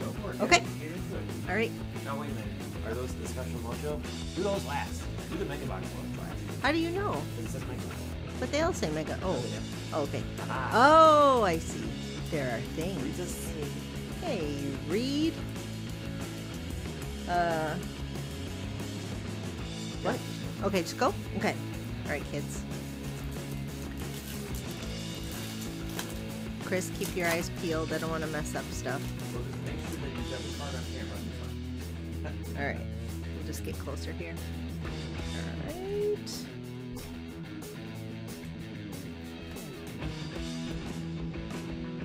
Go for it. Okay. All right. Now, wait a minute. Are those the special mojo? Do those last. Do the Mega Box last. How do you know? Because it says Mega Box. But they all say mega. Oh, okay. Ah. Oh, I see. There are things. Hey, read. Uh. What? Okay, just go. Okay. All right, kids. Chris, keep your eyes peeled. I don't want to mess up stuff. All right. We'll just get closer here. All right.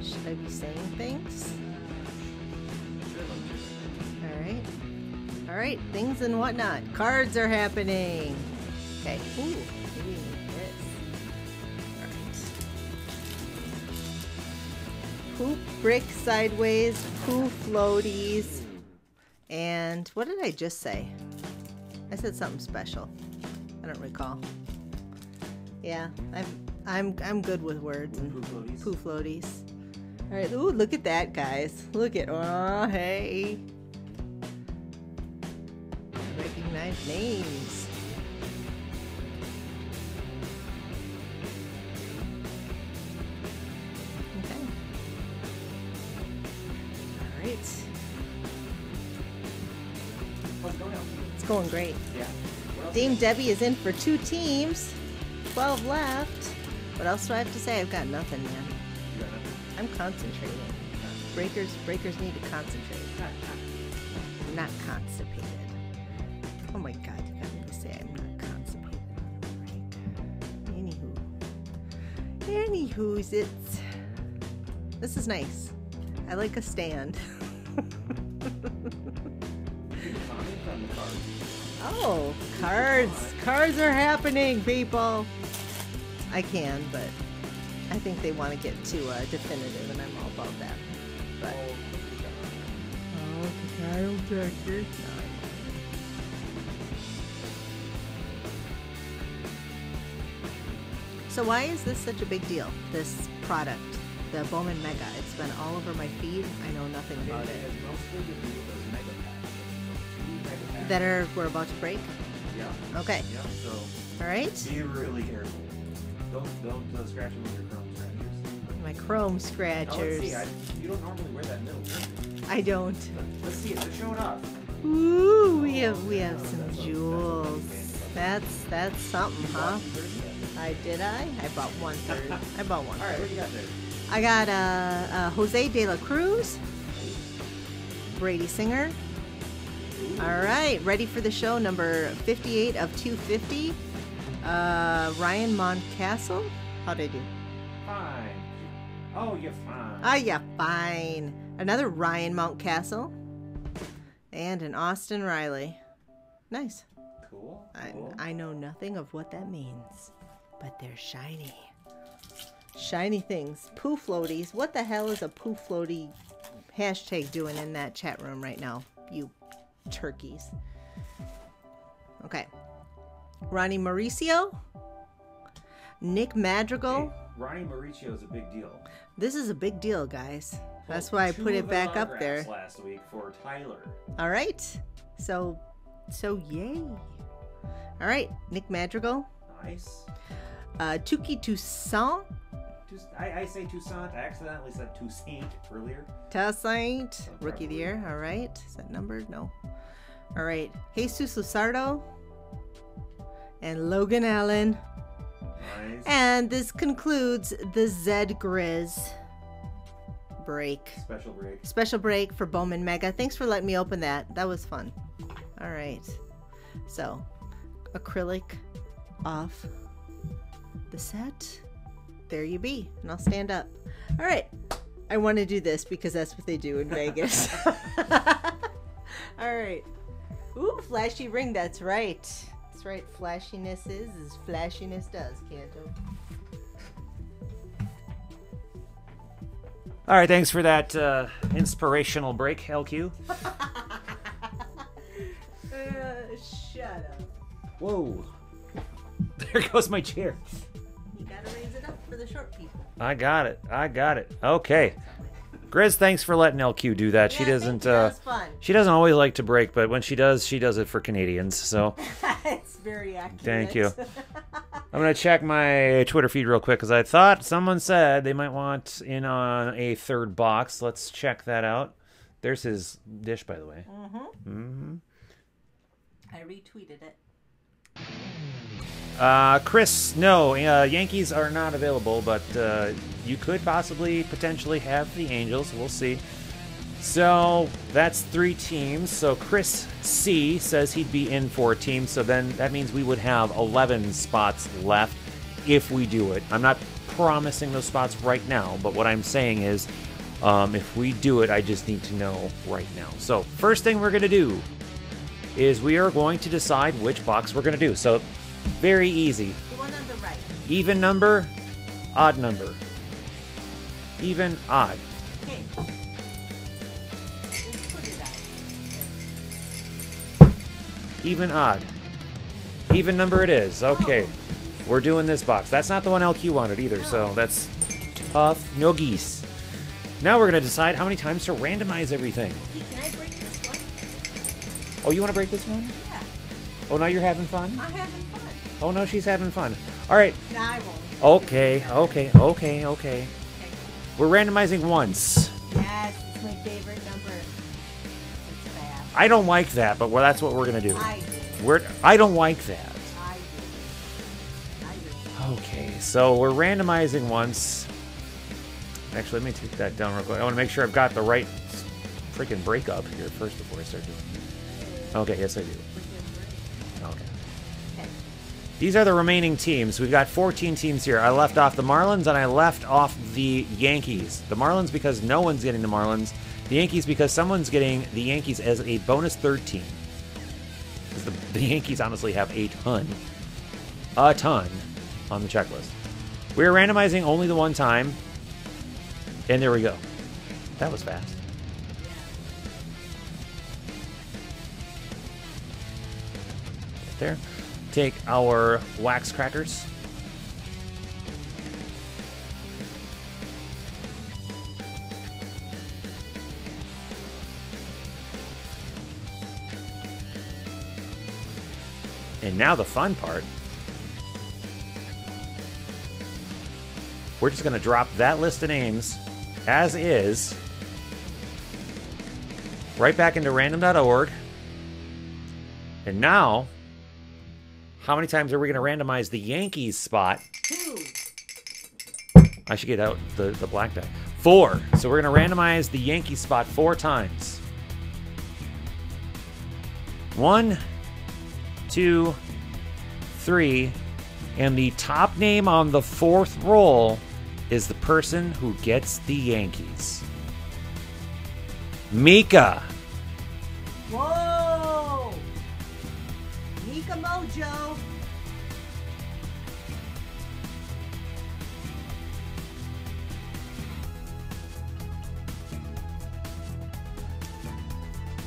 Should I be saying things? All right. All right. Things and whatnot. Cards are happening. Okay. Ooh. Poop brick sideways. Poo floaties. And what did I just say? I said something special. I don't recall. Yeah, I'm I'm I'm good with words and Poo floaties. poo floaties. All right, ooh, look at that, guys. Look at oh hey. Recognize names. Right. How's oh, it going now? It's going great. Yeah. Dame Debbie is in for two teams. 12 left. What else do I have to say? I've got nothing, man. Got nothing? I'm concentrating. Breakers breakers need to concentrate. I'm not constipated. Oh my god, you got me to say I'm not constipated break. Anywho. Anywho's it's this is nice. I like a stand. Oh, cards. Cards are happening, people. I can, but I think they want to get to uh, definitive, and I'm all about that. But oh. So why is this such a big deal? This product, the Bowman Mega. It's been all over my feed. I know nothing about it. That are we're about to break. Yeah. Okay. Yeah. So All right. be really careful. Don't don't uh, scratch them with your chrome scratchers. My chrome Now, let's scratchers. see. I, you don't normally wear that middle. I don't. Let's see it. Let's show it off. Ooh, we have we have some jewels. That's that's something, huh? I did I? I bought one third. I bought one All right. What you got there? I got uh, uh, Jose De La Cruz, Brady Singer. All right, ready for the show number 58 of 250. Uh, Ryan Mountcastle. How did I do? Fine. Oh, you're fine. Ah, yeah, fine. Another Ryan Mountcastle. And an Austin Riley. Nice. cool. I, cool. I know nothing of what that means, but they're shiny. Shiny things. Poo floaties. What the hell is a poo floaty hashtag doing in that chat room right now? You turkeys. Okay. Ronny Mauricio. Nick Madrigal. Hey, Ronny Mauricio is a big deal. This is a big deal, guys. That's why I put it back up there. Last week for Tyler. All right. So, so yay. All right. Nick Madrigal. Nice. Uh, Touki Toussaint. I, I say Toussaint. I accidentally said Toussaint earlier. Toussaint. Rookie of the year. All right. Is that numbered? No. All right. Jesus Luzardo. And Logan Allen. Nice. And this concludes the Zed Grizz break. Special break. Special break for Bowman Mega. Thanks for letting me open that. That was fun. All right. So, acrylic off the set. There you be. And I'll stand up. All right. I want to do this because that's what they do in Vegas. All right. Ooh, flashy ring. That's right. That's right. Flashiness is as flashiness does, Canto. All right. Thanks for that uh, inspirational break, LQ. Uh, shut up. Whoa. There goes my chair. The short people. I got it. I got it. Okay. Grizz, thanks for letting LQ do that. she Yeah, thank doesn't. Uh, fun. she doesn't always like to break, but when she does, she does it for Canadians. So it's very accurate. Thank you. I'm gonna check my Twitter feed real quick because I thought someone said they might want in on a third box. Let's check that out. There's his dish, by the way. Mhm. Mhm. I retweeted it. Uh, Chris, no, uh, Yankees are not available, but uh, you could possibly, potentially have the Angels. We'll see. So that's three teams. So Chris C says he'd be in for a team. So then that means we would have 11 spots left if we do it. I'm not promising those spots right now, but what I'm saying is um, if we do it, I just need to know right now. So, first thing we're going to do is we are going to decide which box we're going to do. So, very easy. The one on the right. Even number, odd number. Even, odd. Okay. Let's put it out. Even, odd. Even number it is. Okay. Oh. We're doing this box. That's not the one LQ wanted either, so that's tough. No geese. Now we're going to decide how many times to randomize everything. Hey, Oh, you want to break this one? Yeah. Oh, now you're having fun? I'm having fun. Oh, no, she's having fun. All right. No, I won't. Okay, okay, okay, okay. Okay. We're randomizing once. Yes, it's my favorite number. It's fast. I don't like that, but well, that's what we're gonna do. I do. We're I don't like that. I do. I do. Okay, so we're randomizing once. Actually, let me take that down real quick. I want to make sure I've got the right freaking breakup here first before I start doing. Okay, yes I do. Okay. These are the remaining teams. We've got 14 teams here. I left off the Marlins and I left off the Yankees. The Marlins because no one's getting the Marlins. The Yankees because someone's getting the Yankees as a bonus third team. The, the Yankees honestly have a ton, a ton on the checklist. We're randomizing only the one time. And there we go. That was fast. there. Take our wax crackers. And now the fun part. We're just going to drop that list of names as is right back into random.org. And now how many times are we going to randomize the Yankees spot? Two. I should get out the, the black die. Four. So we're going to randomize the Yankee spot four times. One, two, three. And the top name on the fourth roll is the person who gets the Yankees. Mika. Whoa! Mika Mojo.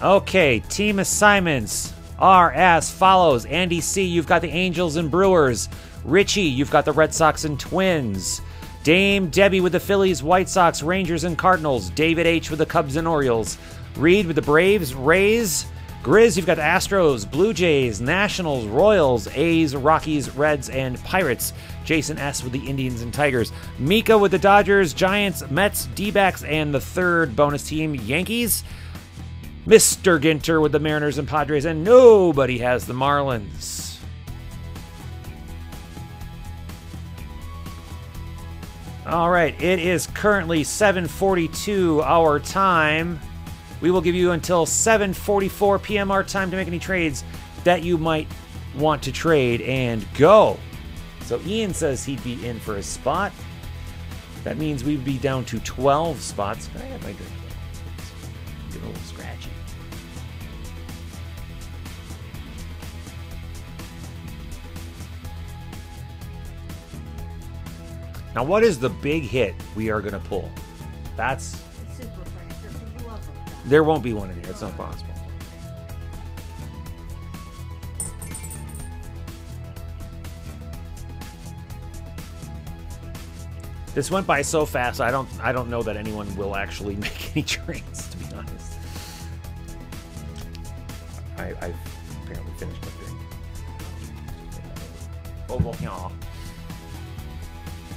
Okay, team assignments are as follows. Andy C, you've got the Angels and Brewers. Richie, you've got the Red Sox and Twins. Dame Debbie with the Phillies, White Sox, Rangers, and Cardinals. David H with the Cubs and Orioles. Reed with the Braves, Rays. Grizz, you've got the Astros, Blue Jays, Nationals, Royals, A's, Rockies, Reds, and Pirates. Jason S with the Indians and Tigers. Mika with the Dodgers, Giants, Mets, D backs, and the third bonus team, Yankees. Mr. Ginter with the Mariners and Padres, and nobody has the Marlins. All right, it is currently 7:42 our time. We will give you until 7:44 p.m. our time to make any trades that you might want to trade and go. So Ian says he'd be in for a spot. That means we'd be down to 12 spots. Can I have my drink? Get a little scratchy. Now, what is the big hit we are going to pull? That's there won't be one in here. It's not possible. This went by so fast. I don't. I don't know that anyone will actually make any trades. To be honest, I, I've apparently finished my drink. Oh, well, yeah.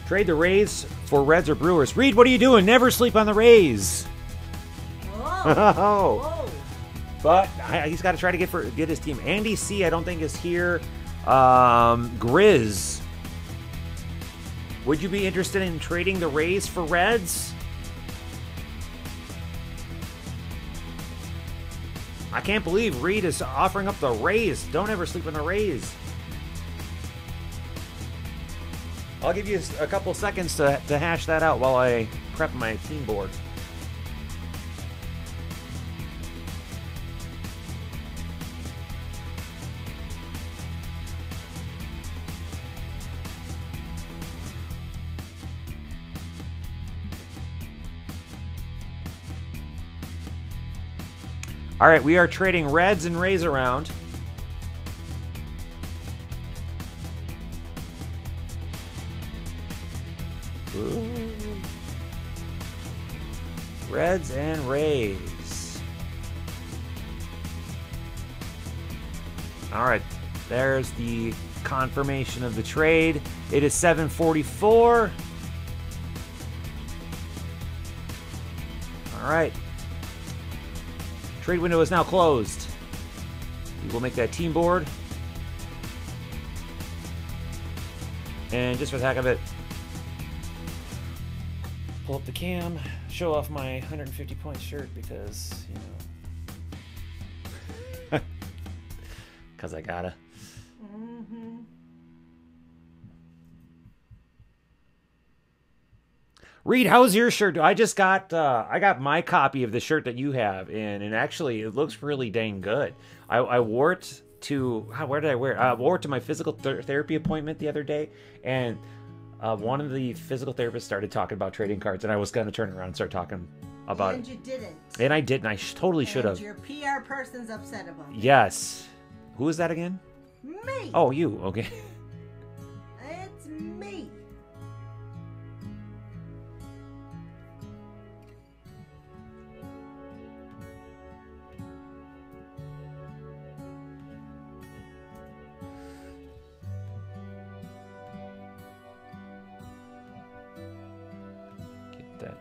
Trade the Rays for Reds or Brewers. Reed, what are you doing? Never sleep on the Rays. Oh. But he's got to try to get for get his team. Andy C, I don't think is here. Um, Grizz, would you be interested in trading the Rays for Reds? I can't believe Reed is offering up the Rays. Don't ever sleep on the Rays. I'll give you a couple seconds to, to hash that out while I prep my team board. All right, we are trading Reds and Rays around. Ooh. Reds and Rays. All right, there's the confirmation of the trade. It is 744. All right. Trade window is now closed. We will make that team board. And just for the heck of it, pull up the cam, show off my 150 point shirt because, you know. Because I gotta. Mm-hmm. Reed, how's your shirt? I just got uh, I got my copy of the shirt that you have, and and actually it looks really dang good. I, I wore it to how, where did I wear it? I wore it to my physical ther- therapy appointment the other day, and uh, one of the physical therapists started talking about trading cards, and I was gonna turn around and start talking about and it, you didn't. and I didn't. I sh- totally should And have. Your PR person's upset about it. Yes. Who is that again? Me. Oh, you. Okay.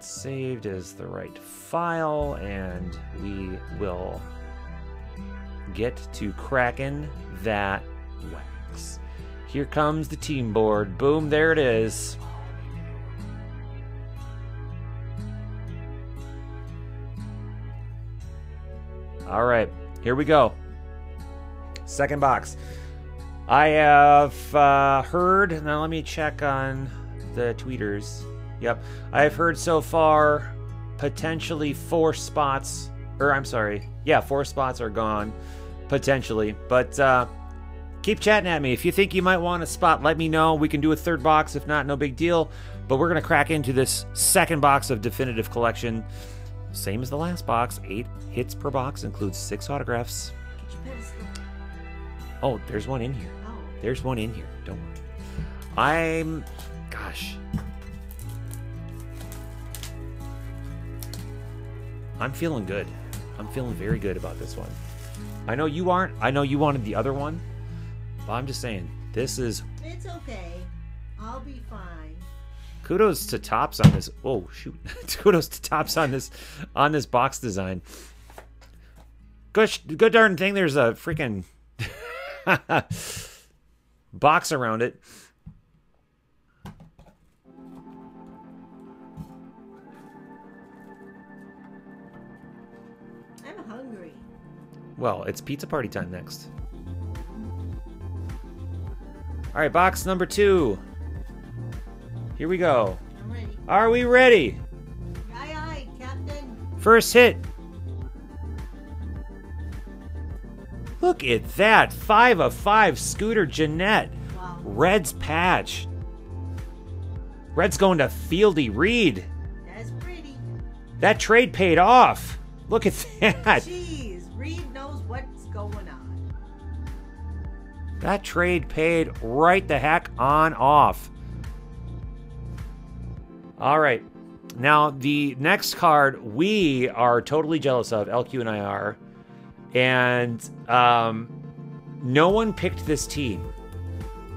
saved as the right file, and we will get to cracking that wax. Here comes the team board. Boom, there it is. All right, here we go. Second box. I have uh, heard. Now let me check on the tweeters. Yep, I have heard so far potentially four spots. Or I'm sorry, yeah, four spots are gone potentially. But uh, keep chatting at me if you think you might want a spot. Let me know. We can do a third box. If not, no big deal. But we're gonna crack into this second box of definitive collection. Same as the last box. Eight hits per box includes six autographs. Could you put us the- Oh, there's one in here. Oh, There's one in here. Don't worry. I'm. Gosh. I'm feeling good. I'm feeling very good about this one. I know you aren't. I know you wanted the other one. But I'm just saying, this is it's okay. I'll be fine. kudos to Topps on this. Oh shoot! kudos to Topps on this on this box design. Good, good darn thing. There's a freaking box around it. Well, it's pizza party time next. All right, box number two. Here we go. I'm ready. Are we ready? Aye, aye, Captain. First hit. Look at that. Five of five. Scooter Gennett. Wow. Red's patch. Red's going to Fieldy Reed. That's pretty. That trade paid off. Look at that. Jeez, That trade paid right the heck on off. All right. Now, the next card we are totally jealous of, LQ and I are. And um, no one picked this team.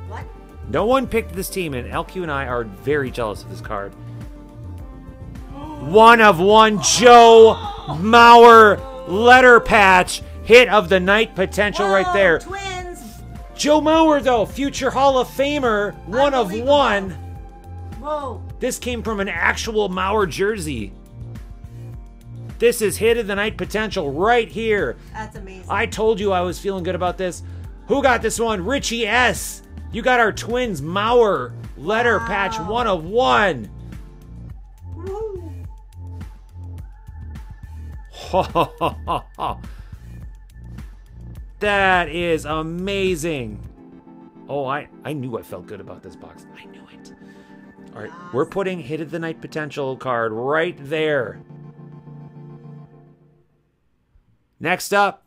What? No one picked this team, and LQ and I are very jealous of this card. One of one, Joe Mauer letter patch. Hit of the night potential right there. Twins. Joe Mauer, though, future Hall of Famer, one of one. Whoa. This came from an actual Mauer jersey. This is hit of the night potential right here. That's amazing. I told you I was feeling good about this. Who got this one? Richie S. You got our twins Mauer letter patch one of one. Woo. that is amazing. Oh, I, I knew I felt good about this box. I knew it. All right, we're putting Hit of the Night Potential card right there. Next up,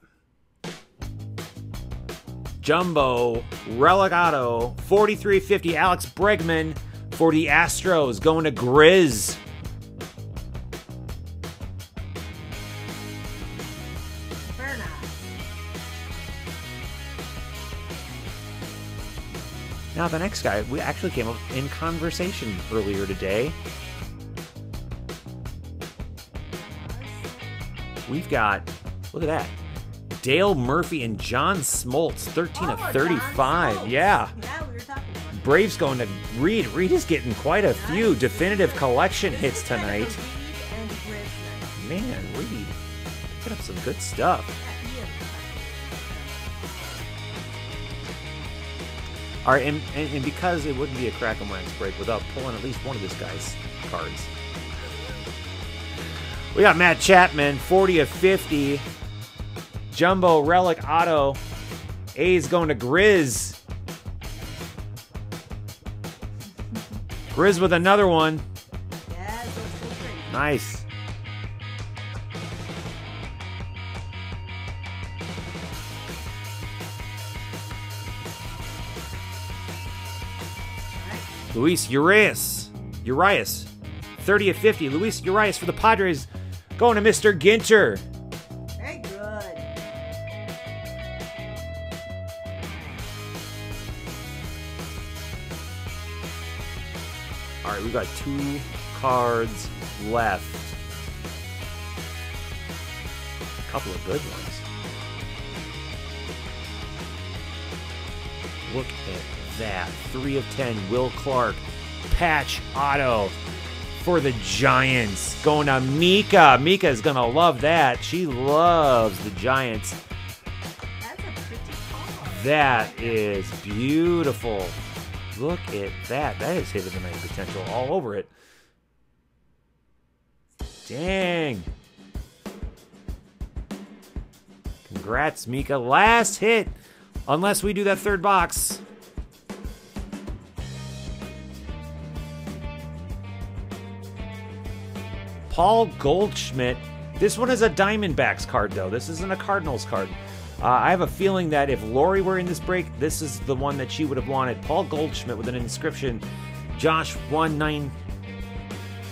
Jumbo Relic Auto 4350 Alex Bregman for the Astros going to Grizz. Now, the next guy, we actually came up in conversation earlier today. We've got, look at that, Dale Murphy and John Smoltz, 13 Oh, of 35. Smoltz. Yeah. Yeah, we were talking about Braves going to Reed. Reed is getting quite a few Nice. definitive collection This hits is kind of a tonight. Reed and Grizz night. Man, Reed, put up some good stuff. All right, and, and, and because it wouldn't be a Crackin Wax break without pulling at least one of this guy's cards. We got Matt Chapman, 40 of 50. Jumbo Relic Auto. A's going to Grizz. Grizz with another one. Yeah, those so pretty. Nice. Luis Urias. Urias. 30 of 50. Luis Urias for the Padres going to Mr. Ginter. Very good. All right, we've got two cards left. A couple of good ones. Look at that. 3 of 10. Will Clark. Patch auto for the Giants. Going to Mika. Mika is going to love that. She loves the Giants. That's a pretty card. That is beautiful. Look at that. That is hit of the night potential all over it. Dang. Congrats, Mika. Last hit. Unless we do that third box. Paul Goldschmidt. This one is a Diamondbacks card, though. This isn't a Cardinals card. Uh, I have a feeling that if Lori were in this break, this is the one that she would have wanted. Paul Goldschmidt with an inscription Josh 1 9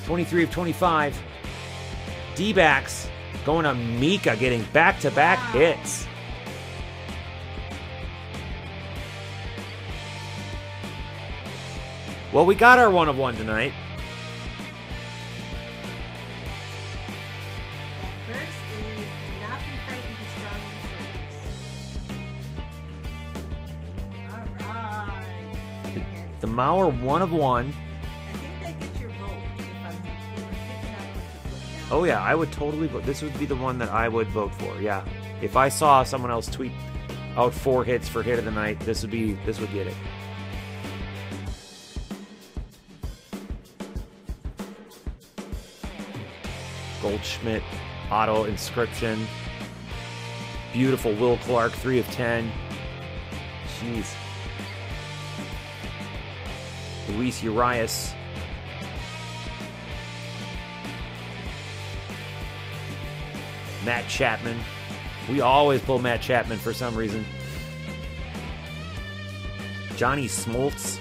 23 of 25. D backs going to Mika getting back to back hits. Well, we got our one of one tonight. The Mauer one of one. Oh yeah, I would totally vote. This would be the one that I would vote for. Yeah, if I saw someone else tweet out four hits for hit of the night, this would be this would get it. Goldschmidt auto inscription. Beautiful Will Clark, three of ten. Jeez. Luis Urias. Matt Chapman. We always pull Matt Chapman for some reason. Johnny Smoltz.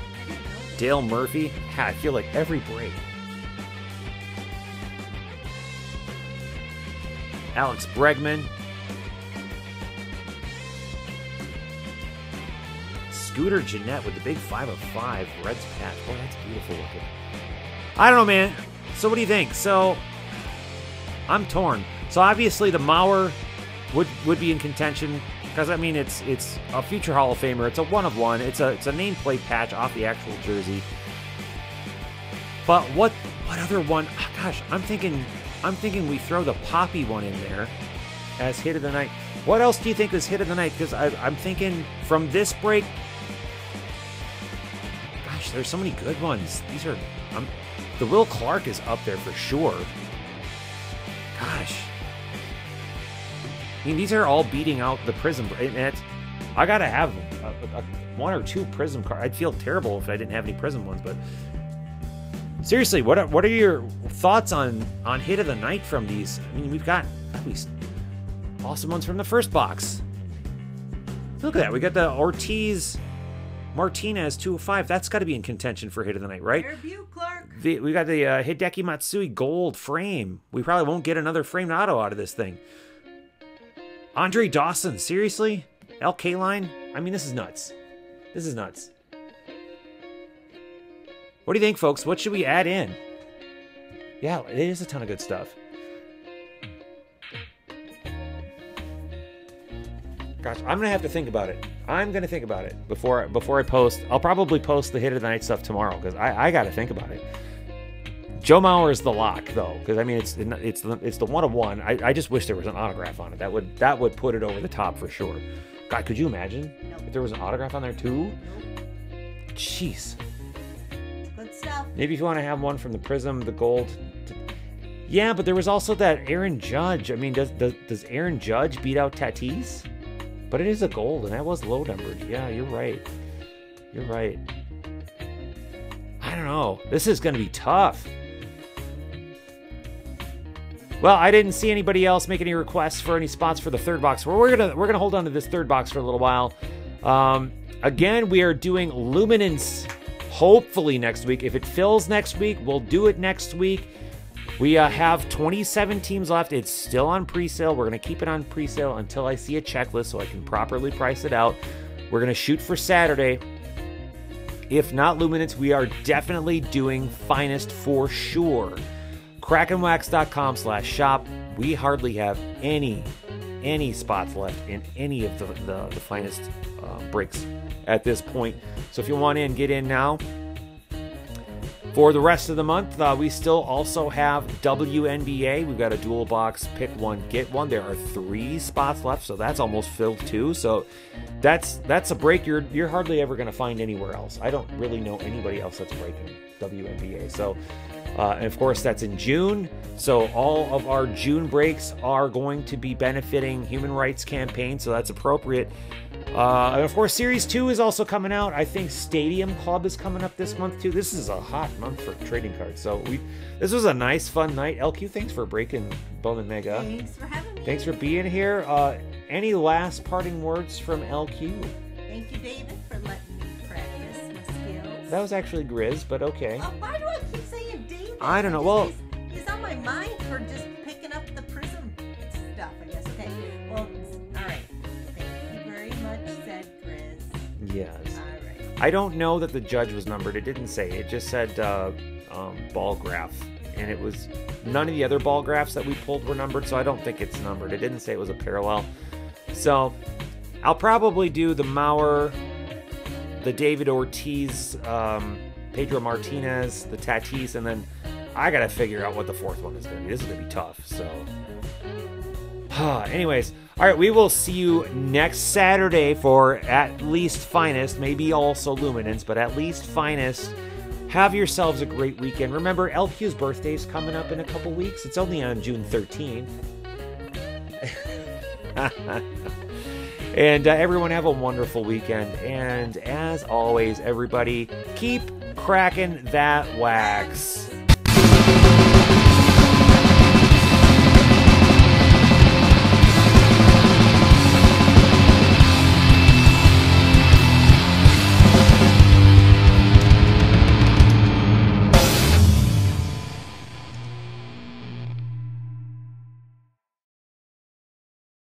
Dale Murphy. I feel like every break. Alex Bregman. Scooter Gennett with the big 5 of 5 Reds patch. Boy, that's beautiful looking. I don't know, man. So, what do you think? So, I'm torn. So obviously the Mauer would would be in contention because I mean it's it's a future Hall of Famer. It's a one of one. It's a it's a nameplate patch off the actual jersey. But what what other one? ah, Gosh, I'm thinking I'm thinking we throw the Papi one in there as hit of the night. What else do you think is hit of the night? Because I'm thinking from this break. There's so many good ones. These are I'm, the Will Clark is up there for sure. Gosh. I mean, these are all beating out the Prizm. And I gotta have a, a, one or two Prizm cards. I'd feel terrible if I didn't have any Prizm ones, but seriously, what are, what are your thoughts on on hit of the night from these? I mean, we've got at least awesome ones from the first box. Look at that. We got the Ortiz Martinez 205. That's got to be in contention for hit of the night, right? The, we got the uh, Hideki Matsui gold frame. We probably won't get another framed auto out of this thing. Andre Dawson, seriously? L Line? I mean, this is nuts. This is nuts. What do you think, folks? What should we add in? Yeah, it is a ton of good stuff. Gosh, I'm gonna have to think about it. I'm gonna think about it before before I post. I'll probably post the hit of the night stuff tomorrow because I, I got to think about it. Joe Mauer is the lock though, because I mean it's it's the it's the one of one. I, I just wish there was an autograph on it. That would that would put it over the top for sure. God, could you imagine if there was an autograph on there too? Jeez. Good stuff. Maybe if you want to have one from the Prizm, the gold. Yeah, but there was also that Aaron Judge. I mean, does does, does Aaron Judge beat out Tatis? But it is a gold, and that was low numbered. Yeah, you're right. You're right. I don't know. This is going to be tough. Well, I didn't see anybody else make any requests for any spots for the third box. Well, we're gonna we're gonna hold on to this third box for a little while. Um, again, we are doing Luminance. Hopefully next week. If it fills next week, we'll do it next week. We uh, have 27 teams left. It's still on pre-sale. We're gonna keep it on pre-sale until I see a checklist so I can properly price it out. We're gonna shoot for Saturday. If not Luminance, we are definitely doing Finest for sure. Crackinwax.com slash shop. We hardly have any any spots left in any of the, the, the finest uh, breaks at this point. So if you want in, get in now. For the rest of the month, uh, we still also have WNBA. We've got a dual box, pick one, get one. There are three spots left, so that's almost filled too. So that's that's a break you're you're hardly ever going to find anywhere else. I don't really know anybody else that's breaking WNBA. So uh, and of course, that's in June. So all of our June breaks are going to be benefiting human rights campaign. So that's appropriate. Uh, and of course, Series 2 is also coming out. I think Stadium Club is coming up this month too. This is a hot month for trading cards. So we this was a nice, fun night. LQ, thanks for breaking Bowman Mega. Thanks for having me. Thanks for being here. Uh, any last parting words from LQ? Thank you, David, for letting me practice my skills. That was actually Grizz, but okay. Oh, why do I keep saying David? I don't know. Well- he's, he's on my mind for just picking up the Yes. Right. I don't know that the judge was numbered. It didn't say. It just said uh, um, ball graph, and it was none of the other ball graphs that we pulled were numbered, so I don't think it's numbered. It didn't say it was a parallel. So I'll probably do the Mauer, the David Ortiz, um, Pedro Martinez, the Tatis, and then I gotta figure out what the fourth one is gonna be. This is gonna be tough. So. Anyways, all right, we will see you next Saturday for At Least Finest, maybe also Luminance, but At Least Finest. Have yourselves a great weekend. Remember, LQ's birthday is coming up in a couple weeks. It's only on June 13th. and uh, everyone have a wonderful weekend. And as always, everybody, keep cracking that wax.